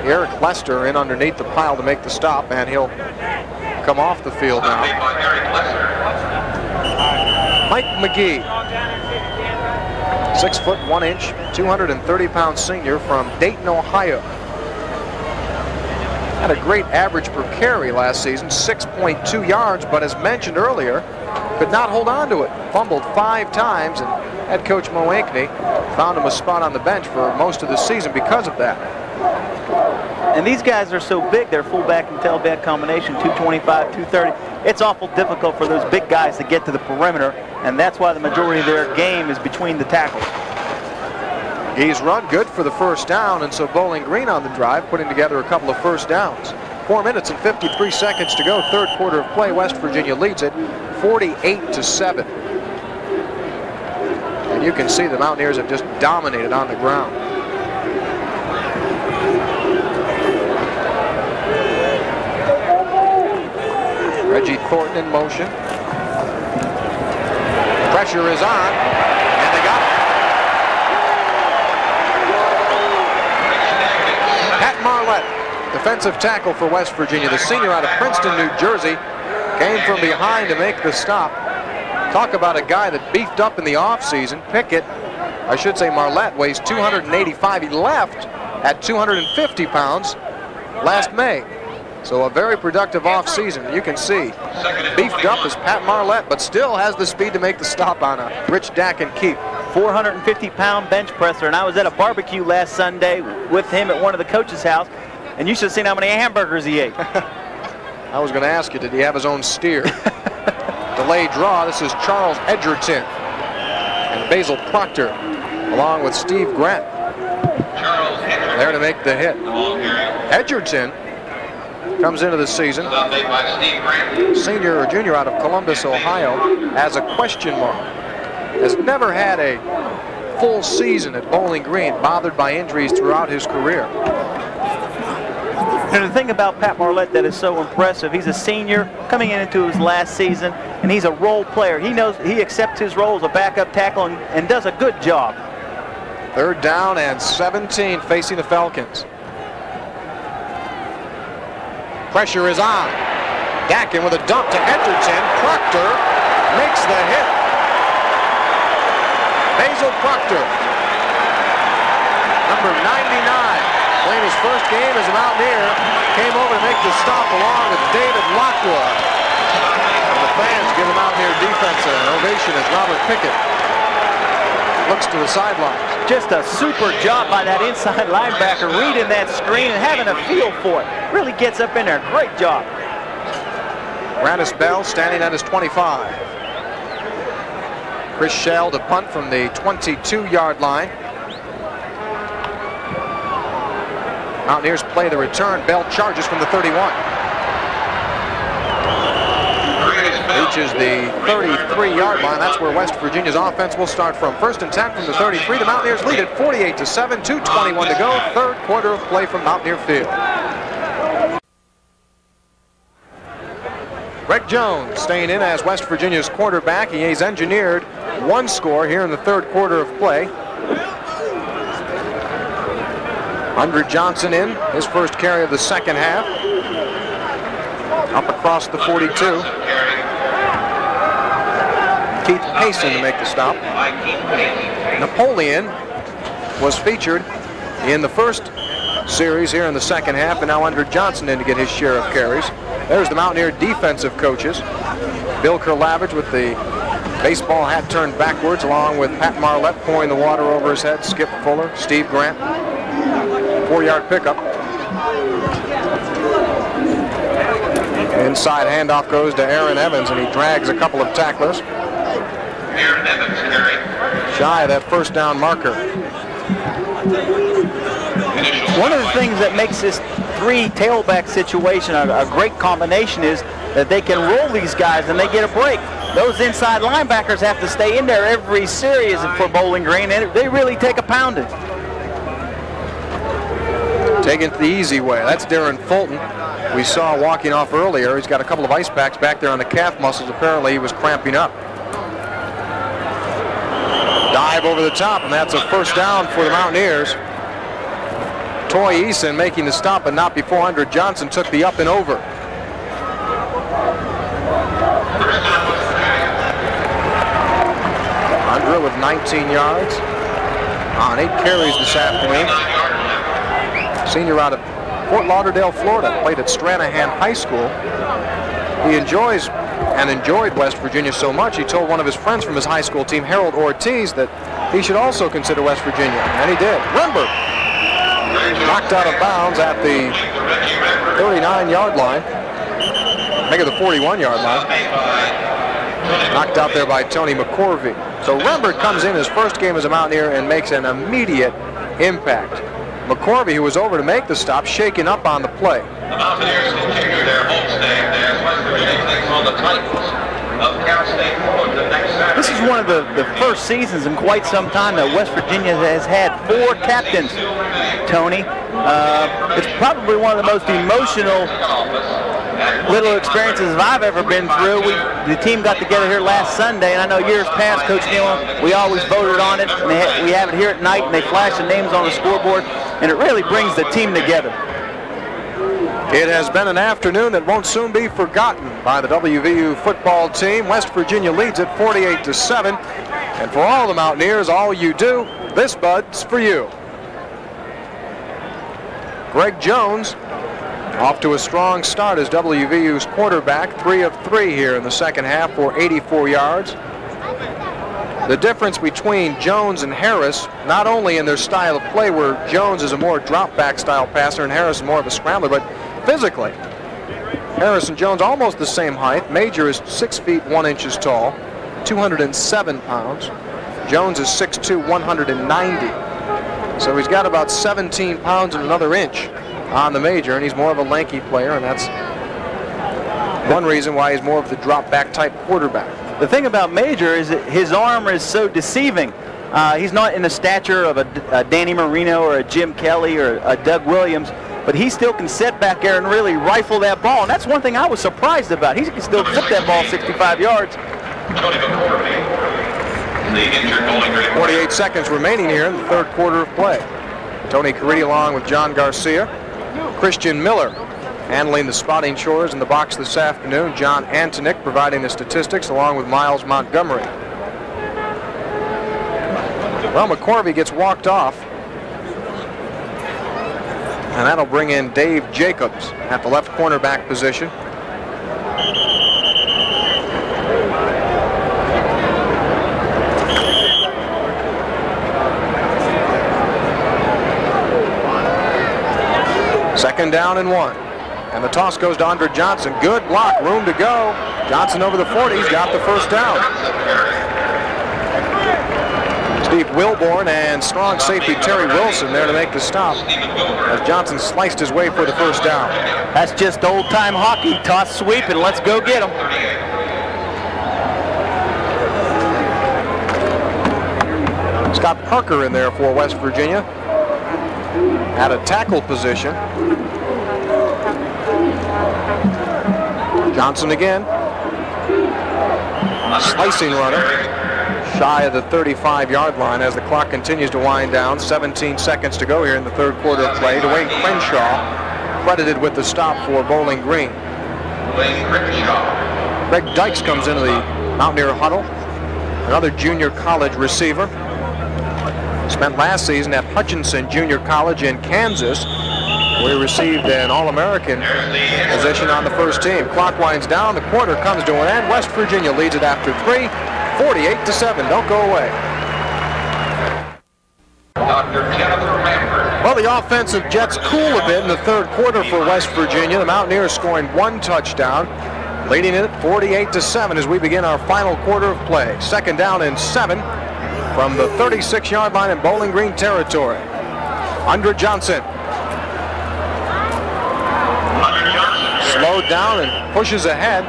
Eric Lester in underneath the pile to make the stop, and he'll come off the field now. Mike McGee. Six foot one inch, 230 pound senior from Dayton, Ohio. Had a great average per carry last season, 6.2 yards, but as mentioned earlier, could not hold on to it. Fumbled five times, and head coach Mo Ankney found him a spot on the bench for most of the season because of that. And these guys are so big, their fullback and tailback combination, 225, 230. It's awful difficult for those big guys to get to the perimeter, and that's why the majority of their game is between the tackles. He's run good for the first down, and so Bowling Green on the drive, putting together a couple of first downs. Four minutes and 53 seconds to go, third quarter of play. West Virginia leads it 48 to 7. And you can see the Mountaineers have just dominated on the ground. Reggie Thornton in motion. Pressure is on, and they got it. Pat Marlette, defensive tackle for West Virginia, the senior out of Princeton, New Jersey, came from behind to make the stop. Talk about a guy that beefed up in the offseason. Pickett, I should say Marlette, weighs 285. He left at 250 pounds last May. So a very productive offseason. You can see beefed up is Pat Marlette, but still has the speed to make the stop on a Rich Dackin keep. 450 pound bench presser, and I was at a barbecue last Sunday with him at one of the coaches' house, and you should have seen how many hamburgers he ate. [laughs] I was going to ask you, did he have his own steer? [laughs] Delay draw. This is Charles Edgerton and Basil Proctor, along with Steve Grant, there to make the hit. The. Edgerton comes into the season, Stop made by Steve Grant. senior or junior out of Columbus, Ohio, as a question mark. Has never had a full season at Bowling Green, bothered by injuries throughout his career. And the thing about Pat Marlette that is so impressive, he's a senior coming into his last season, and he's a role player. He knows he accepts his role as a backup tackle and, and does a good job. Third down and 17 facing the Falcons. Pressure is on. Dackin with a dump to Edgerton. Proctor makes the hit. Basil Proctor, number 99, playing his first game as a Mountaineer, came over to make the stop along with David Lockwood. And the fans give the Mountaineer defense an ovation as Robert Pickett looks to the sidelines. Just a super job by that inside linebacker reading that screen and having a feel for it. Really gets up in there. Great job. Grantis Bell standing at his 25. Chris Shale to punt from the 22-yard line. Mountaineers play the return. Bell charges from the 31. Curtis Bell. Reaches the 33-yard line. That's where West Virginia's offense will start from. First and 10 from the 33. The Mountaineers lead at 48 to 7. 2:21 to go. Third quarter of play from Mountaineer Field. Greg Jones staying in as West Virginia's quarterback. He has engineered one score here in the third quarter of play. Undra Johnson in, his first carry of the second half. Up across the 42. Keith Payson to make the stop. Napoleon was featured in the first series here in the second half, and now Undra Johnson in to get his share of carries. There's the Mountaineer defensive coaches. Bill Kirelawich with the baseball hat turned backwards, along with Pat Marlette pouring the water over his head, Skip Fuller, Steve Grant. Four-yard pickup. Inside handoff goes to Aaron Evans, and he drags a couple of tacklers. Aaron Evans carrying. Shy of that first down marker. One of the things that makes this three tailback situation a, a great combination is that they can roll these guys and they get a break. Those inside linebackers have to stay in there every series for Bowling Green, and they really take a pounding. Taking it the easy way. That's Darren Fulton. We saw walking off earlier. He's got a couple of ice packs back there on the calf muscles. Apparently he was cramping up. Over the top, and that's a first down for the Mountaineers. Toy Eason making the stop, but not before Undra Johnson took the up and over. Undra with 19 yards on eight carries this afternoon. Senior out of Fort Lauderdale, Florida, played at Stranahan High School. He enjoys and enjoyed West Virginia so much, he told one of his friends from his high school team, Harold Ortiz, that he should also consider West Virginia, and he did. Rembert, knocked out of bounds at the 39-yard line, make it the 41-yard line. Knocked out there by Tony McCorvey. So Rembert comes in his first game as a Mountaineer and makes an immediate impact. McCorvey, who was over to make the stop, shaken up on the play. The Mountaineers continue their homestand as West Virginia takes on the Titans of Cal State Fullerton next Saturday. This is one of the, the first seasons in quite some time that West Virginia has had four captains, Tony. Uh, it's probably one of the most emotional little experiences I've ever been through. We, the team got together here last Sunday, and I know years past, Coach Neal, we always voted on it, and ha we have it here at night, and they flash the names on the scoreboard, and it really brings the team together. It has been an afternoon that won't soon be forgotten by the WVU football team. West Virginia leads at 48 to 7. And for all the Mountaineers, all you do, this bud's for you. Greg Jones off to a strong start as WVU's quarterback, three of three here in the second half for 84 yards. The difference between Jones and Harris, not only in their style of play, where Jones is a more drop back style passer and Harris is more of a scrambler, but physically. Harris and Jones almost the same height. Major is six feet one inches tall, 207 pounds. Jones is 6'2", 190. So he's got about 17 pounds and another inch on the major, and he's more of a lanky player, and that's one reason why he's more of the drop back type quarterback. The thing about Major is that his arm is so deceiving. Uh, he's not in the stature of a, a, Danny Marino or a Jim Kelly or a Doug Williams, but he still can sit back there and really rifle that ball. And that's one thing I was surprised about. He can still flip that ball 65 yards. 48 seconds remaining here in the third quarter of play. Tony Caridi along with John Garcia. Christian Miller handling the spotting chores in the box this afternoon. John Antonick providing the statistics along with Miles Montgomery. Well, McCorvey gets walked off. And that'll bring in Dave Jacobs at the left cornerback position. Second down and one. And the toss goes to Undra Johnson. Good block, room to go. Johnson over the 40, he's got the first down. Steve Wilborn and strong safety Terry Wilson there to make the stop as Johnson sliced his way for the first down. That's just old-time hockey. Toss sweep and let's go get him. Scott Parker in there for West Virginia at a tackle position. Johnson again. A Slicing runner. Shy of the 35-yard line as the clock continues to wind down. 17 seconds to go here in the third quarter of play. Dwayne Crenshaw credited with the stop for Bowling Green. Greg Dykes comes into the Mountaineer huddle. Another junior college receiver. Spent last season at Hutchinson Junior College in Kansas we received an All-American position on the first team. Clock winds down. The quarter comes to an end. West Virginia leads it after three, 48 to 7. Don't go away. Well, the offensive Jets cool a bit in the third quarter for West Virginia. The Mountaineers scoring one touchdown, leading it 48 to 7 as we begin our final quarter of play. Second down and seven from the 36-yard line in Bowling Green territory. Undra Johnson Slowed down and pushes ahead.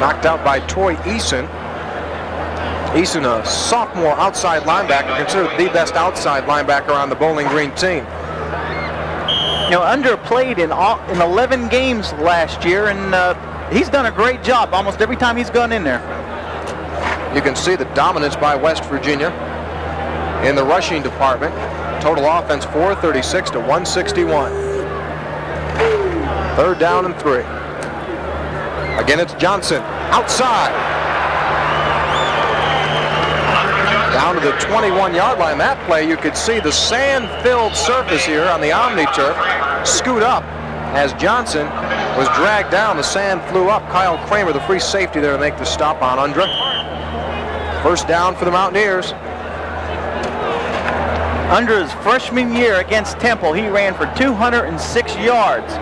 Knocked out by Toy Eason. Eason, a sophomore outside linebacker, considered the best outside linebacker on the Bowling Green team. You know, underplayed in all, in 11 games last year, and uh, he's done a great job almost every time he's gone in there. You can see the dominance by West Virginia in the rushing department. Total offense 436 to 161. Third down and three. Again, it's Johnson outside. Down to the 21-yard line. That play, you could see the sand-filled surface here on the Omni-Turf scoot up as Johnson was dragged down. The sand flew up. Kyle Kramer, the free safety there to make the stop on Undra. First down for the Mountaineers. Undra his freshman year against Temple, he ran for 206 yards.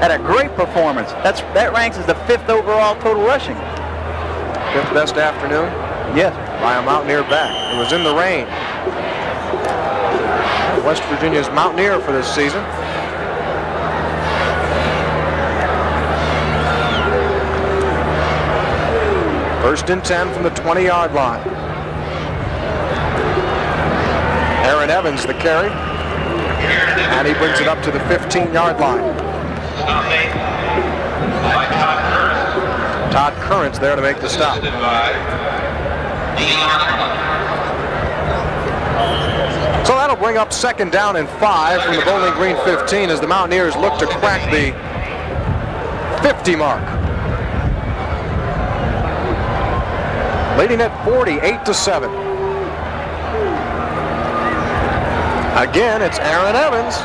Had a great performance. That's That ranks as the fifth overall total rushing. Fifth best afternoon Yes. by a Mountaineer back. It was in the rain. West Virginia's Mountaineer for this season. First and 10 from the 20-yard line. Aaron Evans, the carry. And he brings it up to the 15-yard line. Stop made by Todd Curtis. Todd Currents there to make the stop. Assisted by Dean Arnold. So that'll bring up second down and five from the Bowling Green 15 as the Mountaineers look to crack the 50 mark. Leading at 48 to 7. Again, it's Aaron Evans,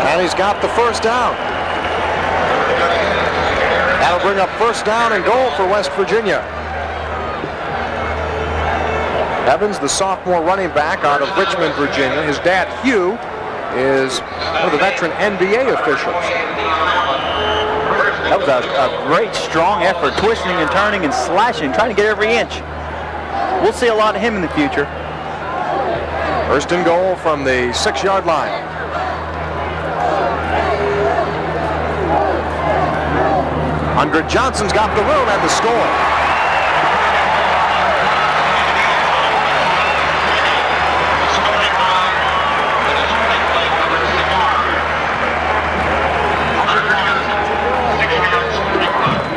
and he's got the first down. That'll bring up first down and goal for West Virginia. Evans, the sophomore running back out of Richmond, Virginia. His dad, Hugh, is one of the veteran NBA officials. That was a, a great, strong effort, twisting and turning and slashing, trying to get every inch. We'll see a lot of him in the future. First and goal from the six-yard line. Undra Johnson's got the room and the score.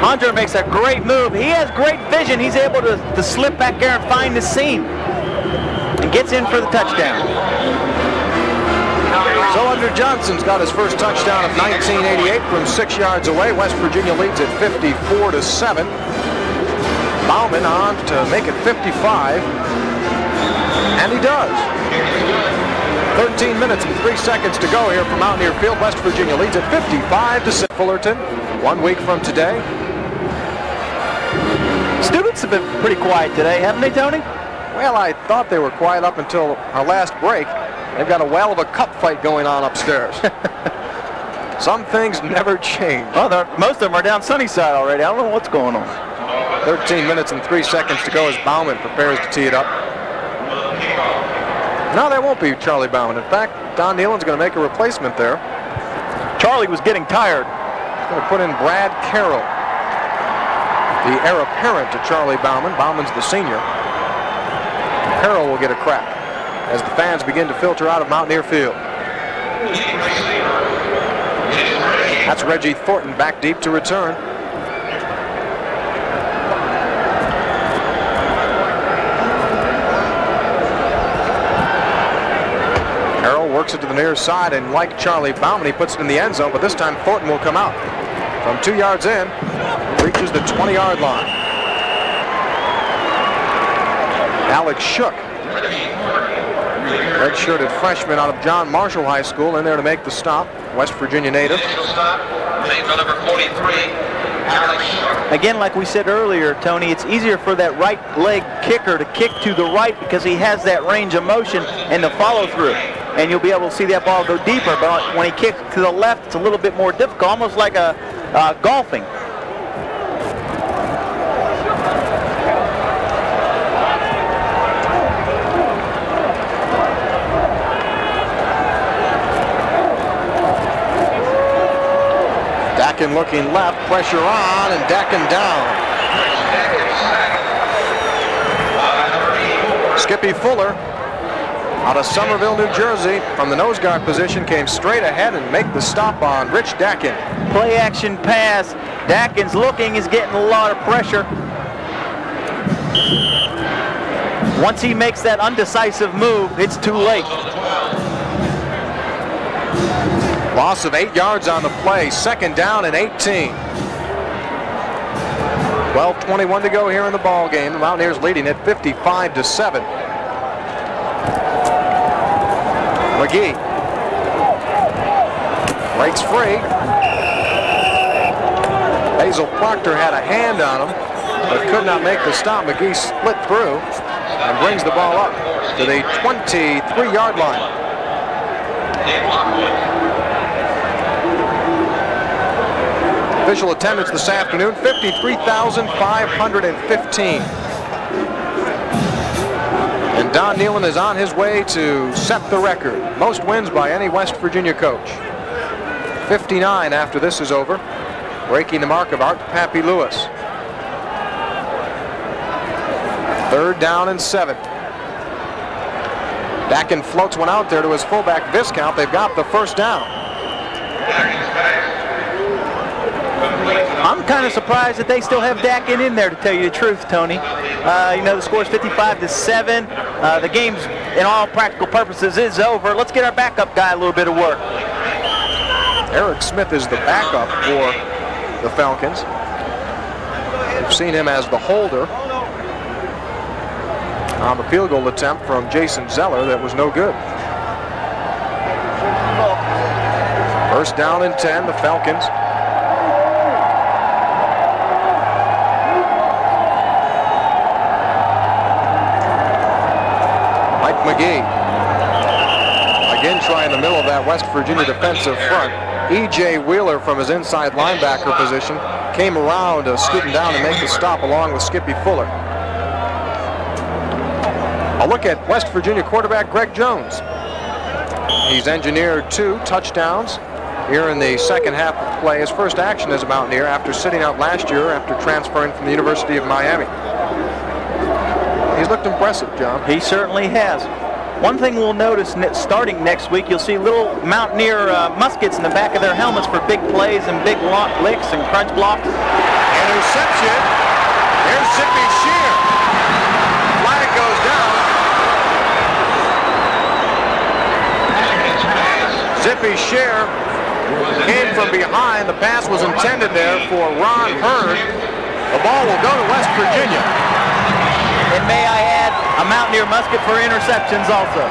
Hunter makes a great move. He has great vision. He's able to, to slip back there and find the seam. And gets in for the touchdown. So Undra Johnson's got his first touchdown of 1988 from six yards away. West Virginia leads at 54 to 7. Baumann on to make it 55. And he does. 13 minutes and three seconds to go here from Mountaineer Field. West Virginia leads at 55 to 6. Fullerton, one week from today. Students have been pretty quiet today, haven't they, Tony? Well, I thought they were quiet up until our last break. They've got a whale of a cup fight going on upstairs. [laughs] Some things never change. Well, most of them are down Sunnyside already. I don't know what's going on. 13 minutes and three seconds to go as Baumann prepares to tee it up. No, that won't be Charlie Baumann. In fact, Don Nehlen's going to make a replacement there. Charlie was getting tired. He's going to put in Brad Carroll, the heir apparent to Charlie Baumann. Baumann's the senior. Carroll will get a crack as the fans begin to filter out of Mountaineer Field. That's Reggie Thornton back deep to return. Carroll works it to the near side, and like Charlie Baumann, he puts it in the end zone, but this time Thornton will come out. From two yards in, reaches the 20-yard line. Alex Shook, redshirted freshman out of John Marshall High School, in there to make the stop. West Virginia native. Stop, number 43, Again, like we said earlier, Tony, it's easier for that right leg kicker to kick to the right because he has that range of motion and the follow through. And you'll be able to see that ball go deeper. But when he kicks to the left, it's a little bit more difficult, almost like a uh, golfing. Dackin looking left, pressure on, and Dackin down. Skippy Fuller out of Somerville, New Jersey, from the nose guard position, came straight ahead and make the stop on Rich Dackin. Play action pass. Dackin's looking, he's getting a lot of pressure. Once he makes that undecisive move, it's too late. Loss of eight yards on the play, second down and 18. 12-21 to go here in the ball game. The Mountaineers leading at 55 to 7. McGee breaks free. Hazel Proctor had a hand on him, but could not make the stop. McGee split through and brings the ball up to the 23-yard line. Official attendance this afternoon, 53,515. And Don Nehlen is on his way to set the record. Most wins by any West Virginia coach. 59 after this is over, breaking the mark of Art Pappy Lewis. Third down and seven. Dackin floats one out there to his fullback Viscount. They've got the first down. I'm kind of surprised that they still have Dackin in there, to tell you the truth, Tony. Uh, you know, the score is 55 to 7. Uh, the game's, in all practical purposes, is over. Let's get our backup guy a little bit of work. Eric Smith is the backup for the Falcons. We've seen him as the holder on the field goal attempt from Jason Zeller that was no good. First down and 10, the Falcons. West Virginia defensive front. E.J. Wheeler from his inside linebacker position came around, uh, scooting down to make the stop along with Skippy Fuller. A look at West Virginia quarterback Greg Jones. He's engineered two touchdowns here in the second half of play. His first action as a Mountaineer after sitting out last year after transferring from the University of Miami. He's looked impressive, John. He certainly has. One thing we'll notice ne starting next week, you'll see little Mountaineer uh, muskets in the back of their helmets for big plays and big lock licks and crunch blocks. Interception. Here's Zippy Shear. Flag goes down. Zippy Shear came from behind. The pass was intended there for Ron Hurd. The ball will go to West Virginia. And may I add, a Mountaineer musket for interceptions also.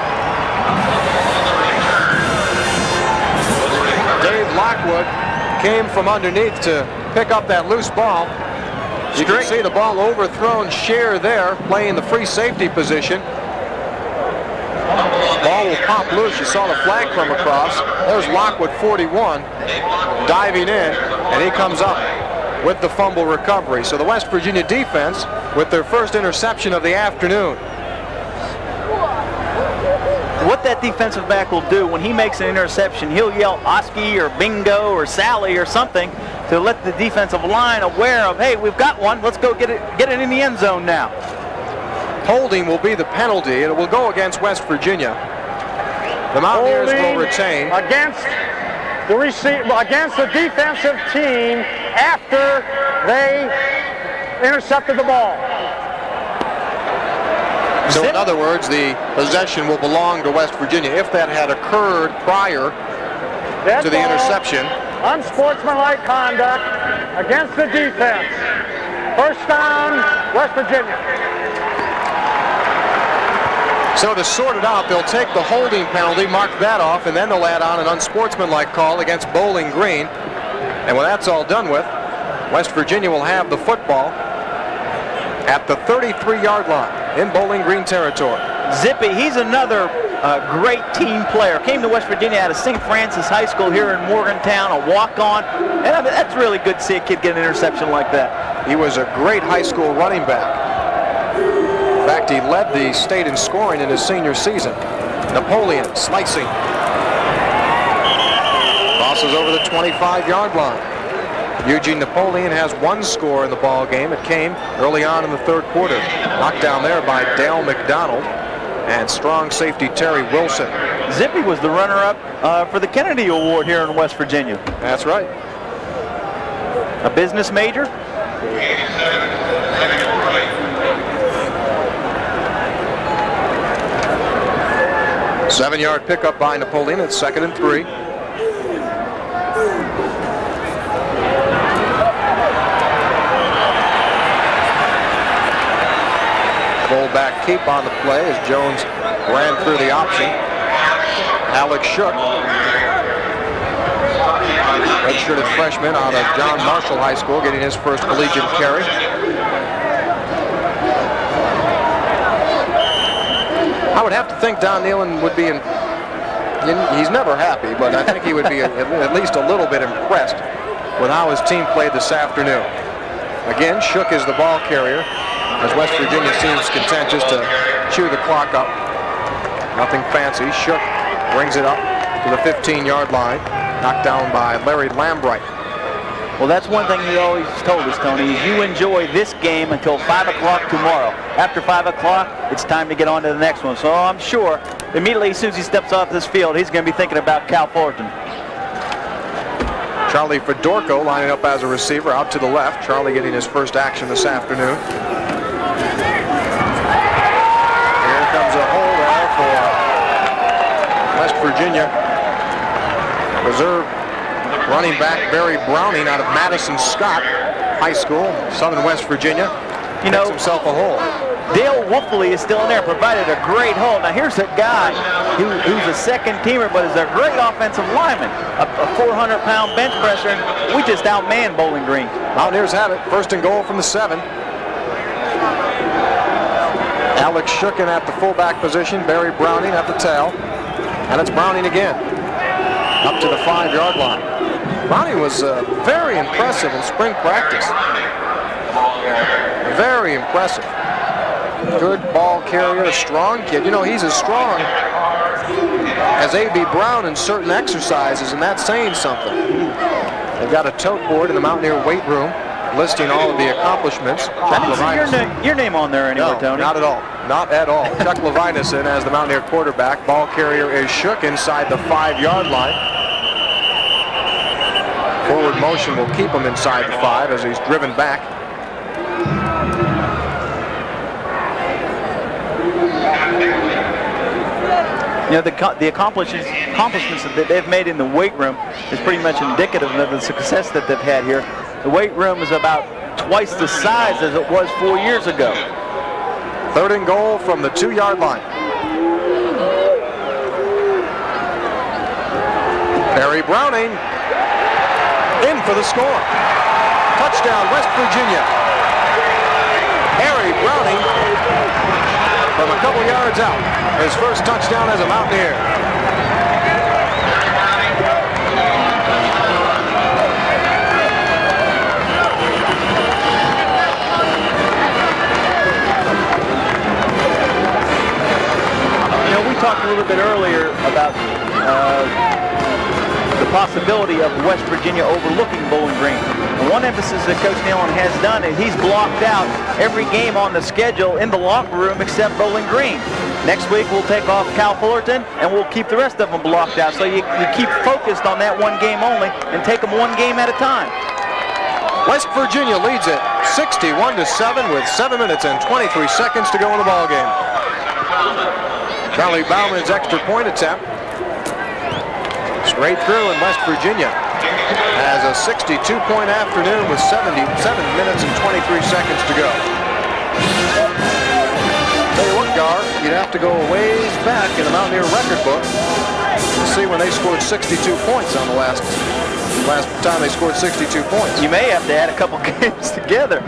Dave Lockwood came from underneath to pick up that loose ball. You can see the ball overthrown Shear there, playing the free safety position. Ball will pop loose. You saw the flag come across. There's Lockwood 41 diving in, and he comes up with the fumble recovery. So the West Virginia defense with their first interception of the afternoon. What that defensive back will do when he makes an interception, he'll yell Oski or Bingo or Sally or something to let the defensive line aware of, hey, we've got one. Let's go get it, get it in the end zone now. Holding will be the penalty, and it will go against West Virginia. The Mountaineers will retain. against the receive against the defensive team after they intercepted the ball. So in other words, the possession will belong to West Virginia if that had occurred prior Dead to the ball, interception. Unsportsmanlike conduct against the defense. First down, West Virginia. So to sort it out, they'll take the holding penalty, mark that off, and then they'll add on an unsportsmanlike call against Bowling Green. And when that's all done with, West Virginia will have the football at the 33-yard line in Bowling Green territory. Zippy, he's another uh, great team player. Came to West Virginia out of St. Francis High School here in Morgantown, a walk-on. And I mean, that's really good to see a kid get an interception like that. He was a great high school running back. In fact, he led the state in scoring in his senior season. Napoleon slicing. Crosses over the 25-yard line. Eugene Napoleon has one score in the ball game. It came early on in the third quarter. Knocked down there by Dale McDonald and strong safety Terry Wilson. Zippy was the runner-up uh, for the Kennedy Award here in West Virginia. That's right. A business major. Seven-yard pickup by Napoleon. It's second and three. Fullback keep on the play as Jones ran through the option. Alex Shook, redshirted freshman out of John Marshall High School, getting his first collegiate carry. I would have to think Don Nehlen would be in, he's never happy, but I think he would be [laughs] at least a little bit impressed with how his team played this afternoon. Again, Shook is the ball carrier as West Virginia seems content just to chew the clock up. Nothing fancy. Shook brings it up to the 15-yard line. Knocked down by Larry Lambright. Well, that's one thing he always told us, Tony, is you enjoy this game until 5 o'clock tomorrow. After 5 o'clock, it's time to get on to the next one. So I'm sure immediately as soon as he steps off this field, he's going to be thinking about Cal Fullerton. Charlie Fedorko lining up as a receiver out to the left. Charlie getting his first action this afternoon. Here comes a hold there for West Virginia. Reserve running back Barry Browning out of Madison Scott High School, Southern West Virginia. You know, himself a hole. Dale Wolfley is still in there, provided a great hole. Now here's a guy who, who's a second teamer, but is a great offensive lineman, a, a 400-pound bench presser, and we just outman Bowling Green. Mountaineers have it, first and goal from the seven. Alex Shooken at the fullback position, Barry Browning at the tail, and it's Browning again, up to the five-yard line. Browning was uh, very impressive in spring practice. Very impressive. Good ball carrier, strong kid. You know, he's as strong as A.B. Brown in certain exercises, and that's saying something. They've got a tote board in the Mountaineer weight room listing all of the accomplishments. I didn't see your, na your, name on there anywhere, no, Tony. not at all. Not at all. [laughs] Chuck Levinison as the Mountaineer quarterback. Ball carrier is Shook inside the five-yard line. Forward motion will keep him inside the five as he's driven back. You know, the, the accomplishments, accomplishments that they've made in the weight room is pretty much indicative of the success that they've had here. The weight room is about twice the size as it was four years ago. Third and goal from the two-yard line. Barry Browning in for the score. Touchdown, West Virginia. Harry Browning from a couple yards out. His first touchdown as a Mountaineer. Talked a little bit earlier about uh, the possibility of West Virginia overlooking Bowling Green. One emphasis that Coach Nehlen has done is he's blocked out every game on the schedule in the locker room except Bowling Green. Next week we'll take off Cal Fullerton and we'll keep the rest of them blocked out. So you, you keep focused on that one game only and take them one game at a time. West Virginia leads it 61 to 7 with 7 minutes and 23 seconds to go in the ball game. Charlie Baumann's extra point attempt straight through in West Virginia has a 62-point afternoon with 77 minutes and 23 seconds to go. Tell you what, Gar, you'd have to go a ways back in the Mountaineer record book to see when they scored 62 points on the last last time they scored 62 points. You may have to add a couple [laughs] games together.